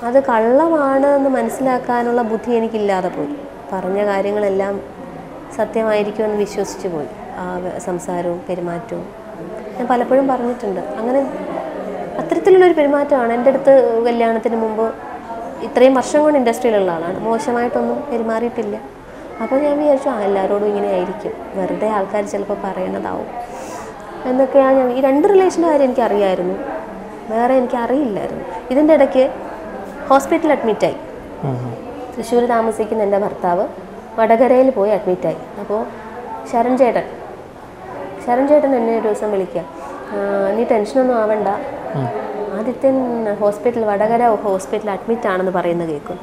അത് കള്ളമാണ് എന്ന് മനസ്സിലാക്കാനുള്ള ബുദ്ധി എനിക്കില്ലാതെ പോയി. പറഞ്ഞ കാര്യങ്ങളെല്ലാം സത്യമായിരിക്കുമെന്ന് വിശ്വസിച്ചു പോയി. ആ സംസാരവും പെരുമാറ്റവും ഞാൻ പലപ്പോഴും പറഞ്ഞിട്ടുണ്ട്. അങ്ങനെ അത്തരത്തിലുള്ളൊരു പെരുമാറ്റമാണ് എന്റെ അടുത്ത് കല്യാണത്തിന് മുമ്പ് ഇത്രയും വർഷം കൊണ്ട് ഇൻഡസ്ട്രിയിലുള്ള ആളാണ്. മോശമായിട്ടൊന്നും പെരുമാറിയിട്ടില്ല. അപ്പോൾ ഞാൻ വിചാരിച്ചു ആ എല്ലാവരോടും ഇങ്ങനെ ആയിരിക്കും. വെറുതെ ആൾക്കാർ ചിലപ്പോൾ പറയണതാവും. എന്നൊക്കെയാണ് ഞാൻ ഈ രണ്ട് റിലേഷന്റെ കാര്യം എനിക്കറിയായിരുന്നു. വേറെ എനിക്ക് അറിയില്ലായിരുന്നു ഇതിന്റെ ഇടയ്ക്ക് ഹോസ്പിറ്റലിൽ അഡ്മിറ്റായി. തൃശ്ശൂർ താമസിക്കുന്ന എന്റെ ഭർത്താവ് വടകരയിൽ പോയി അഡ്മിറ്റായി അപ്പോൾ ശരൺ ചേട്ടൻ ശരൺ ചേട്ടൻ എന്നെ ഒരു ദിവസം വിളിക്കുക നീ ടെൻഷനൊന്നും ആവണ്ട. ആദ്യത്തെ ഹോസ്പിറ്റൽ വടകര ഹോസ്പിറ്റലിൽ അഡ്മിറ്റ് ആണെന്ന് പറയുന്നത് കേൾക്കും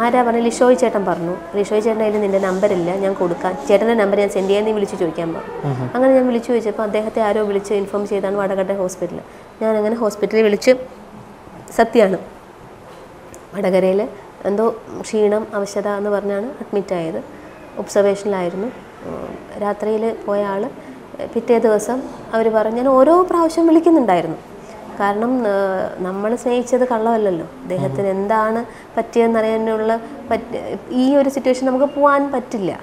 ആരാ പറഞ്ഞു? ലിഷോയ് ചേട്ടൻ പറഞ്ഞു. ലിഷോയ് ചേട്ടന്റെ കയ്യിൽ നിന്റെ നമ്പറില്ല ഞാൻ കൊടുക്കാം. ചേട്ടന്റെ നമ്പർ ഞാൻ സെൻഡ് ചെയ്യാൻ നീ വിളിച്ച് ചോദിക്കാൻ പറഞ്ഞു അങ്ങനെ ഞാൻ വിളിച്ച് ചോദിച്ചപ്പോൾ അദ്ദേഹത്തെ ആരോ വിളിച്ച് ഇൻഫോം ചെയ്താണ് വടകര ഹോസ്പിറ്റലിൽ ഞാൻ അങ്ങനെ ഹോസ്പിറ്റലിൽ വിളിച്ച് സത്യമാണ്. വടകരയിൽ എന്തോ ക്ഷീണം അവശത എന്ന് പറഞ്ഞാണ് അഡ്മിറ്റ് ആയത് ഒബ്സർവേഷനിലായിരുന്നു. രാത്രിയിൽ പോയ ആൾ പിറ്റേ ദിവസം അവർ പറഞ്ഞു ഞാൻ ഓരോ പ്രാവശ്യം വിളിക്കുന്നുണ്ടായിരുന്നു. കാരണം നമ്മൾ സ്നേഹിച്ചത് കള്ളമല്ലല്ലോ. അദ്ദേഹത്തിന് എന്താണ് പറ്റിയെന്നറിയാനുള്ള പറ്റ ഈ ഒരു സിറ്റുവേഷൻ നമുക്ക് പോകാൻ പറ്റില്ല.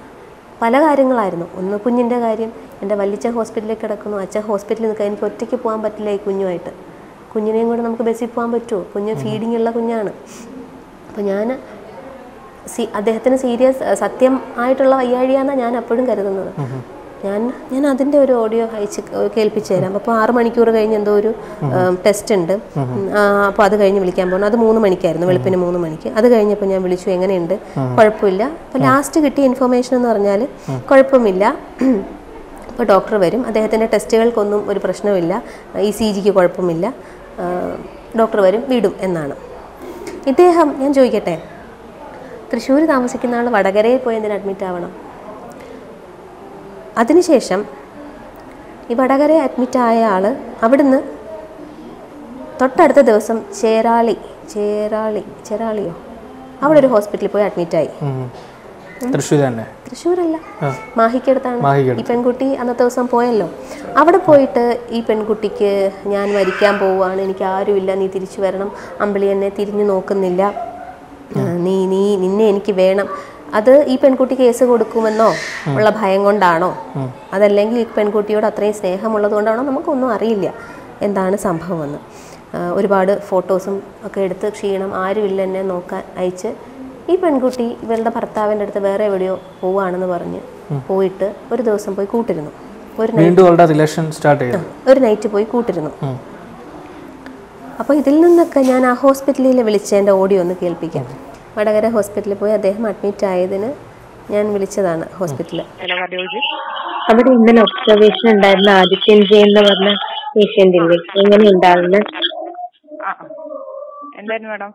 പല കാര്യങ്ങളായിരുന്നു. ഒന്ന് കുഞ്ഞിന്റെ കാര്യം. എന്റെ വല്ലിച്ച ഹോസ്പിറ്റലിൽ കിടക്കുന്നു. അച്ഛൻ ഹോസ്പിറ്റലിൽ നിൽക്കുക എനിക്ക് ഒറ്റയ്ക്ക് പോകാൻ പറ്റില്ല ഈ കുഞ്ഞുമായിട്ട്. കുഞ്ഞിനെയും കൂടെ നമുക്ക് ബസ്സിൽ പോകാൻ പറ്റുമോ? കുഞ്ഞ് ഫീഡിങ് ഉള്ള കുഞ്ഞാണ്. അപ്പോൾ ഞാൻ സി അദ്ദേഹത്തിന് സീരിയസ് സത്യം ആയിട്ടുള്ള വയ്യാഴിയാണ് ഞാൻ അപ്പോഴും കരുതുന്നത്. ഞാൻ ഞാൻ അതിന്റെ ഒരു ഓഡിയോ അയച്ച് കേൾപ്പിച്ചു തരാം. അപ്പോൾ ആറ് മണിക്കൂർ കഴിഞ്ഞ് എന്തോ ഒരു ടെസ്റ്റ് ഉണ്ട്. അപ്പോൾ അത് കഴിഞ്ഞ് വിളിക്കാൻ പോകണം അത് മൂന്ന് മണിക്കായിരുന്നു വെളുപ്പിന് മൂന്ന് മണിക്ക്. അത് കഴിഞ്ഞപ്പോൾ ഞാൻ വിളിച്ചു എങ്ങനെയുണ്ട്? കുഴപ്പമില്ല. അപ്പോൾ ലാസ്റ്റ് കിട്ടിയ ഇൻഫർമേഷൻ എന്ന് പറഞ്ഞാൽ കുഴപ്പമില്ല. അപ്പോൾ ഡോക്ടർ വരും. അദ്ദേഹത്തിന്റെ ടെസ്റ്റുകൾക്കൊന്നും ഒരു പ്രശ്നമില്ല ഇ സി ജിക്ക് കുഴപ്പമില്ല. ഡോക്ടർ വരും വിടും എന്നാണ്. ഇദ്ദേഹം ഞാൻ ചോദിക്കട്ടെ? തൃശ്ശൂർ താമസിക്കുന്ന ആൾ വടകരയിൽ പോയി എന്തിനു അഡ്മിറ്റ് ആവണം? അതിനുശേഷം ഈ വടകര അഡ്മിറ്റ് ആയ ആൾ അവിടുന്ന് തൊട്ടടുത്ത ദിവസം ചേരാളി ചേരാളി ചേരാളിയോ? അവിടെ ഒരു ഹോസ്പിറ്റലിൽ പോയി അഡ്മിറ്റായി തൃശ്ശൂർ തന്നെ തൃശ്ശൂരല്ല. മാഹിക്കടുത്താണ്. മാഹിക്കടുത്ത്. ഈ പെൺകുട്ടി അന്നത്തെ ദിവസം പോയല്ലോ. അവിടെ പോയിട്ട് ഈ പെൺകുട്ടിക്ക് ഞാൻ മരിക്കാൻ പോവുകയാണ്. എനിക്ക് ആരുമില്ല. നീ തിരിച്ചു വരണം. അമ്പിളി എന്നെ തിരിഞ്ഞു നോക്കുന്നില്ല. നീ നീ നിന്നെ എനിക്ക് വേണം. അത് ഈ പെൺകുട്ടി കേസ് കൊടുക്കുമെന്നോ? ഉള്ള ഭയം കൊണ്ടാണോ? അതല്ലെങ്കിൽ ഈ പെൺകുട്ടിയോട് അത്രയും സ്നേഹമുള്ളത് കൊണ്ടാണോ നമുക്കൊന്നും അറിയില്ല. എന്താണ് സംഭവമെന്ന്. ഒരുപാട് ഫോട്ടോസും ഒക്കെ എടുത്ത് ക്ഷീണം ആരുമില്ല എന്നെ നോക്കാൻ അയച്ച് ഈ പെൺകുട്ടി ഇവളുടെ ഭർത്താവിന്റെ അടുത്ത് വേറെ എവിടെയോ പോവുകയാണെന്ന് പറഞ്ഞ് പോയിട്ട് ഒരു ദിവസം പോയി കൂട്ടിരുന്നു. ഒരു നൈറ്റ് വീണ്ടും അവളുടെ റിലേഷൻ സ്റ്റാർട്ട് ചെയ്തു. ഒരു നൈറ്റ് പോയി കൂട്ടിരുന്നു. അപ്പോൾ ഇതിൽ നിന്നൊക്കെ ഞാൻ ആ ഹോസ്പിറ്റലിൽ വിളിച്ച എന്റെ ഓഡിയോ ഒന്ന് കേൾപ്പിക്കാം. വടകര ഹോസ്പിറ്റലിൽ പോയി അദ്ദേഹം അഡ്മിറ്റ് ആയതിന് ഞാൻ വിളിച്ചതാണ് ഹോസ്പിറ്റലിൽ അവിടെ ഇന്നലെ ഒബ്സർവേഷൻ ഉണ്ടായിരുന്ന ആദിത്യൻ ജെ എന്ന് പറഞ്ഞ പേഷ്യന്റിന്റെ ഇല്ലേ? എങ്ങനെ ഉണ്ടായിരുന്നു. എന്തായിരുന്നു മാഡം?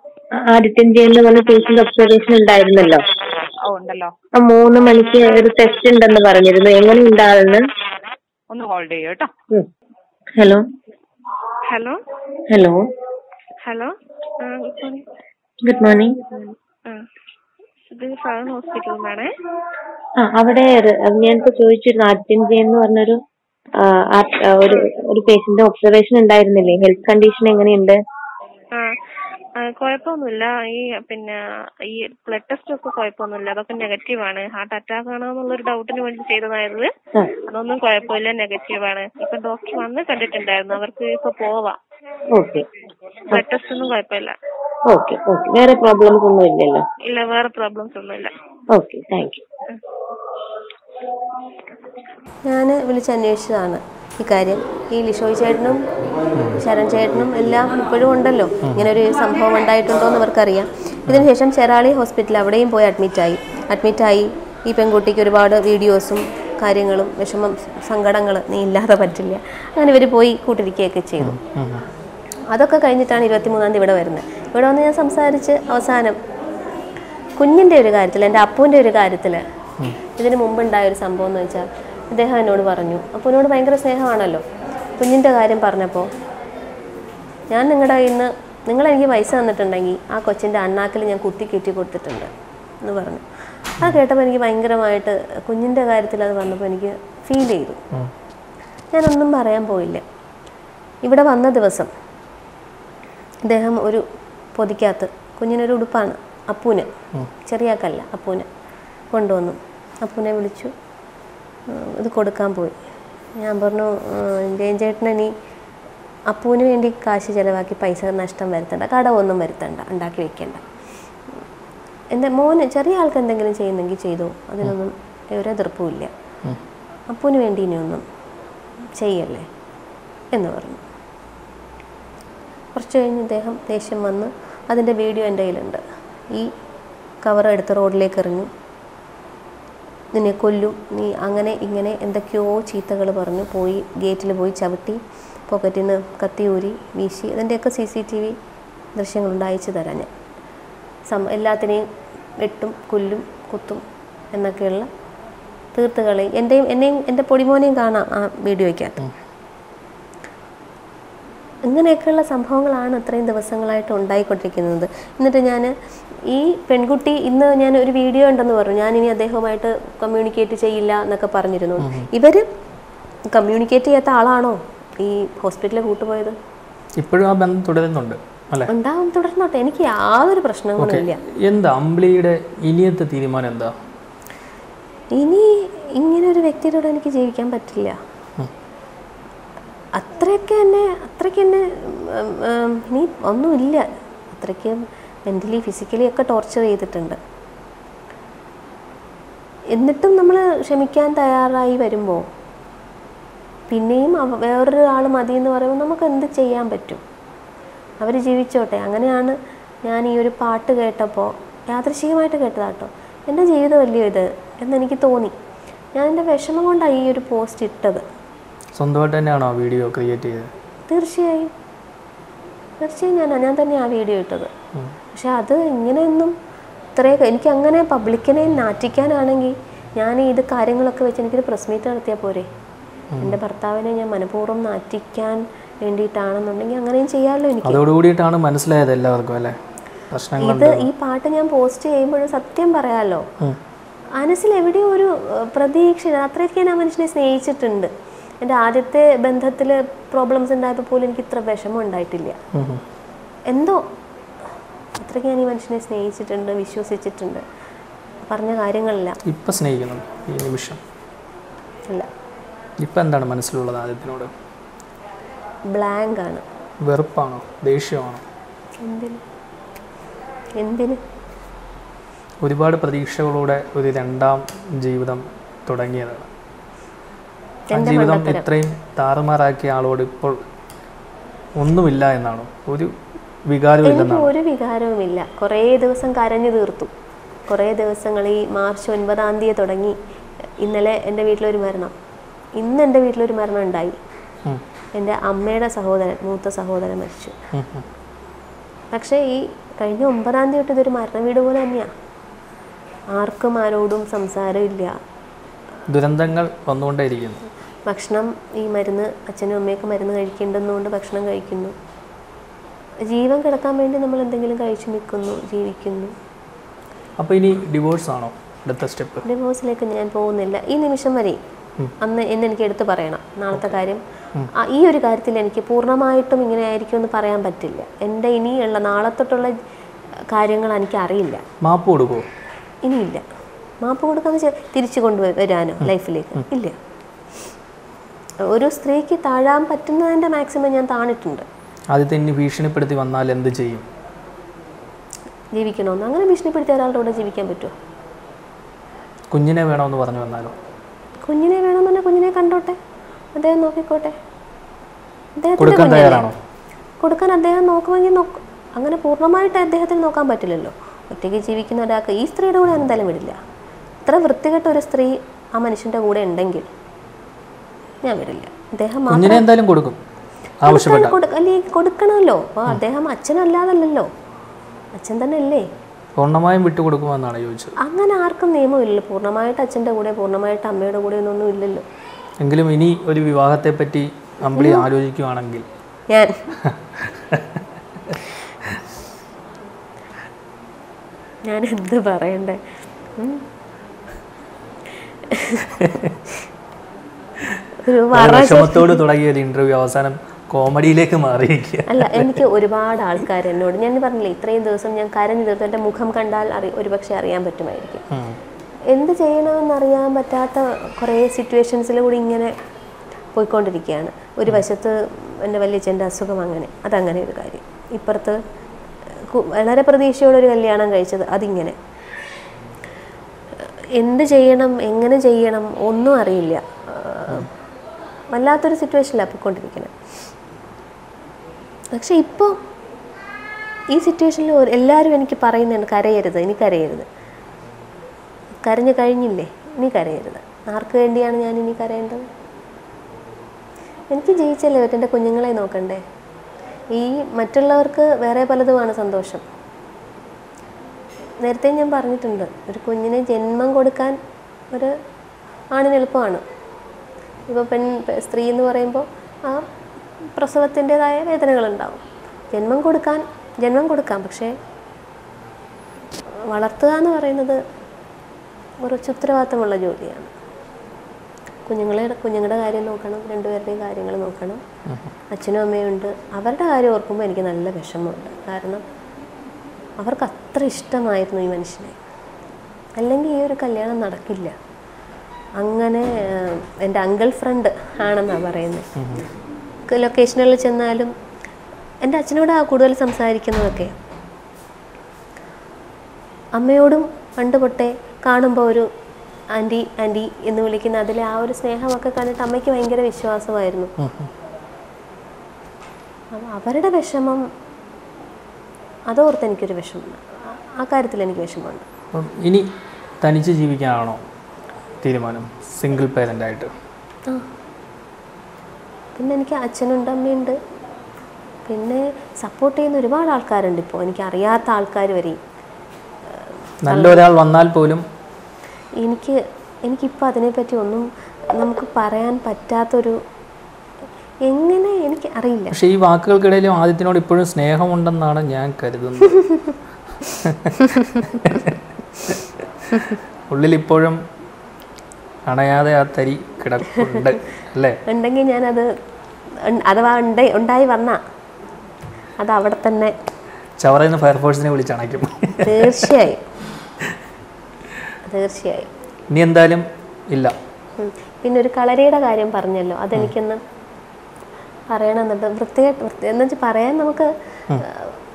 ആദിത്യൻ ജെ എന്ന് പറഞ്ഞ പേഷ്യന്റ് ഒബ്സർവേഷൻ ഉണ്ടായിരുന്നല്ലോ? ഉണ്ടല്ലോ. മൂന്ന് മണിക്ക് ഒരു ടെസ്റ്റ് ഉണ്ടെന്ന് പറഞ്ഞിരുന്നു. എങ്ങനെ ഉണ്ടാകുന്നു ഒന്ന് ഹോൾഡ് ചെയ്യൂ കേട്ടോ. Hello? Hello? Hello? Hello? Good morning ഇത് സദൺ ഹോസ്പിറ്റലിൽ നിന്നാണേ ആ അവിടെ ഞാൻ ഞാനിപ്പോ ചോദിച്ചിരുന്നു. ആദിത്യൻ ജെ എന്ന് പറഞ്ഞൊരു ഒരു ഒരു പേഷ്യന്റ് ഒബ്സർവേഷൻ ഉണ്ടായിരുന്നില്ലേ? ഹെൽത്ത് കണ്ടീഷൻ എങ്ങനെയുണ്ട്? കുഴപ്പമൊന്നുമില്ല ഈ പിന്നെ ഈ ബ്ലഡ് ടെസ്റ്റ് ഒക്കെ കുഴപ്പമൊന്നുമില്ല അതൊക്കെ നെഗറ്റീവ് ആണ്. ഹാർട്ട് അറ്റാക്ക് ആണോ എന്നുള്ളൊരു ഡൗട്ടിന് വേണ്ടി ചെയ്തതായിരുന്നു. അതൊന്നും കുഴപ്പമില്ല. നെഗറ്റീവ് ആണ്. ഇപ്പൊ ഡോക്ടർ വന്ന് കണ്ടിട്ടുണ്ടായിരുന്നു. അവർക്ക് ഇപ്പൊ പോവാം. ഓക്കെ. ബ്ലഡ് ടെസ്റ്റ് ഒന്നും കുഴപ്പമില്ല. Okay okay. വേറെ പ്രോബ്ലംസ് ഒന്നും ഇല്ലല്ലോ? ഇല്ല വേറെ പ്രോബ്ലംസ് ഒന്നുമില്ല. ഓക്കെ താങ്ക് യു ഞാൻ വിളിച്ചന്വേഷിച്ചതാണ് ഈ കാര്യം. ഈ ലിഷോയ് ചേട്ടനും ശരൺ ചേട്ടനും എല്ലാം ഇപ്പോഴും ഉണ്ടല്ലോ. ഇങ്ങനെ ഒരു സംഭവം ഉണ്ടായിട്ടുണ്ടോ എന്ന് ഇവർക്കറിയാം. ഇതിനുശേഷം ചെറാളി ഹോസ്പിറ്റൽ അവിടെയും പോയി അഡ്മിറ്റായി അഡ്മിറ്റായി ഈ പെൺകുട്ടിക്ക് ഒരുപാട് വീഡിയോസും കാര്യങ്ങളും വിഷമം സങ്കടങ്ങൾ നീ ഇല്ലാതെ പറ്റില്ല. അങ്ങനെ ഇവർ പോയി കൂട്ടിരിക്കുകയൊക്കെ ചെയ്തു. അതൊക്കെ കഴിഞ്ഞിട്ടാണ് ഇരുപത്തിമൂന്നാം തീയതി ഇവിടെ വരുന്നത്. ഇവിടെ വന്ന് ഞാൻ സംസാരിച്ച് അവസാനം കുഞ്ഞിന്റെ ഒരു കാര്യത്തിൽ എന്റെ അപ്പൂന്റെ ഒരു കാര്യത്തിൽ ഇതിന് മുമ്പുണ്ടായ ഒരു സംഭവം എന്ന് വെച്ചാൽ അദ്ദേഹം എന്നോട് പറഞ്ഞു. അപ്പോൾ എന്നോട് ഭയങ്കര സ്നേഹമാണല്ലോ. കുഞ്ഞിന്റെ കാര്യം പറഞ്ഞപ്പോൾ ഞാൻ നിങ്ങളുടെ കയ്യിൽ നിന്ന് നിങ്ങളെനിക്ക് പൈസ തന്നിട്ടുണ്ടെങ്കിൽ ആ കൊച്ചിന്റെ അണ്ണാക്കിൽ ഞാൻ കുത്തി കയറ്റി കൊടുത്തിട്ടുണ്ട് എന്ന് പറഞ്ഞു. അത് കേട്ടപ്പോൾ എനിക്ക് ഭയങ്കരമായിട്ട് കുഞ്ഞിന്റെ കാര്യത്തിൽ അത് വന്നപ്പോൾ എനിക്ക് ഫീൽ ചെയ്തു. ഞാനൊന്നും പറയാൻ പോയില്ല. ഇവിടെ വന്ന ദിവസം ഇദ്ദേഹം ഒരു പൊതിക്കകത്ത് കുഞ്ഞിനൊരു ഉടുപ്പാണ് അപ്പൂന്. ചെറിയാക്കല്ല അപ്പൂന്. കൊണ്ടുവന്നു. അപ്പൂനെ വിളിച്ചു. ഇത് കൊടുക്കാൻ പോയി. ഞാൻ പറഞ്ഞു ജയൻ ചേട്ടന് ഇനി വേണ്ടി കാശ് ചിലവാക്കി പൈസ നഷ്ടം വരുത്തണ്ട കടമൊന്നും വരുത്തണ്ട ഉണ്ടാക്കി വെക്കണ്ട. എന്റെ മോന് ചെറിയ ആൾക്ക് എന്തെങ്കിലും ചെയ്യുന്നെങ്കിൽ ചെയ്തു അതിനൊന്നും ഒരു എതിർപ്പുമില്ല അപ്പൂന് വേണ്ടി ഇനിയൊന്നും ചെയ്യല്ലേ എന്ന് പറഞ്ഞു. കുറച്ച് കഴിഞ്ഞ് ഇദ്ദേഹം ദേഷ്യം വന്ന് അതിന്റെ വീഡിയോ എന്റെ കയ്യിലുണ്ട്. ഈ കവർ എടുത്ത് റോഡിലേക്ക് എറിഞ്ഞു. നിന്നെ കൊല്ലും. നീ അങ്ങനെ ഇങ്ങനെ എന്തൊക്കെയോ ചീത്തകൾ പറഞ്ഞു പോയി ഗേറ്റിൽ പോയി ചവിട്ടി പോക്കറ്റിൽ നിന്ന് കത്തി ഊരി വീശി അതിന്റെയൊക്കെ സി സി ടി വി ദൃശ്യങ്ങളുണ്ട് അയച്ചു തരാം ഞാൻ. സം എല്ലാത്തിനെയും വെട്ടും കൊല്ലും കുത്തും എന്നൊക്കെയുള്ള തീർത്ത് കളയും എന്റെയും എന്നെയും എന്റെ പൊടിമോനെയും കാണാം ആ വീഡിയോയ്ക്കകത്ത്. ഇങ്ങനെയൊക്കെയുള്ള സംഭവങ്ങളാണ് ഇത്രയും ദിവസങ്ങളായിട്ട് ഉണ്ടായിക്കൊണ്ടിരിക്കുന്നത്. എന്നിട്ട് ഞാൻ ഈ പെൺകുട്ടി ഇന്ന് ഞാൻ ഒരു വീഡിയോ ഉണ്ടെന്ന് പറഞ്ഞു. ഞാൻ ഇനി അദ്ദേഹവുമായിട്ട് കമ്മ്യൂണിക്കേറ്റ് ചെയ്യില്ല എന്നൊക്കെ പറഞ്ഞിരുന്നു. ഇവർ കമ്മ്യൂണിക്കേറ്റ് ചെയ്യാത്ത ആളാണോ ഈ ഹോസ്പിറ്റലിൽ കൂട്ടുപോയത്? ഇപ്പോഴും ആ ബന്ധം തുടരുന്നുണ്ട് ഉണ്ടാവും തുടർന്നോട്ടെ. എനിക്ക് യാതൊരു പ്രശ്നങ്ങളും ഇല്ല. എന്താ അമ്പിളിയുടെ ഇനിയത്തെ തീരുമാനം എന്താ? ഇനി ഇങ്ങനെ ഒരു വ്യക്തിയോട് എനിക്ക് ജീവിക്കാൻ പറ്റില്ല. അത്രയൊക്കെ എന്നെ അത്രയ്ക്ക് എന്നെ ഇനി ഒന്നുമില്ല. അത്രയ്ക്ക് മെന്റലി ഫിസിക്കലി ഒക്കെ ടോർച്ചർ ചെയ്തിട്ടുണ്ട്. എന്നിട്ടും നമ്മൾ ക്ഷമിക്കാൻ തയ്യാറായി വരുമ്പോൾ പിന്നെയും വേറൊരാൾ മതി എന്ന് പറയുമ്പോൾ നമുക്ക് എന്ത് ചെയ്യാൻ പറ്റും? അവർ ജീവിച്ചോട്ടെ. അങ്ങനെയാണ് ഞാൻ ഈ ഒരു പാട്ട് കേട്ടപ്പോൾ യാദൃശികമായിട്ട് കേട്ടതാട്ടോ എന്റെ ജീവിതം വലിയ ഇത് എന്നെനിക്ക് തോന്നി. ഞാൻ എന്റെ വിഷമം കൊണ്ടാണ് ഈ ഒരു പോസ്റ്റ് ഇട്ടത്. സ്വന്തമായിട്ട് തന്നെയാണോ വീഡിയോ ക്രിയേറ്റ് ചെയ്തത്? തീർച്ചയായും. തീർച്ചയായും ഞാനാണ് ഞാൻ തന്നെയാണ് ആ വീഡിയോ ഇട്ടത്. പക്ഷെ അത് ഇങ്ങനെയൊന്നും ഇത്രയൊക്കെ എനിക്ക് അങ്ങനെ പബ്ലിക്കിനെ നാറ്റിക്കാനാണെങ്കിൽ ഞാൻ ഇത് കാര്യങ്ങളൊക്കെ വെച്ച് എനിക്കൊരു പ്രസ് മീറ്റ് നടത്തിയാൽ പോരെ. എന്റെ ഭർത്താവിനെ ഞാൻ മനഃപൂർവം നാറ്റിക്കാൻ വേണ്ടിയിട്ടാണെന്നുണ്ടെങ്കിൽ അങ്ങനെയും ചെയ്യാമല്ലോ എനിക്ക്. അതോടുകൂടിയിട്ടാണ് മനസ്സിലായത് എല്ലാവർക്കും അല്ലേ? ഇത് ഈ പാട്ട് ഞാൻ പോസ്റ്റ് ചെയ്യുമ്പോൾ സത്യം പറയാമല്ലോ മനസ്സിൽ എവിടെയോ ഒരു പ്രതീക്ഷ അത്രയൊക്കെ ഞാൻ ആ മനുഷ്യനെ സ്നേഹിച്ചിട്ടുണ്ട്. എന്റെ ആദ്യത്തെ ബന്ധത്തിൽ പ്രോബ്ലംസ് ഉണ്ടായപ്പോൾ പോലും എനിക്ക് ഇത്ര വിഷമം ഉണ്ടായിട്ടില്ല. എന്തോ അത്രയ്ക്ക് ഞാൻ ഈ മനുഷ്യനെ സ്നേഹിച്ചിട്ടുണ്ട് വിശ്വസിച്ചിട്ടുണ്ട്. പറഞ്ഞ കാര്യങ്ങളില്ല. ഇപ്പം സ്നേഹിക്കുന്നു ഈ നിമിഷം. അല്ല. ഇപ്പം എന്താണ് മനസ്സിലുള്ളത് ആദ്യത്തിനോട്? ബ്ലാങ്ക് ആണ് വെറുപ്പാണോ? ദേഷ്യമാണോ? എന്തിന്? എന്തിന്? ഒരുപാട് പ്രതീക്ഷകളോടെ ഒരു രണ്ടാം ജീവിതം തുടങ്ങിയതാണ്. ആ ജീവിതം. ഇത്രയും താറുമാറാക്കിയ ആളോട് ഇപ്പോൾ ഒന്നുമില്ല എന്നാണോ? ഒരു എനിക്ക് ഒരു വികാരവുമില്ല. കുറേ ദിവസം കരഞ്ഞു തീർത്തു. കുറേ ദിവസങ്ങൾ ഈ മാർച്ച് ഒൻപതാം തീയതി തുടങ്ങി. ഇന്നലെ എന്റെ വീട്ടിലൊരു മരണം. ഇന്ന് എന്റെ വീട്ടിലൊരു മരണം ഉണ്ടായി. എന്റെ അമ്മയുടെ സഹോദരൻ മൂത്ത സഹോദരൻ മരിച്ചു. പക്ഷേ ഈ കഴിഞ്ഞ ഒമ്പതാം തീയതി തൊട്ട് ഇതൊരു മരണ വീട് പോലെ തന്നെയാണ് ആർക്കും ആരോടും സംസാരമില്ല. ദുരന്തങ്ങൾ വന്നുകൊണ്ടേയിരിക്കുന്നു. ഭക്ഷണം ഈ മരുന്ന് അച്ഛനും അമ്മയൊക്കെ മരുന്ന് കഴിക്കേണ്ടതുകൊണ്ട് ഭക്ഷണം കഴിക്കുന്നു. ജീവൻ കിടക്കാൻ വേണ്ടി നമ്മൾ എന്തെങ്കിലും കഴിച്ചു നിൽക്കുന്നു ജീവിക്കുന്നു. അപ്പോൾ ഇനി ഡിവോഴ്സ് ആണോ അടുത്ത സ്റ്റെപ്പ് ഡിവോഴ്സിലേക്ക് ഞാൻ പോകുന്നില്ല. ഈ നിമിഷം വരെ അന്ന് എന്ന് എനിക്ക് എടുത്തു പറയണം. നാളത്തെ കാര്യം. ഈ ഒരു കാര്യത്തിൽ എനിക്ക് പൂർണമായിട്ടും ഇങ്ങനെ ആയിരിക്കും എന്ന് പറയാൻ പറ്റില്ല. എന്റെ ഇനിയുള്ള നാളെ തൊട്ടുള്ള കാര്യങ്ങൾ എനിക്ക് അറിയില്ല. മാപ്പ് കൊടുക്കുമോ ഇനിയില്ല. മാപ്പ് കൊടുക്കാന്ന് വെച്ചാൽ തിരിച്ചു കൊണ്ടുവരാനോ ലൈഫിലേക്ക്? ഇല്ല. ഒരു സ്ത്രീക്ക് താഴാൻ പറ്റുന്നതിന്റെ മാക്സിമം ഞാൻ താണിട്ടുണ്ട്. ആദ്യത്തെ ഇനി ഭീഷണിപ്പെടുത്തി വന്നാൽ എന്ത് ചെയ്യും? ജീവിക്കണമെന്ന് അങ്ങനെ ഭീഷണിപ്പെടുത്തിയ ഒരാളുടെ കൂടെ ജീവിക്കാൻ പറ്റുമോ കുഞ്ഞിനെ വേണമെന്ന് പറഞ്ഞു വന്നാലോ? കുഞ്ഞിനെ വേണമെന്നുണ്ടെങ്കിൽ കുഞ്ഞിനെ കണ്ടോട്ടെ. അദ്ദേഹം നോക്കിക്കോട്ടെ. കൊടുക്കാൻ? തയ്യാറാണോ? കൊടുക്കാൻ അദ്ദേഹം നോക്കുമെങ്കിൽ നോക്കും. അങ്ങനെ പൂർണമായിട്ട് അദ്ദേഹത്തിന് നോക്കാൻ പറ്റില്ലല്ലോ. ഒറ്റയ്ക്ക് ജീവിക്കുന്ന ഒരാൾക്ക് ഈ സ്ത്രീയുടെ കൂടെ എന്തായാലും വിടില്ല. ഇത്ര വൃത്തികെട്ട ഒരു സ്ത്രീ ആ മനുഷ്യന്റെ കൂടെ ഉണ്ടെങ്കിൽ ഞാൻ വിടില്ല. അദ്ദേഹം എന്തായാലും കൊടുക്കും. കൊടുക്കണമല്ലോ. അപ്പോൾ അദ്ദേഹം അച്ഛനല്ലാതല്ലോ അച്ഛൻ തന്നെ അല്ലേ പൂർണമായും വിട്ടുകൊടുക്കുമെന്നാണ് ചോദിച്ചത്. അങ്ങനെ ആർക്കും നിയമമില്ലല്ലോ. പൂർണമായിട്ട് അച്ഛന്റെ കൂടെ പൂർണമായിട്ട് അമ്മയുടെ കൂടെ ഒന്നും ഇല്ലല്ലോ. എങ്കിലും ഇനി ഒരു വിവാഹത്തെ പറ്റി അമ്പിളി ആലോചിക്കുകയാണെങ്കിൽ ഞാൻ ഞാൻ എന്ത് പറയണ്ടേ? ഒരു വിഷമത്തോട് തുടങ്ങിയ ഒരു ഇന്റർവ്യൂ അവസാനം കോമഡിയിലേക്ക് മാറിയിരിക്കുക. അല്ല എനിക്ക് ഒരുപാട് ആൾക്കാർ എന്നോട് ഞാൻ പറഞ്ഞില്ലേ ഇത്രയും ദിവസം ഞാൻ കരഞ്ഞു തീർത്തു എന്റെ മുഖം കണ്ടാൽ അറി ഒരുപക്ഷെ അറിയാൻ പറ്റുമായിരിക്കും. എന്ത് ചെയ്യണമെന്ന് അറിയാൻ പറ്റാത്ത കുറേ സിറ്റുവേഷൻസിലൂടെ ഇങ്ങനെ പോയിക്കൊണ്ടിരിക്കുകയാണ്. ഒരു വശത്ത് എന്റെ വല്യച്ഛന്റെ അസുഖം അങ്ങനെ അതങ്ങനെ ഒരു കാര്യം. ഇപ്പുറത്ത് വളരെ പ്രതീക്ഷയോടൊരു കല്യാണം കഴിച്ചത് അതിങ്ങനെ. എന്ത് ചെയ്യണം എങ്ങനെ ചെയ്യണം ഒന്നും അറിയില്ല. വല്ലാത്തൊരു സിറ്റുവേഷനിലാണ് പോയിക്കൊണ്ടിരിക്കുന്നത്. പക്ഷെ ഇപ്പോൾ ഈ സിറ്റുവേഷനിൽ എല്ലാവരും എനിക്ക് പറയുന്നുണ്ട് കരയരുത് ഇനി കരയരുത്. കരഞ്ഞു കഴിഞ്ഞില്ലേ ഇനി കരയരുത്. ആർക്ക് വേണ്ടിയാണ് ഞാൻ ഇനി കരയേണ്ടത്? എനിക്ക് ജയിച്ചല്ലേ എന്റെ കുഞ്ഞുങ്ങളെ നോക്കണ്ടേ? ഈ മറ്റുള്ളവർക്ക് വേറെ പലതുമാണ് സന്തോഷം. നേരത്തെ ഞാൻ പറഞ്ഞിട്ടുണ്ട് ഒരു കുഞ്ഞിനെ ജന്മം കൊടുക്കാൻ ഒരു ആണിന് എളുപ്പമാണ്. ഇപ്പോൾ പെൺ സ്ത്രീ എന്ന് പറയുമ്പോൾ ആ പ്രസവത്തിന്റെതായ വേദനകളുണ്ടാവും. ജന്മം കൊടുക്കാൻ ജന്മം കൊടുക്കാം. പക്ഷേ വളർത്തുക എന്ന് പറയുന്നത് കുറച്ച് ഉത്തരവാദിത്തമുള്ള ജോലിയാണ്. കുഞ്ഞുങ്ങളെ കുഞ്ഞുങ്ങളുടെ കാര്യം നോക്കണം രണ്ടുപേരുടെയും കാര്യങ്ങൾ നോക്കണം. അച്ഛനും അമ്മയും ഉണ്ട്. അവരുടെ കാര്യം ഓർക്കുമ്പോൾ എനിക്ക് നല്ല വിഷമമുണ്ട്. കാരണം അവർക്ക് അത്ര ഇഷ്ടമായിരുന്നു ഈ മനുഷ്യനെ. അല്ലെങ്കിൽ ഈ ഒരു കല്യാണം നടക്കില്ല. അങ്ങനെ എന്റെ അങ്കിൾ ഫ്രണ്ട് ആണെന്നാണ് പറയുന്നത്. ലൊക്കേഷനുകളിൽ ചെന്നാലും എന്റെ അച്ഛനോട് കൂടുതൽ സംസാരിക്കുന്നതൊക്കെ. അമ്മയോടും പണ്ട് തൊട്ടേ കാണുമ്പോൾ ഒരു ആന്റി ആന്റി എന്ന് വിളിക്കുന്ന അതിലെ ആ ഒരു സ്നേഹമൊക്കെ കണ്ടിട്ട് അമ്മയ്ക്ക് ഭയങ്കര വിശ്വാസമായിരുന്നു. അവരുടെ വിഷമം അതോർത്ത് എനിക്കൊരു വിഷമം ആ- കാര്യത്തിൽ എനിക്ക് വിഷമമുണ്ട്. ഇനി തനിച്ച് ജീവിക്കാനാണോ തീരുമാനം? സിംഗിൾ പേരന്റായിട്ട്. ആ. പിന്നെ എനിക്ക് അച്ഛനുണ്ട് അമ്മയുണ്ട്. പിന്നെ സപ്പോർട്ട് ചെയ്യുന്ന ഒരുപാട് ആൾക്കാരുണ്ട് ഇപ്പോൾ എനിക്ക് അറിയാത്ത ആൾക്കാർ വരെയും. നല്ല ഒരാൾ വന്നാൽ പോലും എനിക്ക് എനിക്കിപ്പോൾ അതിനെപ്പറ്റി ഒന്നും നമുക്ക് പറയാൻ പറ്റാത്തൊരു എങ്ങനെ എനിക്ക് അറിയില്ല. പക്ഷേ ഈ വാക്കുകൾക്കിടയിലും ആദ്യത്തിനോട് ഇപ്പോഴും സ്നേഹമുണ്ടെന്നാണ് ഞാൻ കരുതുന്നത്. ഉള്ളിൽ ഇപ്പോഴും അണയാതെ ആ തരി കിടപ്പുണ്ട് അല്ലേ? ഉണ്ടെങ്കിൽ ഞാനത് ഉൺ- അഥവാ ഉണ്ടായി വന്ന അത് അവിടെ തന്നെ ചവറയിൽ ഫയർഫോഴ്സിനെ വിളിച്ചണയ്ക്കും. തീർച്ചയായും. തീർച്ചയായും. ഇനി എന്തായാലും ഇല്ല. പിന്നെ ഒരു കളരിയുടെ കാര്യം പറഞ്ഞല്ലോ അതെനിക്കൊന്ന് പറയണമെന്നുണ്ട്. വൃത്തിയായിട്ട് വൃത്തി എന്ന് വെച്ചാൽ പറയാൻ നമുക്ക്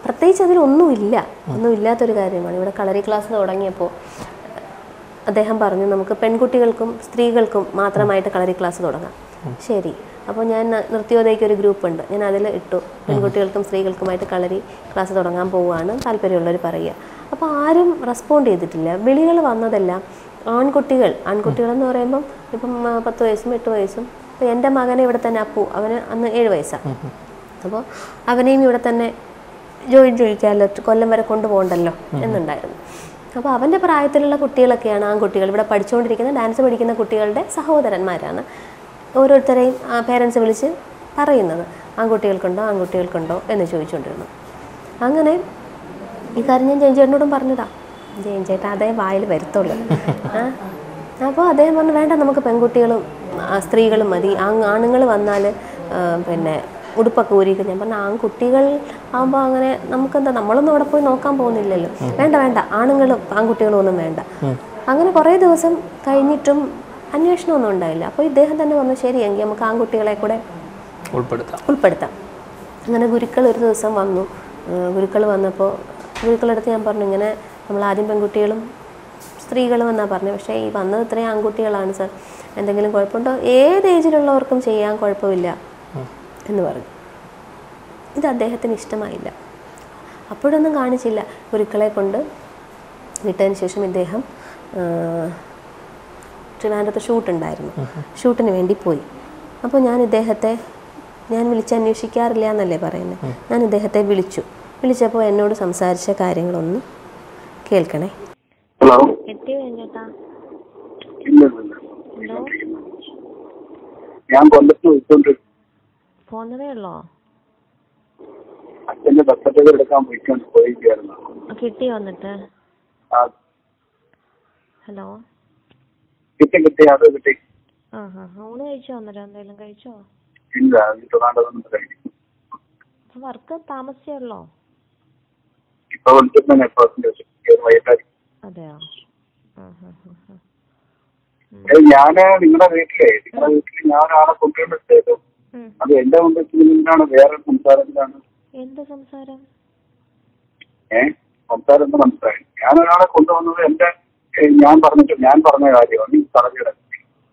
പ്രത്യേകിച്ച് അതിലൊന്നുമില്ല. ഒന്നും ഇല്ലാത്തൊരു കാര്യമാണ്. ഇവിടെ കളരി ക്ലാസ് തുടങ്ങിയപ്പോൾ അദ്ദേഹം പറഞ്ഞു നമുക്ക് പെൺകുട്ടികൾക്കും സ്ത്രീകൾക്കും മാത്രമായിട്ട് കളരി ക്ലാസ് തുടങ്ങാം. ശരി. അപ്പോൾ ഞാൻ നൃത്യോദയയ്ക്ക് ഒരു ഗ്രൂപ്പ് ഉണ്ട്. ഞാൻ അതിൽ ഇട്ടു. പെൺകുട്ടികൾക്കും സ്ത്രീകൾക്കുമായിട്ട് കളരി ക്ലാസ് തുടങ്ങാൻ പോവുകയാണ് താല്പര്യമുള്ളവർ പറയുക. അപ്പോൾ ആരും റെസ്പോണ്ട് ചെയ്തിട്ടില്ല. വിളികൾ വന്നതെല്ലാം ആൺകുട്ടികൾ. ആൺകുട്ടികളെന്ന് പറയുമ്പം ഇപ്പം പത്ത് വയസ്സും എട്ട് വയസ്സും. ഇപ്പം എന്റെ മകനെ ഇവിടെ തന്നെ അപ്പു. അവന് അന്ന് ഏഴ് വയസ്സാണ് അപ്പോൾ അവനെയും ഇവിടെ തന്നെ ജോയിൻ ചോദിക്കാമല്ലോ കൊല്ലം വരെ കൊണ്ടുപോകണ്ടല്ലോ എന്നുണ്ടായിരുന്നു. അപ്പോൾ അവന്റെ പ്രായത്തിലുള്ള കുട്ടികളൊക്കെയാണ് ആ കുട്ടികൾ ഇവിടെ പഠിച്ചുകൊണ്ടിരിക്കുന്ന ഡാൻസ് പഠിക്കുന്ന കുട്ടികളുടെ സഹോദരന്മാരാണ്. ഓരോരുത്തരെയും ആ പേരൻസ് വിളിച്ച് പറയുന്നത് ആൺകുട്ടികൾക്കുണ്ടോ ആൺകുട്ടികൾക്കുണ്ടോ? എന്ന് ചോദിച്ചുകൊണ്ടിരുന്നു. അങ്ങനെ ഈ കാര്യം ഞാൻ ജയിഞ്ചേട്ടനോടും ചേട്ടനോടും പറഞ്ഞതാ. ജയൻ അതേ വായിൽ വരുത്തുള്ളൂ. അപ്പോൾ അദ്ദേഹം പറഞ്ഞു വേണ്ട നമുക്ക് പെൺകുട്ടികളും സ്ത്രീകളും മതി. ആണുങ്ങൾ വന്നാൽ പിന്നെ ഉടുപ്പൊക്കെ ഊരിക്കുന്നത് ഞാൻ പറഞ്ഞു ആൺകുട്ടികൾ ആകുമ്പോൾ അങ്ങനെ നമുക്കെന്താ നമ്മളൊന്നും അവിടെ പോയി നോക്കാൻ പോകുന്നില്ലല്ലോ. വേണ്ട വേണ്ട ആണുങ്ങളും ആൺകുട്ടികളും ഒന്നും വേണ്ട. അങ്ങനെ കുറേ ദിവസം കഴിഞ്ഞിട്ടും അന്വേഷണമൊന്നും ഉണ്ടായില്ല. അപ്പോൾ ഇദ്ദേഹം തന്നെ വന്നു ശരി എങ്കിൽ നമുക്ക് ആൺകുട്ടികളെ കൂടെ ഉൾപ്പെടുത്താം. ഉൾപ്പെടുത്താം. അങ്ങനെ ഗുരുക്കൾ ഒരു ദിവസം വന്നു. ഗുരുക്കൾ വന്നപ്പോൾ ഗുരുക്കളെടുത്ത് ഞാൻ പറഞ്ഞു ഇങ്ങനെ നമ്മൾ ആദ്യം പെൺകുട്ടികളും സ്ത്രീകളും എന്നാണ് പറഞ്ഞത് പക്ഷേ ഈ വന്നത് ഇത്രയും ആൺകുട്ടികളാണ് സർ. എന്തെങ്കിലും കുഴപ്പമുണ്ടോ? ഏത് ഏജിലുള്ളവർക്കും ചെയ്യാൻ കുഴപ്പമില്ല. എന്ന് പറഞ്ഞു. ഇത് അദ്ദേഹത്തിന് ഇഷ്ടമായില്ല. അപ്പോഴൊന്നും കാണിച്ചില്ല. ഗുരുക്കളെ കൊണ്ട് വിട്ടതിന് ശേഷം ഇദ്ദേഹം ട്രിവാൻഡ്രത്ത് ഷൂട്ട് ഉണ്ടായിരുന്നു. ഷൂട്ടിന് വേണ്ടി പോയി. അപ്പോൾ ഞാൻ ഇദ്ദേഹത്തെ ഞാൻ വിളിച്ച് അന്വേഷിക്കാറില്ല എന്നല്ലേ പറയുന്നത്? ഞാൻ ഇദ്ദേഹത്തെ വിളിച്ചു. വിളിച്ചപ്പോൾ എന്നോട് സംസാരിച്ച കാര്യങ്ങളൊന്ന് കേൾക്കണേ. ഹലോ. ഞാൻ കൊല്ലത്ത് പോയിക്കൊണ്ട് പോന്നതേ ഉള്ളോ അച്ഛന്റെ എടുക്കാൻ പോയിക്കൊണ്ട് പോയിരിക്കായിരുന്നു കിട്ടിയോ എന്നിട്ട് ഹലോ? കിട്ടി കിട്ടി അത് കിട്ടി. ഊണ് കഴിച്ചോ അന്നേരം? എന്തെങ്കിലും കഴിച്ചോ? ഇല്ല വർക്ക് താമസിച്ചേ ഉള്ളോ ഇപ്പൊ അതെയോ? ഞാൻ നിങ്ങളുടെ വീട്ടിലെ നിങ്ങളുടെ വീട്ടിൽ ഞാൻ ഒരാളെ കൊണ്ടുവന്നിട്ടേക്കും ഉം. അത് എന്റെ മുമ്പ് നിന്നാണ് വേറെ സംസാരത്തിലാണ്. എന്ത് സംസാരം? ഏ? സംസാരം മനസ്സിലായി. ഞാൻ ഒരാളെ കൊണ്ടുവന്നത് എന്റെ ഞാൻ പറഞ്ഞിട്ട് ഞാൻ പറഞ്ഞ കാര്യമാണ് ഈ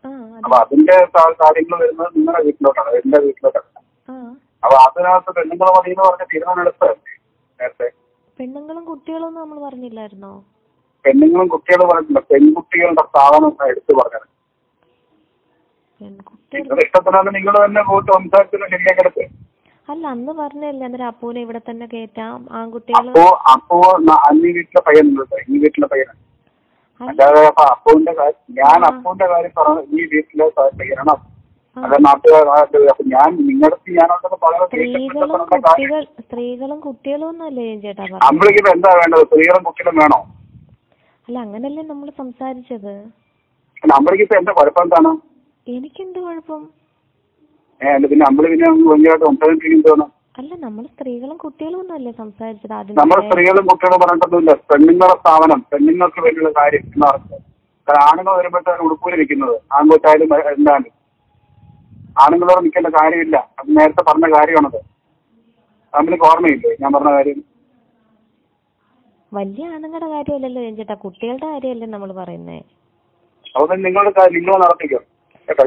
ആ അപ്പൊ അതിന്റെ കാര്യങ്ങൾ വരുന്നത് നിങ്ങളുടെ വീട്ടിലോട്ടാണ് എന്റെ വീട്ടിലോട്ടാണ് അപ്പൊ അതിനകത്ത് പെണ്ണുങ്ങൾ മതി എന്ന് പറഞ്ഞ തീരുമാനം എടുത്തതല്ലേ നേരത്തെ? പെണ്ണുങ്ങളും കുട്ടികളും നമ്മൾ പറഞ്ഞില്ലായിരുന്നോ? പെണ്ണുങ്ങളും കുട്ടികളും പറഞ്ഞില്ല. പെൺകുട്ടികളുടെ സ്ഥാപനം എടുത്തു പറഞ്ഞത്. നിങ്ങൾ തന്നെ പോയിട്ട് സംസാരിച്ചില്ല ശരിയാക്കിടത്ത് അല്ല അന്ന് പറഞ്ഞല്ലേ അന്നേരം അപ്പൂനെ ഇവിടെ തന്നെ കേറ്റാം ആൺകുട്ടികൾ അപ്പോ അന്ന് വീട്ടിലെ പയ്യനുണ്ട് ഈ വീട്ടിലെ പയ്യനാണ് അല്ല. അല്ലാതെ അപ്പൊ കാര്യം ഞാൻ അപ്പൂന്റെ കാര്യം പറഞ്ഞു ഈ വീട്ടിലെ പയ്യനാണ് അല്ല നാട്ടുകാർ അപ്പൊ ഞാൻ നിങ്ങളുടെ ഞാനോട്ടൊക്കെ പറയുന്നത് സ്ത്രീകളും കുട്ടികളും ഒന്നല്ലേ ചേട്ടാ എന്താ വേണ്ടത്? സ്ത്രീകളും കുട്ടികളും വേണോ? അല്ല അങ്ങനല്ലേ നമ്മൾ സംസാരിച്ചത്? ഇപ്പൊ എന്താ കുഴപ്പം എന്താണ്? എനിക്കെന്ത് കുഴപ്പം? പിന്നെ പിന്നെ സംസാരിച്ചിരിക്കുന്നതാണ് അല്ല നമ്മൾ സ്ത്രീകളും കുട്ടികളും ഒന്നല്ലേ സംസാരിച്ചത് ആദ്യം നമ്മൾ സ്ത്രീകളും കുട്ടികളും പറഞ്ഞിട്ടൊന്നുമില്ല. പെണ്ണുങ്ങളുടെ സ്ഥാപനം പെണ്ണുങ്ങൾക്ക് വേണ്ടിയുള്ള കാര്യം എന്ന് പറഞ്ഞത് ആണുങ്ങൾ വരുമ്പോഴത്തേക്കാണ് ഉടുപ്പൂരിക്കുന്നത് ആൺകുട്ടായാലും ആൺകൊച്ചായാലും എന്താണ്? ആണുങ്ങളോട് നിൽക്കേണ്ട കാര്യമില്ല. അത് നേരത്തെ പറഞ്ഞ കാര്യമാണത്. നമ്മൾക്ക് ഓർമ്മയില്ലേ? ഞാൻ പറഞ്ഞ കാര്യം? വലിയ ആണുങ്ങളുടെ കാര്യമല്ലല്ലോ ചേട്ടാ കുട്ടികളുടെ കാര്യമല്ലേ നമ്മൾ പറയുന്നേ? അതുകൊണ്ട് നിങ്ങളുടെ നിങ്ങൾ നടത്തിക്കോ. കേട്ടോ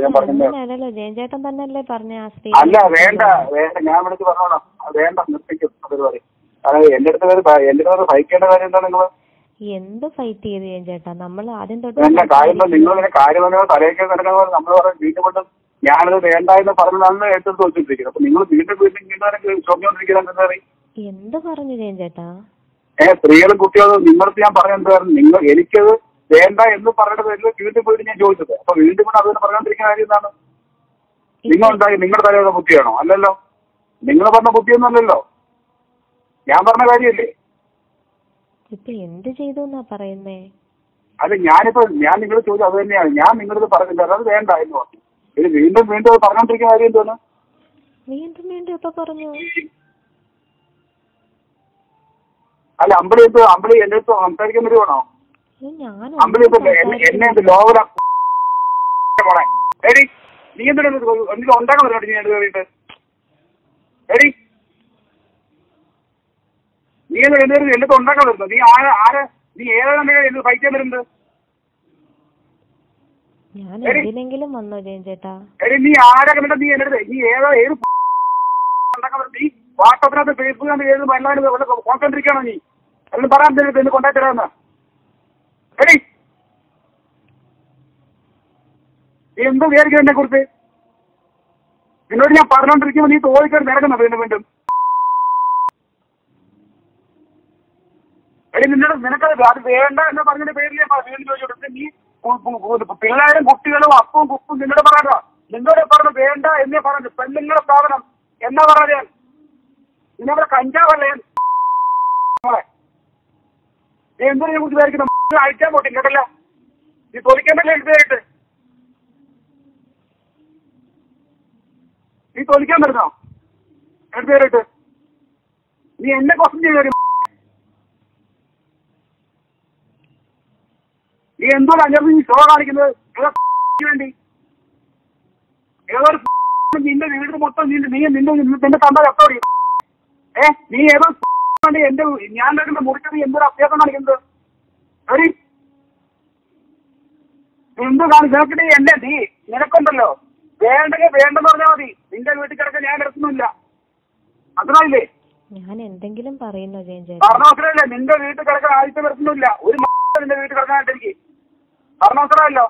ഞാൻ ചേട്ടൻ തന്നെയല്ലേ പറഞ്ഞ അല്ല വേണ്ട വേണ്ട ഞാൻ വിളിച്ച് പറഞ്ഞോളാം. വേണ്ട നിർത്തിക്കും പരിപാടി. കാരണം എന്റെ അടുത്ത് എന്റെ അടുത്ത് ഭയക്കേണ്ട കാര്യം എന്താ നിങ്ങൾ? എന്ത് ഫൈറ്റ് ചെയ്ത് ചേട്ടാ നമ്മൾ ആദ്യം തൊട്ട് നിങ്ങൾ ഇങ്ങനെ കാര്യം പറഞ്ഞാൽ തലയൊക്കെ കിടക്കുന്ന നമ്മൾ പറഞ്ഞു വീണ്ടും വീണ്ടും ഞാനത് വേണ്ട എന്ന് പറഞ്ഞതാണ് ഏറ്റവും ചോദിച്ചിരിക്കുന്നത് അപ്പൊ നിങ്ങൾ വീണ്ടും വീണ്ടും ഇങ്ങനെ ചൊറിഞ്ഞോണ്ടിരിക്കുന്നത് എന്താ പറഞ്ഞു ചേട്ടാ ഏഹ് സ്ത്രീകളും കുട്ടികളും നിങ്ങൾക്ക് ഞാൻ പറഞ്ഞു എന്തായിരുന്നു നിങ്ങൾ എനിക്കത് വേണ്ട എന്ന് പറഞ്ഞ പേരിൽ വീണ്ടും വീണ്ടും ഞാൻ ചോദിച്ചത്. അപ്പൊ വീണ്ടും കൂടെ അതിന് പറഞ്ഞോണ്ടിരിക്കുന്ന കാര്യം എന്താണ്? നിങ്ങൾ ഉണ്ടായി നിങ്ങളുടെ തലയുടെ ബുദ്ധിയാണോ? അല്ലല്ലോ. നിങ്ങൾ പറഞ്ഞ ബുദ്ധിയൊന്നും അല്ലല്ലോ ഞാൻ പറഞ്ഞ കാര്യമല്ലേ? ഇപ്പൊ എന്ത് ചെയ്തു എന്നാ പറയുന്നേ? അല്ല ഞാനിപ്പോ ഞാൻ നിങ്ങൾ ചോദിച്ചത് അത് തന്നെയാണ്. ഞാൻ നിങ്ങളത് പറഞ്ഞില്ല. അത് വേണ്ട എന്ന് പറഞ്ഞു. ഇത് വീണ്ടും വീണ്ടും അത് പറഞ്ഞോണ്ടിരിക്കുന്ന കാര്യം എന്താണ്? വീണ്ടും വീണ്ടും ഇപ്പൊ പറഞ്ഞു. അല്ല അമ്പിളി ഇപ്പൊ അമ്പിളി എന്റെ അടുത്ത് സംസാരിക്കാൻ വരുവാണോ? എന്നെ- മോളെ എടി നീ എന്തിനാ ഇത് എന്തെങ്കിലും ഉണ്ടാക്കാൻ വരുന്നുണ്ട് നീ എന്റെ കയറിയിട്ട് എടി. നീ എന്ത് എന്തെങ്കിലും എന്റെ ഉണ്ടാക്കാൻ വരുന്നത് നീ ആരെ ആരെ നീ ഏതാണ് എന്ത് ഫൈറ്റ് ചെയ്യാൻ വരുന്നത്? ഞാൻ എടി. എന്തിനെങ്കിലും വന്നോ ജയൻ ചേട്ടാ. എടി നീ ആരെ കണ്ടിട്ട് നീ എന്നെ നീ ഏതാ ഏത് ഉണ്ടാക്കാൻ വരുന്നത് നീ വാട്സപ്പിനകത്ത് ഫേസ്ബുക്കിനകത്ത് ഏത് എല്ലാവരും കോൺസെൻട്രിക്കാണോ നീ? എല്ലാം പറയാൻ കൊണ്ടാക്കി തരാമെന്ന് എടി. എന്ത് വിചാരിക്കും എന്നെ കുറിച്ച്? നിന്നോട് ഞാൻ പറഞ്ഞോണ്ടിരിക്കുമ്പോ നീ തോന്നിക്കാൻ നടക്കണം വീണ്ടും വീണ്ടും? എടി നിന്നോട് നിനക്കത് അത് വേണ്ട എന്ന് പറഞ്ഞതിന്റെ പേരിൽ ഞാൻ വീണ്ടും ചോദിച്ചോട്ടെ നീ പിള്ളേരും കുട്ടികളും അപ്പവും കുപ്പും നിന്നോട് പറയാ നിന്നോട് പറഞ്ഞു വേണ്ട എന്നേ പറഞ്ഞു പെണ്ണുങ്ങളെ സ്ഥാപനം എന്നാ പറയാൻ നിന്നെ കഞ്ചാവല്ലേ എന്തിനെ കുറിച്ച് വിചാരിക്കുന്നു അയക്കാൻ പോട്ടെ കേട്ടല്ല നീ തൊലിക്കാൻ എടുത്തായിട്ട് നീ തൊലിക്കാൻ പറ്റുന്നോ നീ എന്നെ ക്വസ്റ്റ്യൻ ചെയ്തു നീ എന്തോ അഞ്ഞൂറ് നീ ഷോ കാണിക്കുന്നത്? വേണ്ടി? ഏതൊരു നിന്റെ വീട് മൊത്തം നീ നിന്റെ നിന്റെ തന്ത കത്തോടി ഏ? നീ ഏതോ വേണ്ടി എന്റെ ഞാൻ വരുന്ന മുറിച്ചത് എന്തൊരു അഭ്യാസം കാണിക്കുന്നത് എന്ത് കാണും? നിനക്കിട്ട് എന്റെ നീ നിനക്കുണ്ടല്ലോ. വേണ്ടെങ്കിൽ വേണ്ടെന്ന് പറഞ്ഞാൽ മതി. നിന്റെ വീട്ടിൽ കിടക്കാൻ ഞാൻ എടുക്കുന്നില്ല. മനസ്സിലായില്ലേ? ഞാൻ എന്തെങ്കിലും പറയുന്നു ജയൻ ചേട്ടാ പറഞ്ഞ മനസ്സിലായില്ലേ നിന്റെ വീട്ടിൽ കിടക്കാൻ ആദ്യത്തെ വരുത്തുന്നില്ല ഒരു നിന്റെ വീട്ടിൽ കിടക്കാനായിട്ട് എനിക്ക്. പറഞ്ഞ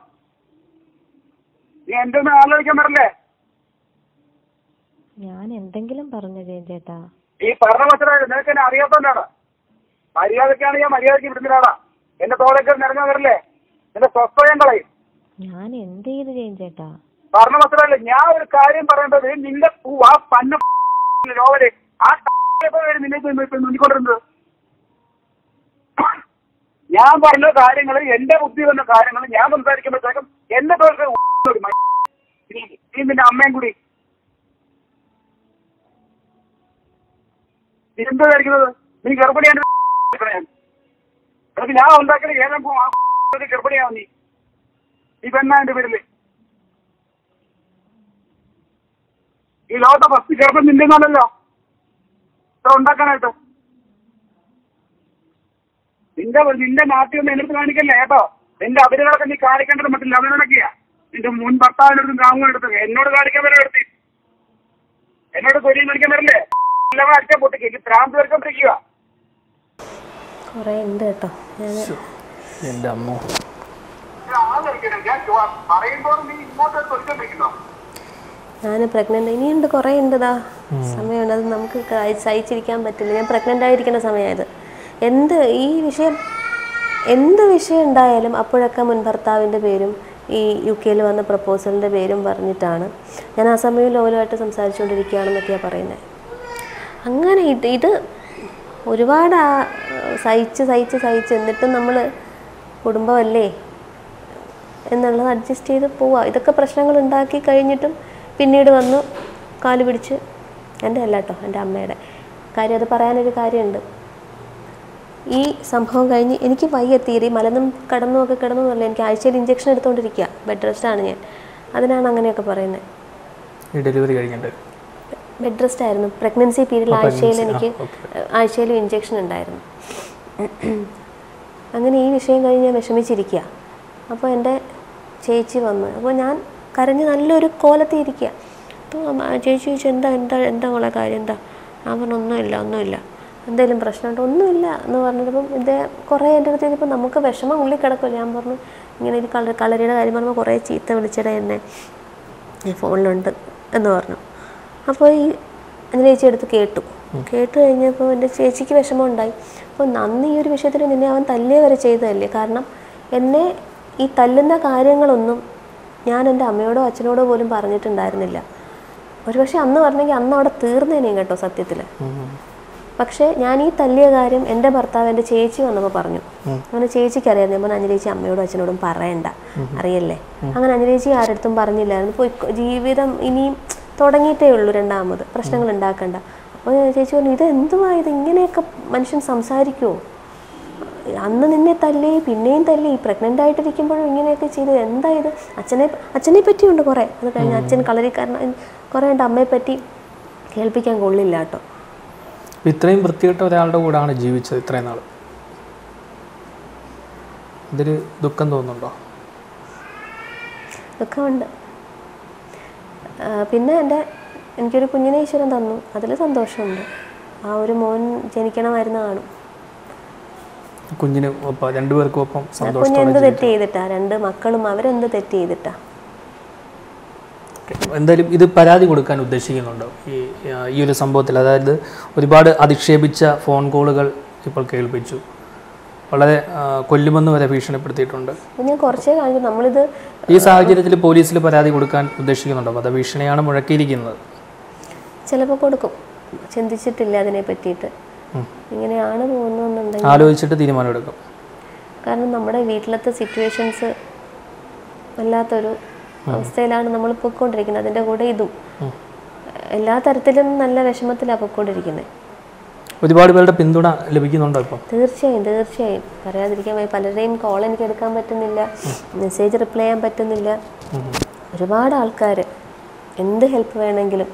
നീ എന്തെന്ന് ആലോചിക്കാൻ വരല്ലേ ഞാൻ എന്തെങ്കിലും പറഞ്ഞു ജയൻ ചേട്ടാ ഈ മനസ്സിലായില്ല നിനക്ക് എന്നെ അറിയാത്തോണ്ടാണ് മര്യാദക്കാണ് ഞാൻ മര്യാദയ്ക്ക് വിടുന്നൊരാളാ എന്റെ തോളൊക്കെ നിറഞ്ഞു വരില്ലേ? നിന്റെ സ്വസ്ഥയം കളയും. ഞാൻ എന്ത് ചെയ്തു ചേട്ടാ? പറഞ്ഞ മനസ്സിലായില്ല ഞാൻ ഒരു കാര്യം പറയേണ്ടത് നിന്റെ പൂ ആ പന്ന ലോവൽ ആ നിന്നെ മുന്നിക്കൊണ്ടിരുന്നത്? ഞാൻ പറഞ്ഞ കാര്യങ്ങൾ എന്റെ ബുദ്ധി വന്ന കാര്യങ്ങൾ ഞാൻ സംസാരിക്കുമ്പോഴത്തേക്കും എന്റെ പേർക്ക് നിന്റെ അമ്മയും കൂടി നീ എന്താ നീ ഗർഭിണിയാണ് എന്നിട്ട് ഞാൻ ഉണ്ടാക്കണ ഏതാ ഗർഭിണിയാവും നീ. ഈ പെണ്ണ എന്റെ പേരിൽ. ഈ ലോകത്തെ ഫസ്റ്റ് ഗർഭം നിന്റെ നല്ലല്ലോ ഇത്ര നിന്റെ നിന്റെ നാട്ടിൽ ഒന്ന് എന്നെടുത്ത് കാണിക്കല്ലേ കേട്ടോ? നിന്റെ അഭിനകളൊക്കെ നീ കാണിക്കേണ്ടത് മറ്റില്ല അവരോടൊക്കെയാ നിന്റെ മുൻ ഭർത്താവിനടുത്തും കാമുകടുത്തും എന്നോട് കാണിക്കാൻ വരെ എടുത്തി എന്നോട് കൊരിയും കാണിക്കാൻ വരല്ലേ? പ്രഗ്നന്റ് കുറേ ഉണ്ട് കേട്ടോ. ഞാൻ എന്റെ അമ്മ. ഞാൻ പ്രഗ്നന്റ് ഇനിയുണ്ട് കുറേ ഉണ്ടതാ സമയമുണ്ട്. അത് നമുക്ക് ക- സഹിച്ചിരിക്കാൻ പറ്റില്ല. ഞാൻ പ്രഗ്നന്റ് ആയിരിക്കുന്ന സമയമായത് എന്ത് ഈ വിഷയം എന്ത് വിഷയം ഉണ്ടായാലും അപ്പോഴൊക്കെ മുൻ ഭർത്താവിന്റെ പേരും ഈ യു കെയിൽ വന്ന പ്രപ്പോസലിന്റെ പേരും പറഞ്ഞിട്ടാണ്. ഞാൻ ആ സമയം ലോലുമായിട്ട് സംസാരിച്ചുകൊണ്ടിരിക്കുകയാണെന്നൊക്കെയാണ് പറയുന്നത് അങ്ങനെ ഇത് ഇത് ഒരുപാട് സഹിച്ച് സഹിച്ച് സഹിച്ച് എന്നിട്ടും നമ്മൾ കുടുംബമല്ലേ? എന്നുള്ളത് അഡ്ജസ്റ്റ് ചെയ്ത് പോവുക ഇതൊക്കെ പ്രശ്നങ്ങൾ ഉണ്ടാക്കി കഴിഞ്ഞിട്ടും പിന്നീട് വന്ന് കാൽ പിടിച്ച് എന്റെ അല്ല കേട്ടോ എന്റെ അമ്മയുടെ കാര്യം. അത് പറയാനൊരു കാര്യമുണ്ട്. ഈ സംഭവം കഴിഞ്ഞ് എനിക്ക് വയ്യ തീരെ. മലന്നും കടന്നും ഒക്കെ കിടന്നു എന്നല്ല. എനിക്ക് ആഴ്ചയിൽ ഇഞ്ചക്ഷൻ എടുത്തുകൊണ്ടിരിക്കുക ബെഡ് റെസ്റ്റാണ് ഞാൻ. അതിനാണ് അങ്ങനെയൊക്കെ പറയുന്നത്. ഡെലിവറി കഴിഞ്ഞിട്ട്? ബെഡ് റെസ്റ്റ് ആയിരുന്നു. പ്രഗ്നൻസി പീരീഡിൽ ആഴ്ചയിൽ എനിക്ക്. ആഴ്ചയിൽ ഇഞ്ചക്ഷൻ ഉണ്ടായിരുന്നു. അങ്ങനെ ഈ വിഷയം കഴിഞ്ഞ് ഞാൻ വിഷമിച്ചിരിക്കുക. അപ്പോൾ എന്റെ ചേച്ചി വന്നു. അപ്പോൾ ഞാൻ കരഞ്ഞ് നല്ലൊരു കോലത്തിൽ ഇരിക്കുക. അപ്പോൾ ചേച്ചി ചോദിച്ചു എന്താ എന്താ എന്താ മോളെ കാര്യം? എന്താ? ഞാൻ പറഞ്ഞു ഒന്നുമില്ല ഒന്നുമില്ല. എന്തെങ്കിലും പ്രശ്നമുണ്ടോ? ഒന്നുമില്ല എന്ന് പറഞ്ഞപ്പം ഇത് കുറേ എന്റെ അടുത്ത് ഇപ്പം നമുക്ക് വിഷമം ഉള്ളിൽ കിടക്കുമല്ലോ ഞാൻ പറഞ്ഞു ഇങ്ങനെ ഒരു കളർ കളരിയുടെ കാര്യം പറഞ്ഞപ്പോൾ കുറേ ചീത്ത വിളിച്ചിട എന്നെ. ഫോണിലുണ്ട് എന്ന് പറഞ്ഞു. അപ്പോൾ ഈ എന്റെ ചേച്ചി എടുത്ത് കേട്ടു. കേട്ട് കഴിഞ്ഞപ്പോൾ എന്റെ ചേച്ചിക്ക് വിഷമം ഉണ്ടായി അപ്പോൾ നന്ദി ഈ ഒരു വിഷയത്തിൽ നിന്നെ അവൻ തല്ലേ വരെ ചെയ്തതല്ലേ? കാരണം എന്നെ ഈ തല്ലുന്ന കാര്യങ്ങളൊന്നും ഞാൻ എന്റെ അമ്മയോടോ അച്ഛനോടോ പോലും പറഞ്ഞിട്ടുണ്ടായിരുന്നില്ല. ഒരുപക്ഷെ അന്ന് പറഞ്ഞെങ്കിൽ അന്ന് അവിടെ തീർന്നേനെയും കേട്ടോ സത്യത്തിൽ. പക്ഷേ ഞാൻ ഈ തല്ലിയ കാര്യം എന്റെ ഭർത്താവ് എന്റെ ചേച്ചി വന്നപ്പോൾ പറഞ്ഞു. അങ്ങനെ ചേച്ചിക്ക് അറിയാം ഞാൻ അഞ്ജലേച്ചി അമ്മയോടും അച്ഛനോടും പറയണ്ട. അറിയല്ലേ? അങ്ങനെ അഞ്ജലേച്ചി ആരടുത്തും പറഞ്ഞില്ലായിരുന്നു. പോയി ജീവിതം ഇനിയും തുടങ്ങിയിട്ടേ ഉള്ളൂ രണ്ടാമത്. പ്രശ്നങ്ങൾ ഉണ്ടാക്കണ്ട. അപ്പോൾ ചേച്ചി പറഞ്ഞു ഇത് എന്തുവാ? ഇത് ഇങ്ങനെയൊക്കെ മനുഷ്യൻ സംസാരിക്കുമോ അന്ന് നിന്നെ തല്ലേ പിന്നെയും തല്ലി പ്രഗ്നന്റ് ആയിട്ടിരിക്കുമ്പോഴും ഇങ്ങനെയൊക്കെ ചെയ്ത് എന്താ ഇത്? അച്ഛനെ അച്ഛനെ പറ്റിയുണ്ട് കുറേ. അത് കഴിഞ്ഞ് അച്ഛൻ കളരിക്കാരൻ കുറേ ഉണ്ട് അമ്മയെ പറ്റി കേൾപ്പിക്കാൻ കൊള്ളില്ല കേട്ടോ. ഇത്രയും വൃത്തികെട്ട ഒരാളുടെ കൂടാണ് ജീവിച്ചത് ഇത്രയും നാൾ ഇതിൽ ദുഃഖം തോന്നുന്നുണ്ടോ? ആ, പിന്നെ എന്റെ എനിക്കൊരു കുഞ്ഞിനെ ഈശ്വരൻ തന്നു. അതിൽ സന്തോഷമുണ്ട്. ആ ഒരു മോൻ ജനിക്കണമായിരുന്നു കാണും കുഞ്ഞിന് രണ്ടുപേർക്കും ഒപ്പം തെറ്റ് ചെയ്തിട്ടാ? രണ്ട് മക്കളും അവരെന്ത് തെറ്റ് ചെയ്തിട്ടാ? എന്തായാലും ഇത് പരാതി കൊടുക്കാൻ ഉദ്ദേശിക്കുന്നുണ്ടോ? ഈ ഈ ഒരു സംഭവത്തിൽ? അതായത് ഒരുപാട് അധിക്ഷേപിച്ച ഫോൺ കോളുകൾ ഇപ്പോൾ കേൾപ്പിച്ചു. വളരെ കൊല്ലുമെന്ന് വരെ ഭീഷണിപ്പെടുത്തിയിട്ടുണ്ട്. ഞാൻ കുറച്ചേ നമ്മളിത് ഈ സാഹചര്യത്തിൽ പോലീസിൽ പരാതി കൊടുക്കാൻ ഉദ്ദേശിക്കുന്നുണ്ടോ? വധഭീഷണിയാണ് മുഴക്കിയിരിക്കുന്നത്. ചിലപ്പോൾ കൊടുക്കും. ചിന്തിച്ചിട്ടില്ല അതിനെ പറ്റിയിട്ട്. ഇങ്ങനെയാണ് പോകുന്നതെന്നുണ്ടെങ്കിൽ ആലോചിച്ചിട്ട് തീരുമാനമെടുക്കും. കാരണം നമ്മുടെ വീട്ടിലത്തെ സിറ്റുവേഷൻസ് വല്ലാത്തൊരു അവസ്ഥയിലാണ് നമ്മൾ പൊയ്ക്കൊണ്ടിരിക്കുന്നത്. അതിന്റെ കൂടെ ഇതും. എല്ലാ തരത്തിലും നല്ല വിഷമത്തിലാണ് പൊയ്ക്കൊണ്ടിരിക്കുന്നത്. ഒരുപാട് പേരുടെ പിന്തുണ ലഭിക്കുന്നുണ്ടോ ഇപ്പം? തീർച്ചയായും തീർച്ചയായും. പറയാതിരിക്കാൻ വയ്യ. പലരുടെയും കോൾ എനിക്ക് എടുക്കാൻ പറ്റുന്നില്ല. മെസ്സേജ് റിപ്ലൈ ചെയ്യാൻ പറ്റുന്നില്ല. ഒരുപാട് ആൾക്കാർ എന്ത് ഹെൽപ്പ് വേണമെങ്കിലും.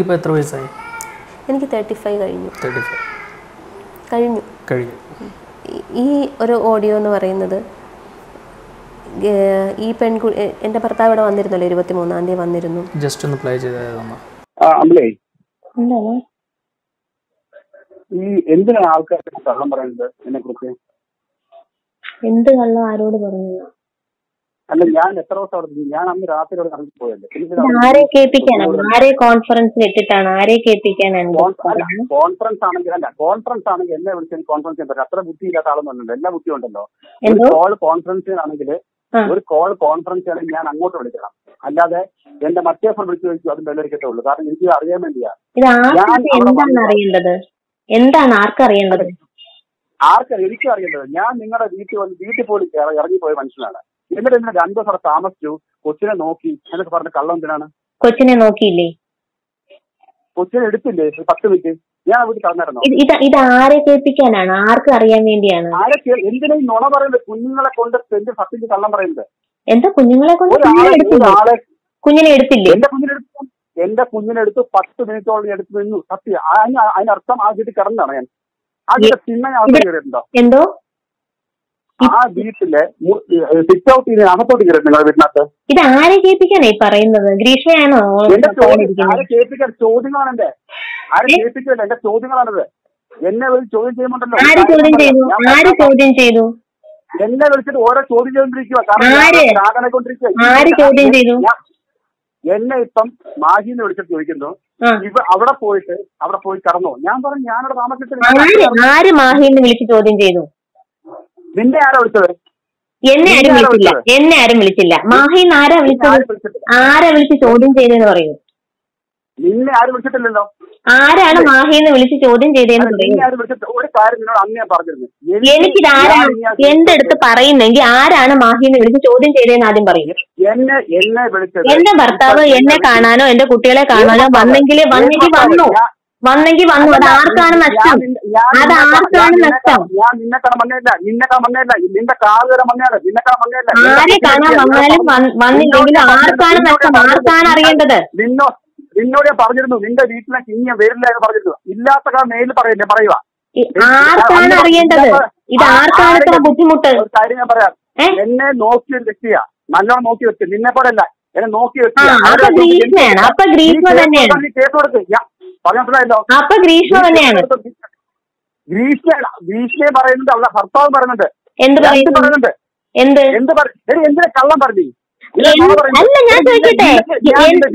ഇപ്പോൾ എത്ര വയസ്സായി? എനിക്ക് തേർട്ടി ഫൈവ് കഴിഞ്ഞു. തേർട്ടി ഫൈവ് കഴിഞ്ഞു. കഴിഞ്ഞു. ഈ- ഒരു ഓഡിയോ എന്ന് പറയുന്നത് ഈ പെൺകു എന്റെ ഭർത്താവ് ഇവിടെ വന്നിരുന്നല്ലോ ഇരുപത്തി മൂന്നാം തീയതി വന്നിരുന്നു. ജസ്റ്റ് ഒന്ന് പ്ലേ എന്താണ് ഈ എന്തിനാണ് ആൾക്കാർ കള്ളം പറയുന്നത് എന്നെ കുറിച്ച് എന്ത് കള്ളം ആരോട് പറഞ്ഞു അല്ല ഞാൻ എത്ര ദിവസം അവിടെ ഞാൻ അന്ന് രാത്രി അവിടെ ഇറങ്ങി പോയല്ലേ ആരെ കേൾപ്പിക്കാനാണ് ആരെ കോൺഫറൻസിൽ ഇട്ടിട്ടാണ് ആരെ കേൾപ്പിക്കാനാണ് കോൺഫറൻസ് ആണെങ്കിൽ അല്ല കോൺഫറൻസ് ആണെങ്കിൽ എന്നെ വിളിച്ചാൽ കോൺഫറൻസ് ചെയ്യാൻ പറ്റും. അത്ര ബുദ്ധിയില്ലാത്ത ആളൊന്നുമല്ലല്ലോ എല്ലാ ബുദ്ധി ഉണ്ടല്ലോ. ഒരു കോൾ കോൺഫറൻസ് ആണെങ്കിൽ ഒരു കോൾ കോൺഫറൻസ് ആണെങ്കിൽ ഞാൻ അങ്ങോട്ട് വിളിക്കണം. അല്ലാതെ എന്റെ മറ്റേ ഫോൺ വിളിച്ചു ചോദിച്ചു അത് വെള്ളരിക്കത്തേ ഉള്ളൂ. കാരണം എനിക്ക് അറിയാൻ വേണ്ടിയാ. ഞാൻ എന്താണ് ആർക്കറിയേണ്ടത്? ആർക്കും എനിക്കും അറിയേണ്ടത്. ഞാൻ നിങ്ങളുടെ വീട്ടിൽ വന്ന് വീട്ടിൽ പോലും ഇറങ്ങി ഇറങ്ങിപ്പോയ മനുഷ്യനാണ്. എന്നിട്ട് എന്നെ രണ്ടു ദിവസം അവിടെ താമസിച്ചു. കൊച്ചിനെ നോക്കി. എന്നൊക്കെ പറഞ്ഞ കള്ളം എന്തിനാണ്? കൊച്ചിനെ നോക്കിയില്ലേ? കൊച്ചിനെ എടുത്തില്ലേ? പത്ത് മിനിറ്റ്. ഞാൻ വീട്ടിൽ കടന്നിരുന്നോ. ഇത് ഇത് ആരെ കേൾപ്പിക്കാനാണ്? ആർക്ക് അറിയാൻ വേണ്ടിയാണ്. ആരെ എന്തിനാ ഈ നുണ പറയുന്നത്? കുഞ്ഞുങ്ങളെ കൊണ്ട് എന്റെ സത്യത്തിൽ കള്ളം പറയുന്നത്. എന്താ കുഞ്ഞുങ്ങളെ കൊണ്ട് കുഞ്ഞിനെ എടുത്തില്ലേ? എന്റെ കുഞ്ഞിനെ എടുത്തില്ലേ എന്റെ കുഞ്ഞിനെടുത്ത് പത്ത് മിനിറ്റോളം എടുത്ത് നിന്നു. സത്യം. അതിന് അതിനർത്ഥം ആ വീട്ടിൽ കിടന്നാണ് ഞാൻ. ആ വീട്ടിൽ അകത്ത് കയറിയിട്ടുണ്ടോ? എന്തോ? ആ വീട്ടിലെ സിറ്റ് ഔട്ട് ചെയ്ത് അകത്തോട്ട് കയറിയിട്ട് നിങ്ങളുടെ വീട്ടിനകത്ത്? ഇത് ആരെ കേൾപ്പിക്കാനാ ഈ പറയുന്നത്? ഗ്രീഷ്മയാണോ? എന്റെ ചോദ്യം ആരെ കേൾപ്പിക്കാൻ ചോദ്യങ്ങളാണ് എന്റെ? ആരെ കേൾപ്പിക്കല്ല എന്റെ ചോദ്യങ്ങളാണത്? എന്നെ ഒരു ചോദ്യം ചെയ്യുമ്പോണ്ടല്ലോ ആര് ചോദ്യം ചെയ്തു? ആര് ചോദ്യം ചെയ്തു? എന്നെ വിളിച്ചിട്ട് ഓരോ ചോദ്യം ചെയ്തോണ്ടിരിക്കുക? കാരണം ആര്? ചോദ്യം ചെയ്തു? എന്നെ ഇപ്പം മാഹിന്ന് വിളിച്ചിട്ട് ചോദിക്കുന്നു. ഇവ അവിടെ പോയിട്ട് അവിടെ പോയി കടന്നോ ഞാൻ പറഞ്ഞു ഞാനവിടെ താമസിച്ചിട്ട് ആര്? വിളിച്ച് ചോദ്യം ചെയ്തു? നിന്നെ ആരാ വിളിച്ചത്? എന്നെ ആരും വിളിച്ചില്ല. എന്നെ ആരും വിളിച്ചില്ല. മാഹിന്ന് ആരാ വിളിച്ചത്. ആരാ വിളിച്ച് ചോദ്യം ചെയ്തെന്ന് പറയൂ. നിന്നെ ആരും വിളിച്ചിട്ടില്ലല്ലോ. ആരാണ് മാഹിന്ന് വിളിച്ച് ചോദ്യം ചെയ്തതെന്ന് പറയൂ. നിന്നെ ആരും വിളിച്ചിട്ട് ഒരു കാര്യം നിന്നോട് അന്ന് ഞാൻ പറഞ്ഞിരുന്നു എനിക്ക് ആരാണ് എന്റെ അടുത്ത് പറയുന്നെങ്കിൽ ആരാണ് മാഹിന്ന് വിളിച്ച് ചോദ്യം ചെയ്തതെന്ന് ആദ്യം പറയുന്നത് എന്നെ എന്നെ വിളിച്ചത് എന്റെ ഭർത്താവ് എന്നെ കാണാനോ എന്റെ കുട്ടികളെ കാണാനോ? വന്നെങ്കിൽ വന്നെങ്കിൽ വന്നു. വന്നെങ്കിൽ വന്നു. അത് ആർക്കാണ് നഷ്ടം? അത് ആർക്കാണ് നഷ്ടം? ഞാൻ നിന്നെ കാണാൻ വന്നേല്ല നിന്നെ കാണാൻ വന്നേല്ല നിന്റെ കാറ് വരെ നിന്നെ കാണാൻ വന്നേല്ല ആരെ കാണാൻ വന്നാലും വന്നില്ലെങ്കിൽ ആർക്കാണ് നഷ്ടം? ആർക്കാണ് അറിയേണ്ടത്? നിന്നോ നിന്നോട് ഞാൻ പറഞ്ഞിരുന്നു നിന്റെ വീട്ടിലേക്ക് ഇനി ഞാൻ വരില്ല എന്ന് പറഞ്ഞിരുന്നു. ഇല്ലാത്ത കാരണം മേലിൽ പറയില്ലേ പറയുക ആർക്കാണ് അറിയേണ്ടത്? ഇത് ആർക്കാണ് ഇത്ര ബുദ്ധിമുട്ട്? ഒരു കാര്യം ഞാൻ പറയാം. എന്നെ നോക്കി ഒരു വ്യക്തിയാ. നല്ലോണം നോക്കി വെച്ച് നിന്നെ പോലല്ല എന്നെ നോക്കി ആ വെച്ചിയാ. അപ്പൊ ഗ്രീഷ്മയാണ് അപ്പൊ ഗ്രീഷ്മ തന്നെയാണ്. കേസ് ഞാൻ അപ്പൊ ഗ്രീഷ്മ തന്നെയാണ്. ഗ്രീഷ്മ ഗ്രീഷ്മയെ പറയുന്നുണ്ട് അവളുടെ ഭർത്താവ് പറയുന്നുണ്ട്. എന്ത് പറയുന്നുണ്ട്. എന്ത്? എന്ത് എന്തിനാ കള്ളം പറഞ്ഞു? അല്ല ഞാൻ ചോദിക്കട്ടെ.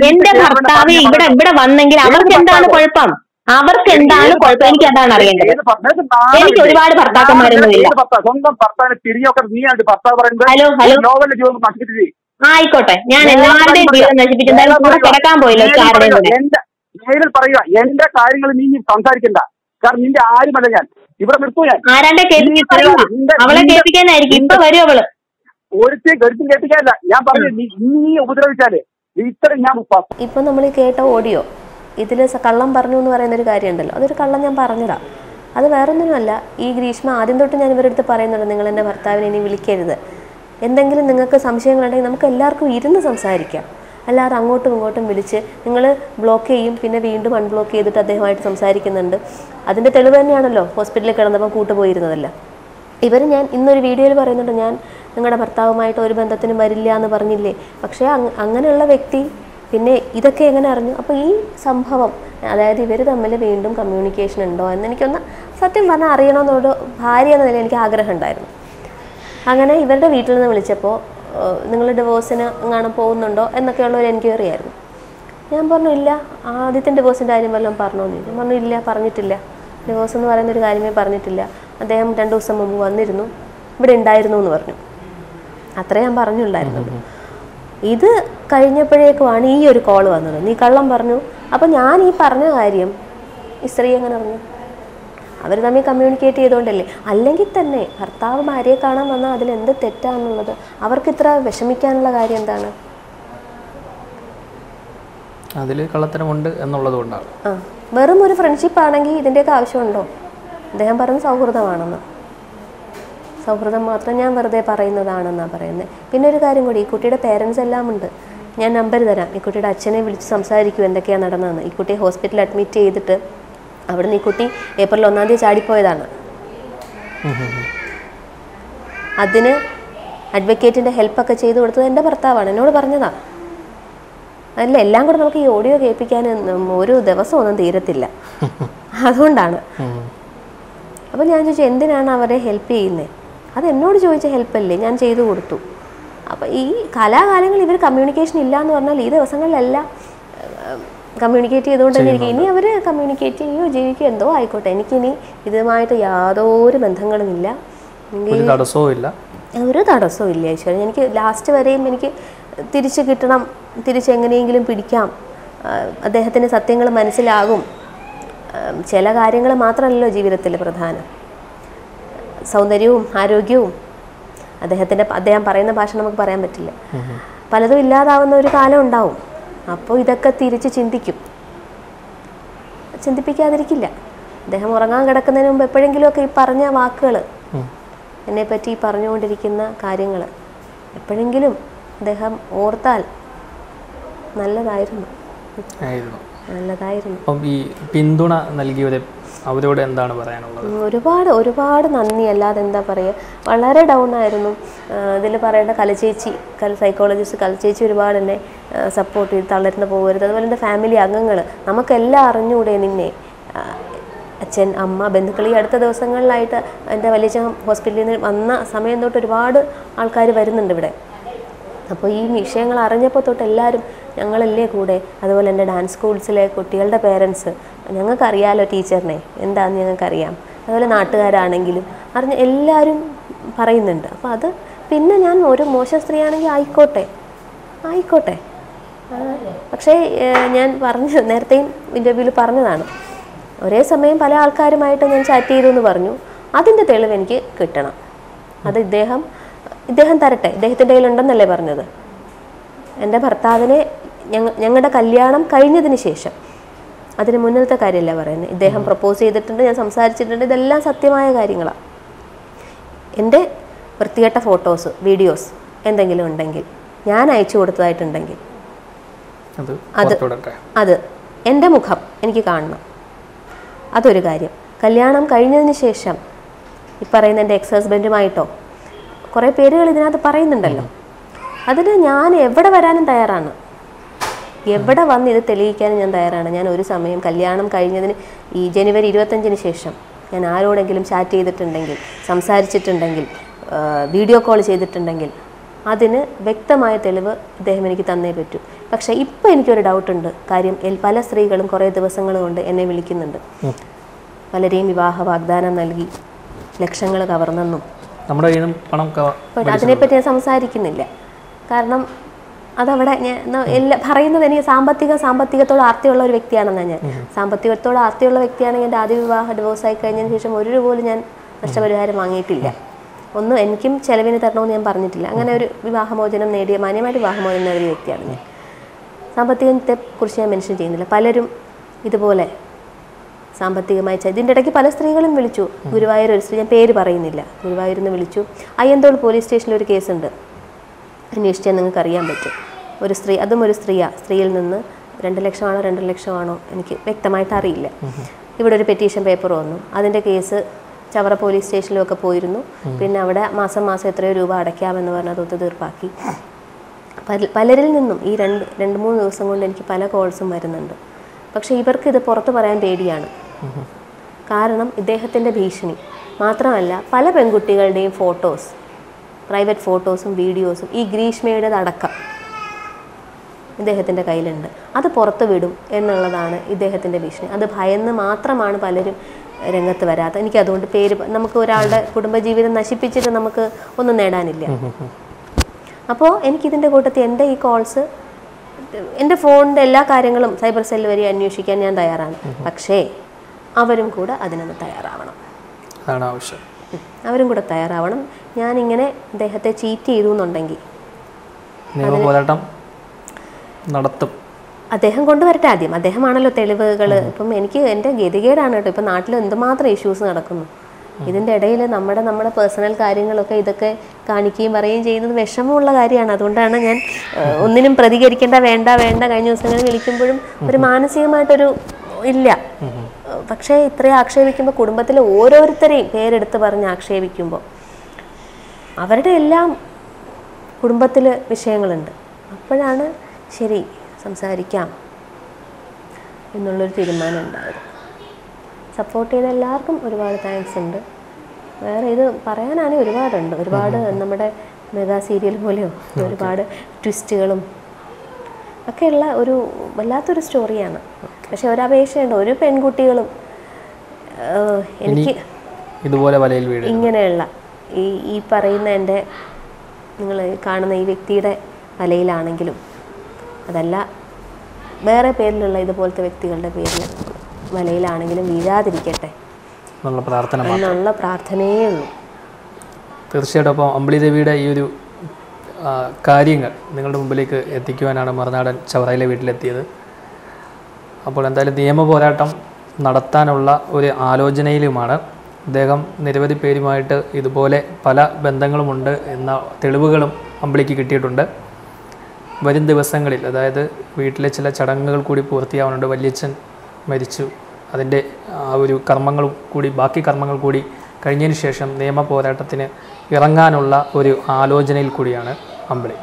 എന്റെ ഭർത്താവ് ഇവിടെ ഇവിടെ വന്നെങ്കിൽ അവർക്ക് എന്താണ് കുഴപ്പം? അവർക്ക് എന്താണ് കുഴപ്പം? എനിക്ക് അതാണ് അറിയേണ്ടത്. എനിക്ക് ഒരുപാട് ഭർത്താക്കന്മാരൊന്നുമില്ല. സ്വന്തം ഭർത്താവിനെ തിരിഞ്ഞൊക്കെ നീ ആയിട്ട് ഭർത്താവ് പറയുന്നത് ഹലോ, ഹലോ. നോവലിന്റെ ജീവിതം നശിപ്പിച്ചു ആയിക്കോട്ടെ. ഞാൻ എല്ലാവരുടെയും ജീവിതം നശിപ്പിച്ചു എന്തായാലും കൂടെ കിടക്കാൻ പോയില്ലോ എന്റെ നേരിൽ പറയുക. എന്റെ കാര്യങ്ങൾ നീ സംസാരിക്കണ്ട. കാരണം നിന്റെ ആരുമല്ല ഞാൻ. ഇവിടെ നിർത്തൂ ഞാൻ. ആരാണ്ടെ കേൾപ്പിക്കാൻ അവളെ കേൾപ്പിക്കാനായിരിക്കും. ഇപ്പൊ വരും അവൾ. ഒരുത്തെ ഗരുത്തും കേൾപ്പിക്കാനില്ല ഞാൻ പറഞ്ഞു നീ നീ ഉപദ്രവിച്ചാൽ നീ ഇത്രയും ഞാൻ ഇപ്പൊ ഇപ്പം നമ്മൾ കേട്ട ഓഡിയോ ഇതിൽ കള്ളം പറഞ്ഞു എന്ന് പറയുന്ന ഒരു കാര്യമുണ്ടല്ലോ. അതൊരു കള്ളം ഞാൻ പറഞ്ഞതാ. അത് വേറൊന്നിനുമല്ല ഈ ഗ്രീഷ്മ ആദ്യം തൊട്ട് ഞാൻ ഇവരുടെ അടുത്ത് പറയുന്നുണ്ട് നിങ്ങൾ എന്റെ ഭർത്താവിനെ ഇനി വിളിക്കരുത്. എന്തെങ്കിലും നിങ്ങൾക്ക് സംശയങ്ങളുണ്ടെങ്കിൽ നമുക്ക് എല്ലാവർക്കും ഇരുന്ന് സംസാരിക്കാം. അല്ലാതെ അങ്ങോട്ടും ഇങ്ങോട്ടും വിളിച്ച് നിങ്ങൾ ബ്ലോക്ക് ചെയ്യും പിന്നെ വീണ്ടും അൺബ്ലോക്ക് ചെയ്തിട്ട് അദ്ദേഹമായിട്ട് സംസാരിക്കുന്നുണ്ട്. അതിന്റെ തെളിവ് തന്നെയാണല്ലോ ഹോസ്പിറ്റലിൽ കിടന്നപ്പോൾ കൂട്ടുപോയിരുന്നതല്ല. ഇവർ ഞാൻ ഇന്നൊരു വീഡിയോയിൽ പറയുന്നുണ്ട് ഞാൻ നിങ്ങളുടെ ഭർത്താവുമായിട്ട് ഒരു ബന്ധത്തിനും വരില്ല എന്ന് പറഞ്ഞില്ലേ? പക്ഷേ അങ്ങനെയുള്ള വ്യക്തി പിന്നെ ഇതൊക്കെ എങ്ങനെ അറിഞ്ഞു? അപ്പോൾ ഈ സംഭവം അതായത് ഇവർ തമ്മിൽ വീണ്ടും കമ്മ്യൂണിക്കേഷൻ ഉണ്ടോ എന്ന് എനിക്കൊന്ന് സത്യം പറഞ്ഞാൽ അറിയണമെന്നോട് ഭാര്യ എന്ന നിലയിൽ എനിക്ക് ആഗ്രഹം ഉണ്ടായിരുന്നു. അങ്ങനെ ഇവരുടെ വീട്ടിൽ നിന്ന് വിളിച്ചപ്പോൾ നിങ്ങൾ ഡിവോഴ്സിന് എങ്ങാനും പോകുന്നുണ്ടോ? എന്നൊക്കെയുള്ള ഒരു എൻക്വയറി ആയിരുന്നു. ഞാൻ പറഞ്ഞു ഇല്ല ആദ്യത്തെ ഡിവോഴ്സിന്റെ കാര്യം വല്ലതും പറഞ്ഞോന്നു. ഞാൻ പറഞ്ഞു ഇല്ല പറഞ്ഞിട്ടില്ല. ഡിവോഴ്സ് എന്ന് പറയുന്ന ഒരു കാര്യമേ പറഞ്ഞിട്ടില്ല. അദ്ദേഹം രണ്ടു ദിവസം മുമ്പ് വന്നിരുന്നു. ഇവിടെ ഉണ്ടായിരുന്നു എന്ന് പറഞ്ഞു. അത്രേ ഞാൻ പറഞ്ഞുണ്ടായിരുന്നുള്ളൂ. ഇത് കഴിഞ്ഞപ്പോഴേക്കുമാണ് ഈ ഒരു കോൾ വന്നത്. നീ കള്ളം പറഞ്ഞു. അപ്പം ഞാൻ ഈ പറഞ്ഞ കാര്യം ഈ സ്ത്രീ എങ്ങനെ പറഞ്ഞു അവർ തമ്മിൽ കമ്മ്യൂണിക്കേറ്റ് ചെയ്തുകൊണ്ടല്ലേ? അല്ലെങ്കിൽ തന്നെ ഭർത്താവ് ഭാര്യയെ കാണാൻ വന്നാൽ അതിൽ എന്ത് തെറ്റാന്നുള്ളത് അവർക്ക് ഇത്ര വിഷമിക്കാനുള്ള കാര്യം എന്താണ്? അതിൽ കള്ളത്തരമുണ്ട് എന്നുള്ളത് കൊണ്ടാണ്. ആ വെറും ഒരു ഫ്രണ്ട്ഷിപ്പ് ആണെങ്കിൽ ഇതിന്റെയൊക്കെ ആവശ്യമുണ്ടോ? അദ്ദേഹം പറഞ്ഞ് സൗഹൃദമാണെന്ന്. സൗഹൃദം മാത്രം ഞാൻ വെറുതെ പറയുന്നതാണെന്നാണ് പറയുന്നത് പിന്നെ ഒരു കാര്യം കൂടി ഈ കുട്ടിയുടെ പേരൻസ് എല്ലാം ഉണ്ട്. ഞാൻ നമ്പർ തരാം. ഈ കുട്ടിയുടെ അച്ഛനെ വിളിച്ച് സംസാരിക്കും എന്തൊക്കെയാണ് നടന്നതെന്ന്. ഈ കുട്ടിയെ ഹോസ്പിറ്റലിൽ അഡ്മിറ്റ് ചെയ്തിട്ട് അവിടുന്ന് ഈ കുട്ടി ഏപ്രിൽ ഒന്നാം തീയതി ചാടിപ്പോയതാണ്. അതിന് അഡ്വക്കേറ്റിന്റെ ഹെൽപ്പൊക്കെ ചെയ്തു കൊടുത്തത് എന്റെ ഭർത്താവാണ്. എന്നോട് പറഞ്ഞതാ. അല്ല എല്ലാം കൂടെ നമുക്ക് ഈ ഓഡിയോ കേൾപ്പിക്കാൻ ഒരു ദിവസം ഒന്നും തീരത്തില്ല. അതുകൊണ്ടാണ്. അപ്പോൾ ഞാൻ ചോദിച്ചു എന്തിനാണ് അവരെ ഹെൽപ്പ് ചെയ്യുന്നത് അത് എന്നോട് ചോദിച്ച ഹെൽപ്പല്ലേ ഞാൻ ചെയ്തു കൊടുത്തു. അപ്പോൾ ഈ കലാകാലങ്ങൾ ഇവർ കമ്മ്യൂണിക്കേഷൻ ഇല്ല എന്ന് പറഞ്ഞാൽ ഈ ദിവസങ്ങളിലെല്ലാം കമ്മ്യൂണിക്കേറ്റ് ചെയ്തുകൊണ്ട് തന്നെ ഇരിക്കും. ഇനി അവർ കമ്മ്യൂണിക്കേറ്റ് ചെയ്യുകയോ ജീവിക്കുകയോ എന്തോ ആയിക്കോട്ടെ. എനിക്കിനി ഇതുമായിട്ട് യാതൊരു ബന്ധങ്ങളും ഇല്ല. ഒരു തടസ്സവും ഇല്ല. ഒരു തടസ്സവും ഇല്ല ഈശ്വരൻ. എനിക്ക് ലാസ്റ്റ് വരെയും എനിക്ക് തിരിച്ച് കിട്ടണം തിരിച്ച് എങ്ങനെയെങ്കിലും പിടിക്കാം. അദ്ദേഹത്തിന്റെ സത്യങ്ങൾ മനസ്സിലാകും. ചില കാര്യങ്ങൾ മാത്രമല്ലല്ലോ ജീവിതത്തിൽ പ്രധാനം. സൗന്ദര്യവും ആരോഗ്യവും. അദ്ദേഹത്തിന്റെ അദ്ദേഹം പറയുന്ന ഭാഷ നമുക്ക് പറയാൻ പറ്റില്ല. പലതും ഇല്ലാതാവുന്ന ഒരു കാലം ഉണ്ടാവും. അപ്പോൾ ഇതൊക്കെ തിരിച്ച് ചിന്തിക്കും. ചിന്തിപ്പിക്കാതിരിക്കില്ല. അദ്ദേഹം ഉറങ്ങാൻ കിടക്കുന്നതിന് മുമ്പ് എപ്പോഴെങ്കിലുമൊക്കെ ഈ പറഞ്ഞ വാക്കുകൾ എന്നെപ്പറ്റി ഈ പറഞ്ഞുകൊണ്ടിരിക്കുന്ന കാര്യങ്ങൾ എപ്പോഴെങ്കിലും അദ്ദേഹം ഓർത്താൽ നല്ലതായിരുന്നു. ആയിരുന്നു. നല്ലതായിരുന്നു. അപ്പം ഈ പിന്തുണ നൽകിയവരെ അവരോട് എന്താണ് പറയാനുള്ളത്? ഒരുപാട് ഒരുപാട് നന്ദി. അല്ലാതെ എന്താ പറയുക വളരെ ഡൗൺ ആയിരുന്നു. ഇതിൽ പറയേണ്ട കലചേച്ചി കല സൈക്കോളജിസ്റ്റ് കലചേച്ചി ഒരുപാട് എന്നെ സപ്പോർട്ട് ചെയ്ത് തളർന്നു പോകരുത്. അതുപോലെ എന്റെ ഫാമിലി അംഗങ്ങൾ നമുക്കെല്ലാം അറിഞ്ഞുകൂടെ നിന്നെ. അച്ഛൻ അമ്മ ബന്ധുക്കൾ ഈ അടുത്ത ദിവസങ്ങളിലായിട്ട് എന്റെ വലിയ ഹോസ്പിറ്റലിൽ നിന്ന് വന്ന സമയം തൊട്ട് ഒരുപാട് ആൾക്കാർ വരുന്നുണ്ട് ഇവിടെ. അപ്പോൾ ഈ വിഷയങ്ങൾ അറിഞ്ഞപ്പോൾ തൊട്ട് എല്ലാവരും ഞങ്ങളല്ലേ കൂടെ? അതുപോലെ എന്റെ ഡാൻസ് സ്കൂൾസിലെ കുട്ടികളുടെ പേരൻസ് ഞങ്ങൾക്കറിയാലോ ടീച്ചറിനെ. എന്താണെന്ന് ഞങ്ങൾക്കറിയാം. അതുപോലെ നാട്ടുകാരാണെങ്കിലും അറിഞ്ഞ എല്ലാവരും പറയുന്നുണ്ട്. അപ്പോൾ അത് പിന്നെ ഞാൻ ഒരു മോശം സ്ത്രീയാണെങ്കിൽ ആയിക്കോട്ടെ. ആയിക്കോട്ടെ. പക്ഷേ ഞാൻ പറഞ്ഞു നേരത്തെയും ഇന്റർവ്യൂവിൽ പറഞ്ഞതാണ്. ഒരേ സമയം പല ആൾക്കാരുമായിട്ട് ഞാൻ ചാറ്റ് ചെയ്തു എന്ന് പറഞ്ഞു. അതിന്റെ തെളിവ് എനിക്ക് കിട്ടണം. അത് ഇദ്ദേഹം ഇദ്ദേഹം തരട്ടെ. ഇദ്ദേഹത്തിന്റെ കയ്യിലുണ്ടെന്നല്ലേ പറഞ്ഞത്. എന്റെ ഭർത്താവിനെ ഞങ്ങ ഞങ്ങളുടെ കല്യാണം കഴിഞ്ഞതിന് ശേഷം. അതിന് മുന്നിലത്തെ കാര്യമല്ല പറയുന്നത് ഇദ്ദേഹം പ്രപ്പോസ് ചെയ്തിട്ടുണ്ട് ഞാൻ സംസാരിച്ചിട്ടുണ്ട്. ഇതെല്ലാം സത്യമായ കാര്യങ്ങളാണ് എന്റെ വൃത്തികെട്ട ഫോട്ടോസ് വീഡിയോസ് എന്തെങ്കിലും ഉണ്ടെങ്കിൽ ഞാൻ അയച്ചു കൊടുത്തതായിട്ടുണ്ടെങ്കിൽ അത് അത് എന്റെ മുഖം എനിക്ക് കാണണം. അതൊരു കാര്യം. കല്യാണം കഴിഞ്ഞതിന് ശേഷം ഈ പറയുന്ന എന്റെ എക്സ് ഹസ്ബൻഡുമായിട്ടോ കുറേ പേരുകൾ ഇതിനകത്ത് പറയുന്നുണ്ടല്ലോ. അതിന് ഞാൻ എവിടെ വരാനും തയ്യാറാണ്. എവിടെ വന്ന് ഇത് തെളിയിക്കാനും ഞാൻ തയ്യാറാണ്. ഞാൻ ഒരു സമയം കല്യാണം കഴിഞ്ഞതിന് ഈ ജനുവരി ഇരുപത്തഞ്ചിന് ശേഷം ഞാൻ ആരോടെങ്കിലും ചാറ്റ് ചെയ്തിട്ടുണ്ടെങ്കിൽ സംസാരിച്ചിട്ടുണ്ടെങ്കിൽ വീഡിയോ കോൾ ചെയ്തിട്ടുണ്ടെങ്കിൽ അതിന് വ്യക്തമായ തെളിവ് ഇദ്ദേഹം എനിക്ക് തന്നേ പറ്റൂ. പക്ഷേ ഇപ്പോൾ എനിക്കൊരു ഡൗട്ടുണ്ട്. കാര്യം എൽ- പല സ്ത്രീകളും കുറേ ദിവസങ്ങൾ കൊണ്ട് എന്നെ വിളിക്കുന്നുണ്ട്. പലരെയും വിവാഹ വാഗ്ദാനം നൽകി ലക്ഷങ്ങൾ കവർന്നെന്നും. നമ്മുടെ അതിനെപ്പറ്റി ഞാൻ സംസാരിക്കുന്നില്ല. കാരണം അതവിടെ ഞാൻ എല്ലാ പറയുന്നത് എനിക്ക് സാമ്പത്തിക സാമ്പത്തികത്തോട് ആർത്തിയുള്ള ഒരു വ്യക്തിയാണെന്നാണ് ഞാൻ. സാമ്പത്തികത്തോട് ആർത്തിയുള്ള വ്യക്തിയാണെങ്കിൽ എന്റെ ആദ്യ വിവാഹ ഡിവോഴ്സ് ആയി കഴിഞ്ഞതിന് ശേഷം ഒരു രൂപ പോലും ഞാൻ നഷ്ടപരിഹാരം വാങ്ങിയിട്ടില്ല. ഒന്നും എനിക്കും ചെലവിന് തരണമെന്ന് ഞാൻ പറഞ്ഞിട്ടില്ല. അങ്ങനെ ഒരു വിവാഹമോചനം നേടിയ മാന്യമായിട്ട് വിവാഹമോചനം നേടിയ വ്യക്തിയാണ് ഞാൻ. സാമ്പത്തികത്തെ കുറിച്ച് ഞാൻ മെൻഷൻ ചെയ്യുന്നില്ല. പലരും ഇതുപോലെ സാമ്പത്തികമായി ഇതിന്റെ ഇടയ്ക്ക് പല സ്ത്രീകളും വിളിച്ചു. ഗുരുവായൂർ ഒരു സ്ത്രീ ഞാൻ പേര് പറയുന്നില്ല. ഗുരുവായൂരിൽ നിന്ന് വിളിച്ചു. അയ്യന്തോൾ പോലീസ് സ്റ്റേഷനിൽ ഒരു കേസുണ്ട്. അന്വേഷിച്ചാൽ നിങ്ങൾക്ക് അറിയാൻ പറ്റും. ഒരു സ്ത്രീ അതും ഒരു സ്ത്രീയാണ് സ്ത്രീയിൽ നിന്ന് രണ്ട് ലക്ഷമാണോ രണ്ട് ലക്ഷമാണോ എനിക്ക് വ്യക്തമായിട്ട് അറിയില്ല. ഇവിടെ ഒരു പെറ്റീഷൻ പേപ്പർ വന്നു. അതിന്റെ കേസ് ചവറ പോലീസ് സ്റ്റേഷനിലൊക്കെ പോയിരുന്നു. പിന്നെ അവിടെ മാസം മാസം എത്രയോ രൂപ അടയ്ക്കാമെന്ന് പറഞ്ഞ് അത് ഒത്തുതീർപ്പാക്കി. പലരിൽ നിന്നും ഈ രണ്ട് രണ്ട് മൂന്ന് ദിവസം കൊണ്ട് എനിക്ക് പല കോൾസും വരുന്നുണ്ട്. പക്ഷേ ഇവർക്ക് ഇത് പുറത്ത് പറയാൻ പേടിയാണ്. കാരണം ഇദ്ദേഹത്തിന്റെ ഭീഷണി. മാത്രമല്ല പല പെൺകുട്ടികളുടെയും ഫോട്ടോസ് പ്രൈവറ്റ് ഫോട്ടോസും വീഡിയോസും ഈ ഗ്രീഷ്മയുടേതടക്കം ഇദ്ദേഹത്തിന്റെ കയ്യിലുണ്ട്. അത് പുറത്തു വിടും എന്നുള്ളതാണ് ഇദ്ദേഹത്തിന്റെ ഭീഷണി. അത് ഭയന്ന് മാത്രമാണ് പലരും രംഗത്ത് വരാത്ത എനിക്ക് അതുകൊണ്ട് പേര് നമുക്ക് ഒരാളുടെ കുടുംബജീവിതം നശിപ്പിച്ചിട്ട് നമുക്ക് ഒന്നും നേടാനില്ല. അപ്പോൾ എനിക്കിതിന്റെ കൂട്ടത്തിൽ എന്റെ ഈ കോൾസ് എന്റെ ഫോണിന്റെ എല്ലാ കാര്യങ്ങളും സൈബർ സെൽ വഴി അന്വേഷിക്കാൻ ഞാൻ തയ്യാറാണ്. പക്ഷേ അവരും കൂടെ അതിനൊന്ന് തയ്യാറാവണം. അതാണ് ആവശ്യം. അവരും കൂടെ തയ്യാറാവണം. ഞാനിങ്ങനെ അദ്ദേഹത്തെ ചീറ്റ് ചെയ്തു എന്നുണ്ടെങ്കിൽ. നടത്തും. അദ്ദേഹം കൊണ്ടുവരട്ടെ ആദ്യം. അദ്ദേഹമാണല്ലോ തെളിവുകൾ. ഇപ്പം എനിക്ക് എന്റെ ഗതികേടാണ് കേട്ടോ. ഇപ്പം നാട്ടിൽ എന്തുമാത്രം ഇഷ്യൂസ് നടക്കുന്നു. ഇതിന്റെ ഇടയിൽ നമ്മുടെ നമ്മുടെ പേഴ്സണൽ കാര്യങ്ങളൊക്കെ ഇതൊക്കെ കാണിക്കുകയും പറയുകയും ചെയ്യുന്നത് വിഷമമുള്ള കാര്യമാണ്. അതുകൊണ്ടാണ് ഞാൻ ഒന്നിനും പ്രതികരിക്കേണ്ട വേണ്ട വേണ്ട കഴിഞ്ഞ ദിവസങ്ങളിൽ വിളിക്കുമ്പോഴും ഒരു മാനസികമായിട്ടൊരു ഇല്ല. പക്ഷേ ഇത്രയും ആക്ഷേപിക്കുമ്പോൾ കുടുംബത്തിലെ ഓരോരുത്തരെയും പേരെടുത്ത് പറഞ്ഞ് ആക്ഷേപിക്കുമ്പോൾ അവരുടെ എല്ലാം കുടുംബത്തിൽ വിഷയങ്ങളുണ്ട്. അപ്പോഴാണ് ശരി സംസാരിക്കാം എന്നുള്ളൊരു തീരുമാനം ഉണ്ടായത്. സപ്പോർട്ട് ചെയ്ത എല്ലാവർക്കും ഒരുപാട് താങ്ക്സ് ഉണ്ട്. വേറെ ഇത് പറയാനാണെങ്കിൽ ഒരുപാടുണ്ട്. ഒരുപാട് നമ്മുടെ മെഗാ സീരിയൽ പോലെയോ ഒരുപാട് ട്വിസ്റ്റുകളും ഒക്കെയുള്ള ഒരു വല്ലാത്തൊരു സ്റ്റോറിയാണ്. പക്ഷെ ഒരപേക്ഷയുണ്ട് ഒരു പെൺകുട്ടികളും എനിക്ക് ഇതുപോലെ വലയിൽ വീഴും ഇങ്ങനെയുള്ള ഈ ഈ പറയുന്ന എന്റെ നിങ്ങൾ കാണുന്ന ഈ വ്യക്തിയുടെ വലയിലാണെങ്കിലും അതല്ല വേറെ പേരിലുള്ള ഇതുപോലത്തെ വ്യക്തികളുടെ പേരിൽ വലയിലാണെങ്കിലും വീഴാതിരിക്കട്ടെ എന്നുള്ള പ്രാർത്ഥന എന്നുള്ള പ്രാർത്ഥനയേ ഉള്ളൂ. തീർച്ചയായിട്ടും. അപ്പോൾ അമ്പിളി ദേവിയുടെ ഈ ഒരു കാര്യങ്ങൾ നിങ്ങളുടെ മുമ്പിലേക്ക് എത്തിക്കുവാനാണ് മറുനാടൻ ചവറയിലെ വീട്ടിലെത്തിയത്. അപ്പോൾ എന്തായാലും നിയമ പോരാട്ടം നടത്താനുള്ള ഒരു ആലോചനയിലുമാണ്. അദ്ദേഹം നിരവധി പേരുമായിട്ട് ഇതുപോലെ പല ബന്ധങ്ങളുമുണ്ട് എന്ന തെളിവുകളും അമ്പിളിക്ക് കിട്ടിയിട്ടുണ്ട്. വരും ദിവസങ്ങളിൽ അതായത് വീട്ടിലെ ചില ചടങ്ങുകൾ കൂടി പൂർത്തിയാവുന്നുണ്ട് വല്യച്ഛൻ മരിച്ചു. അതിന്റെ ആ ഒരു കർമ്മങ്ങൾ കൂടി ബാക്കി കർമ്മങ്ങൾ കൂടി കഴിഞ്ഞതിന് ശേഷം നിയമ പോരാട്ടത്തിന് ഇറങ്ങാനുള്ള ഒരു ആലോചനയിൽ കൂടിയാണ്. അമ്പിളി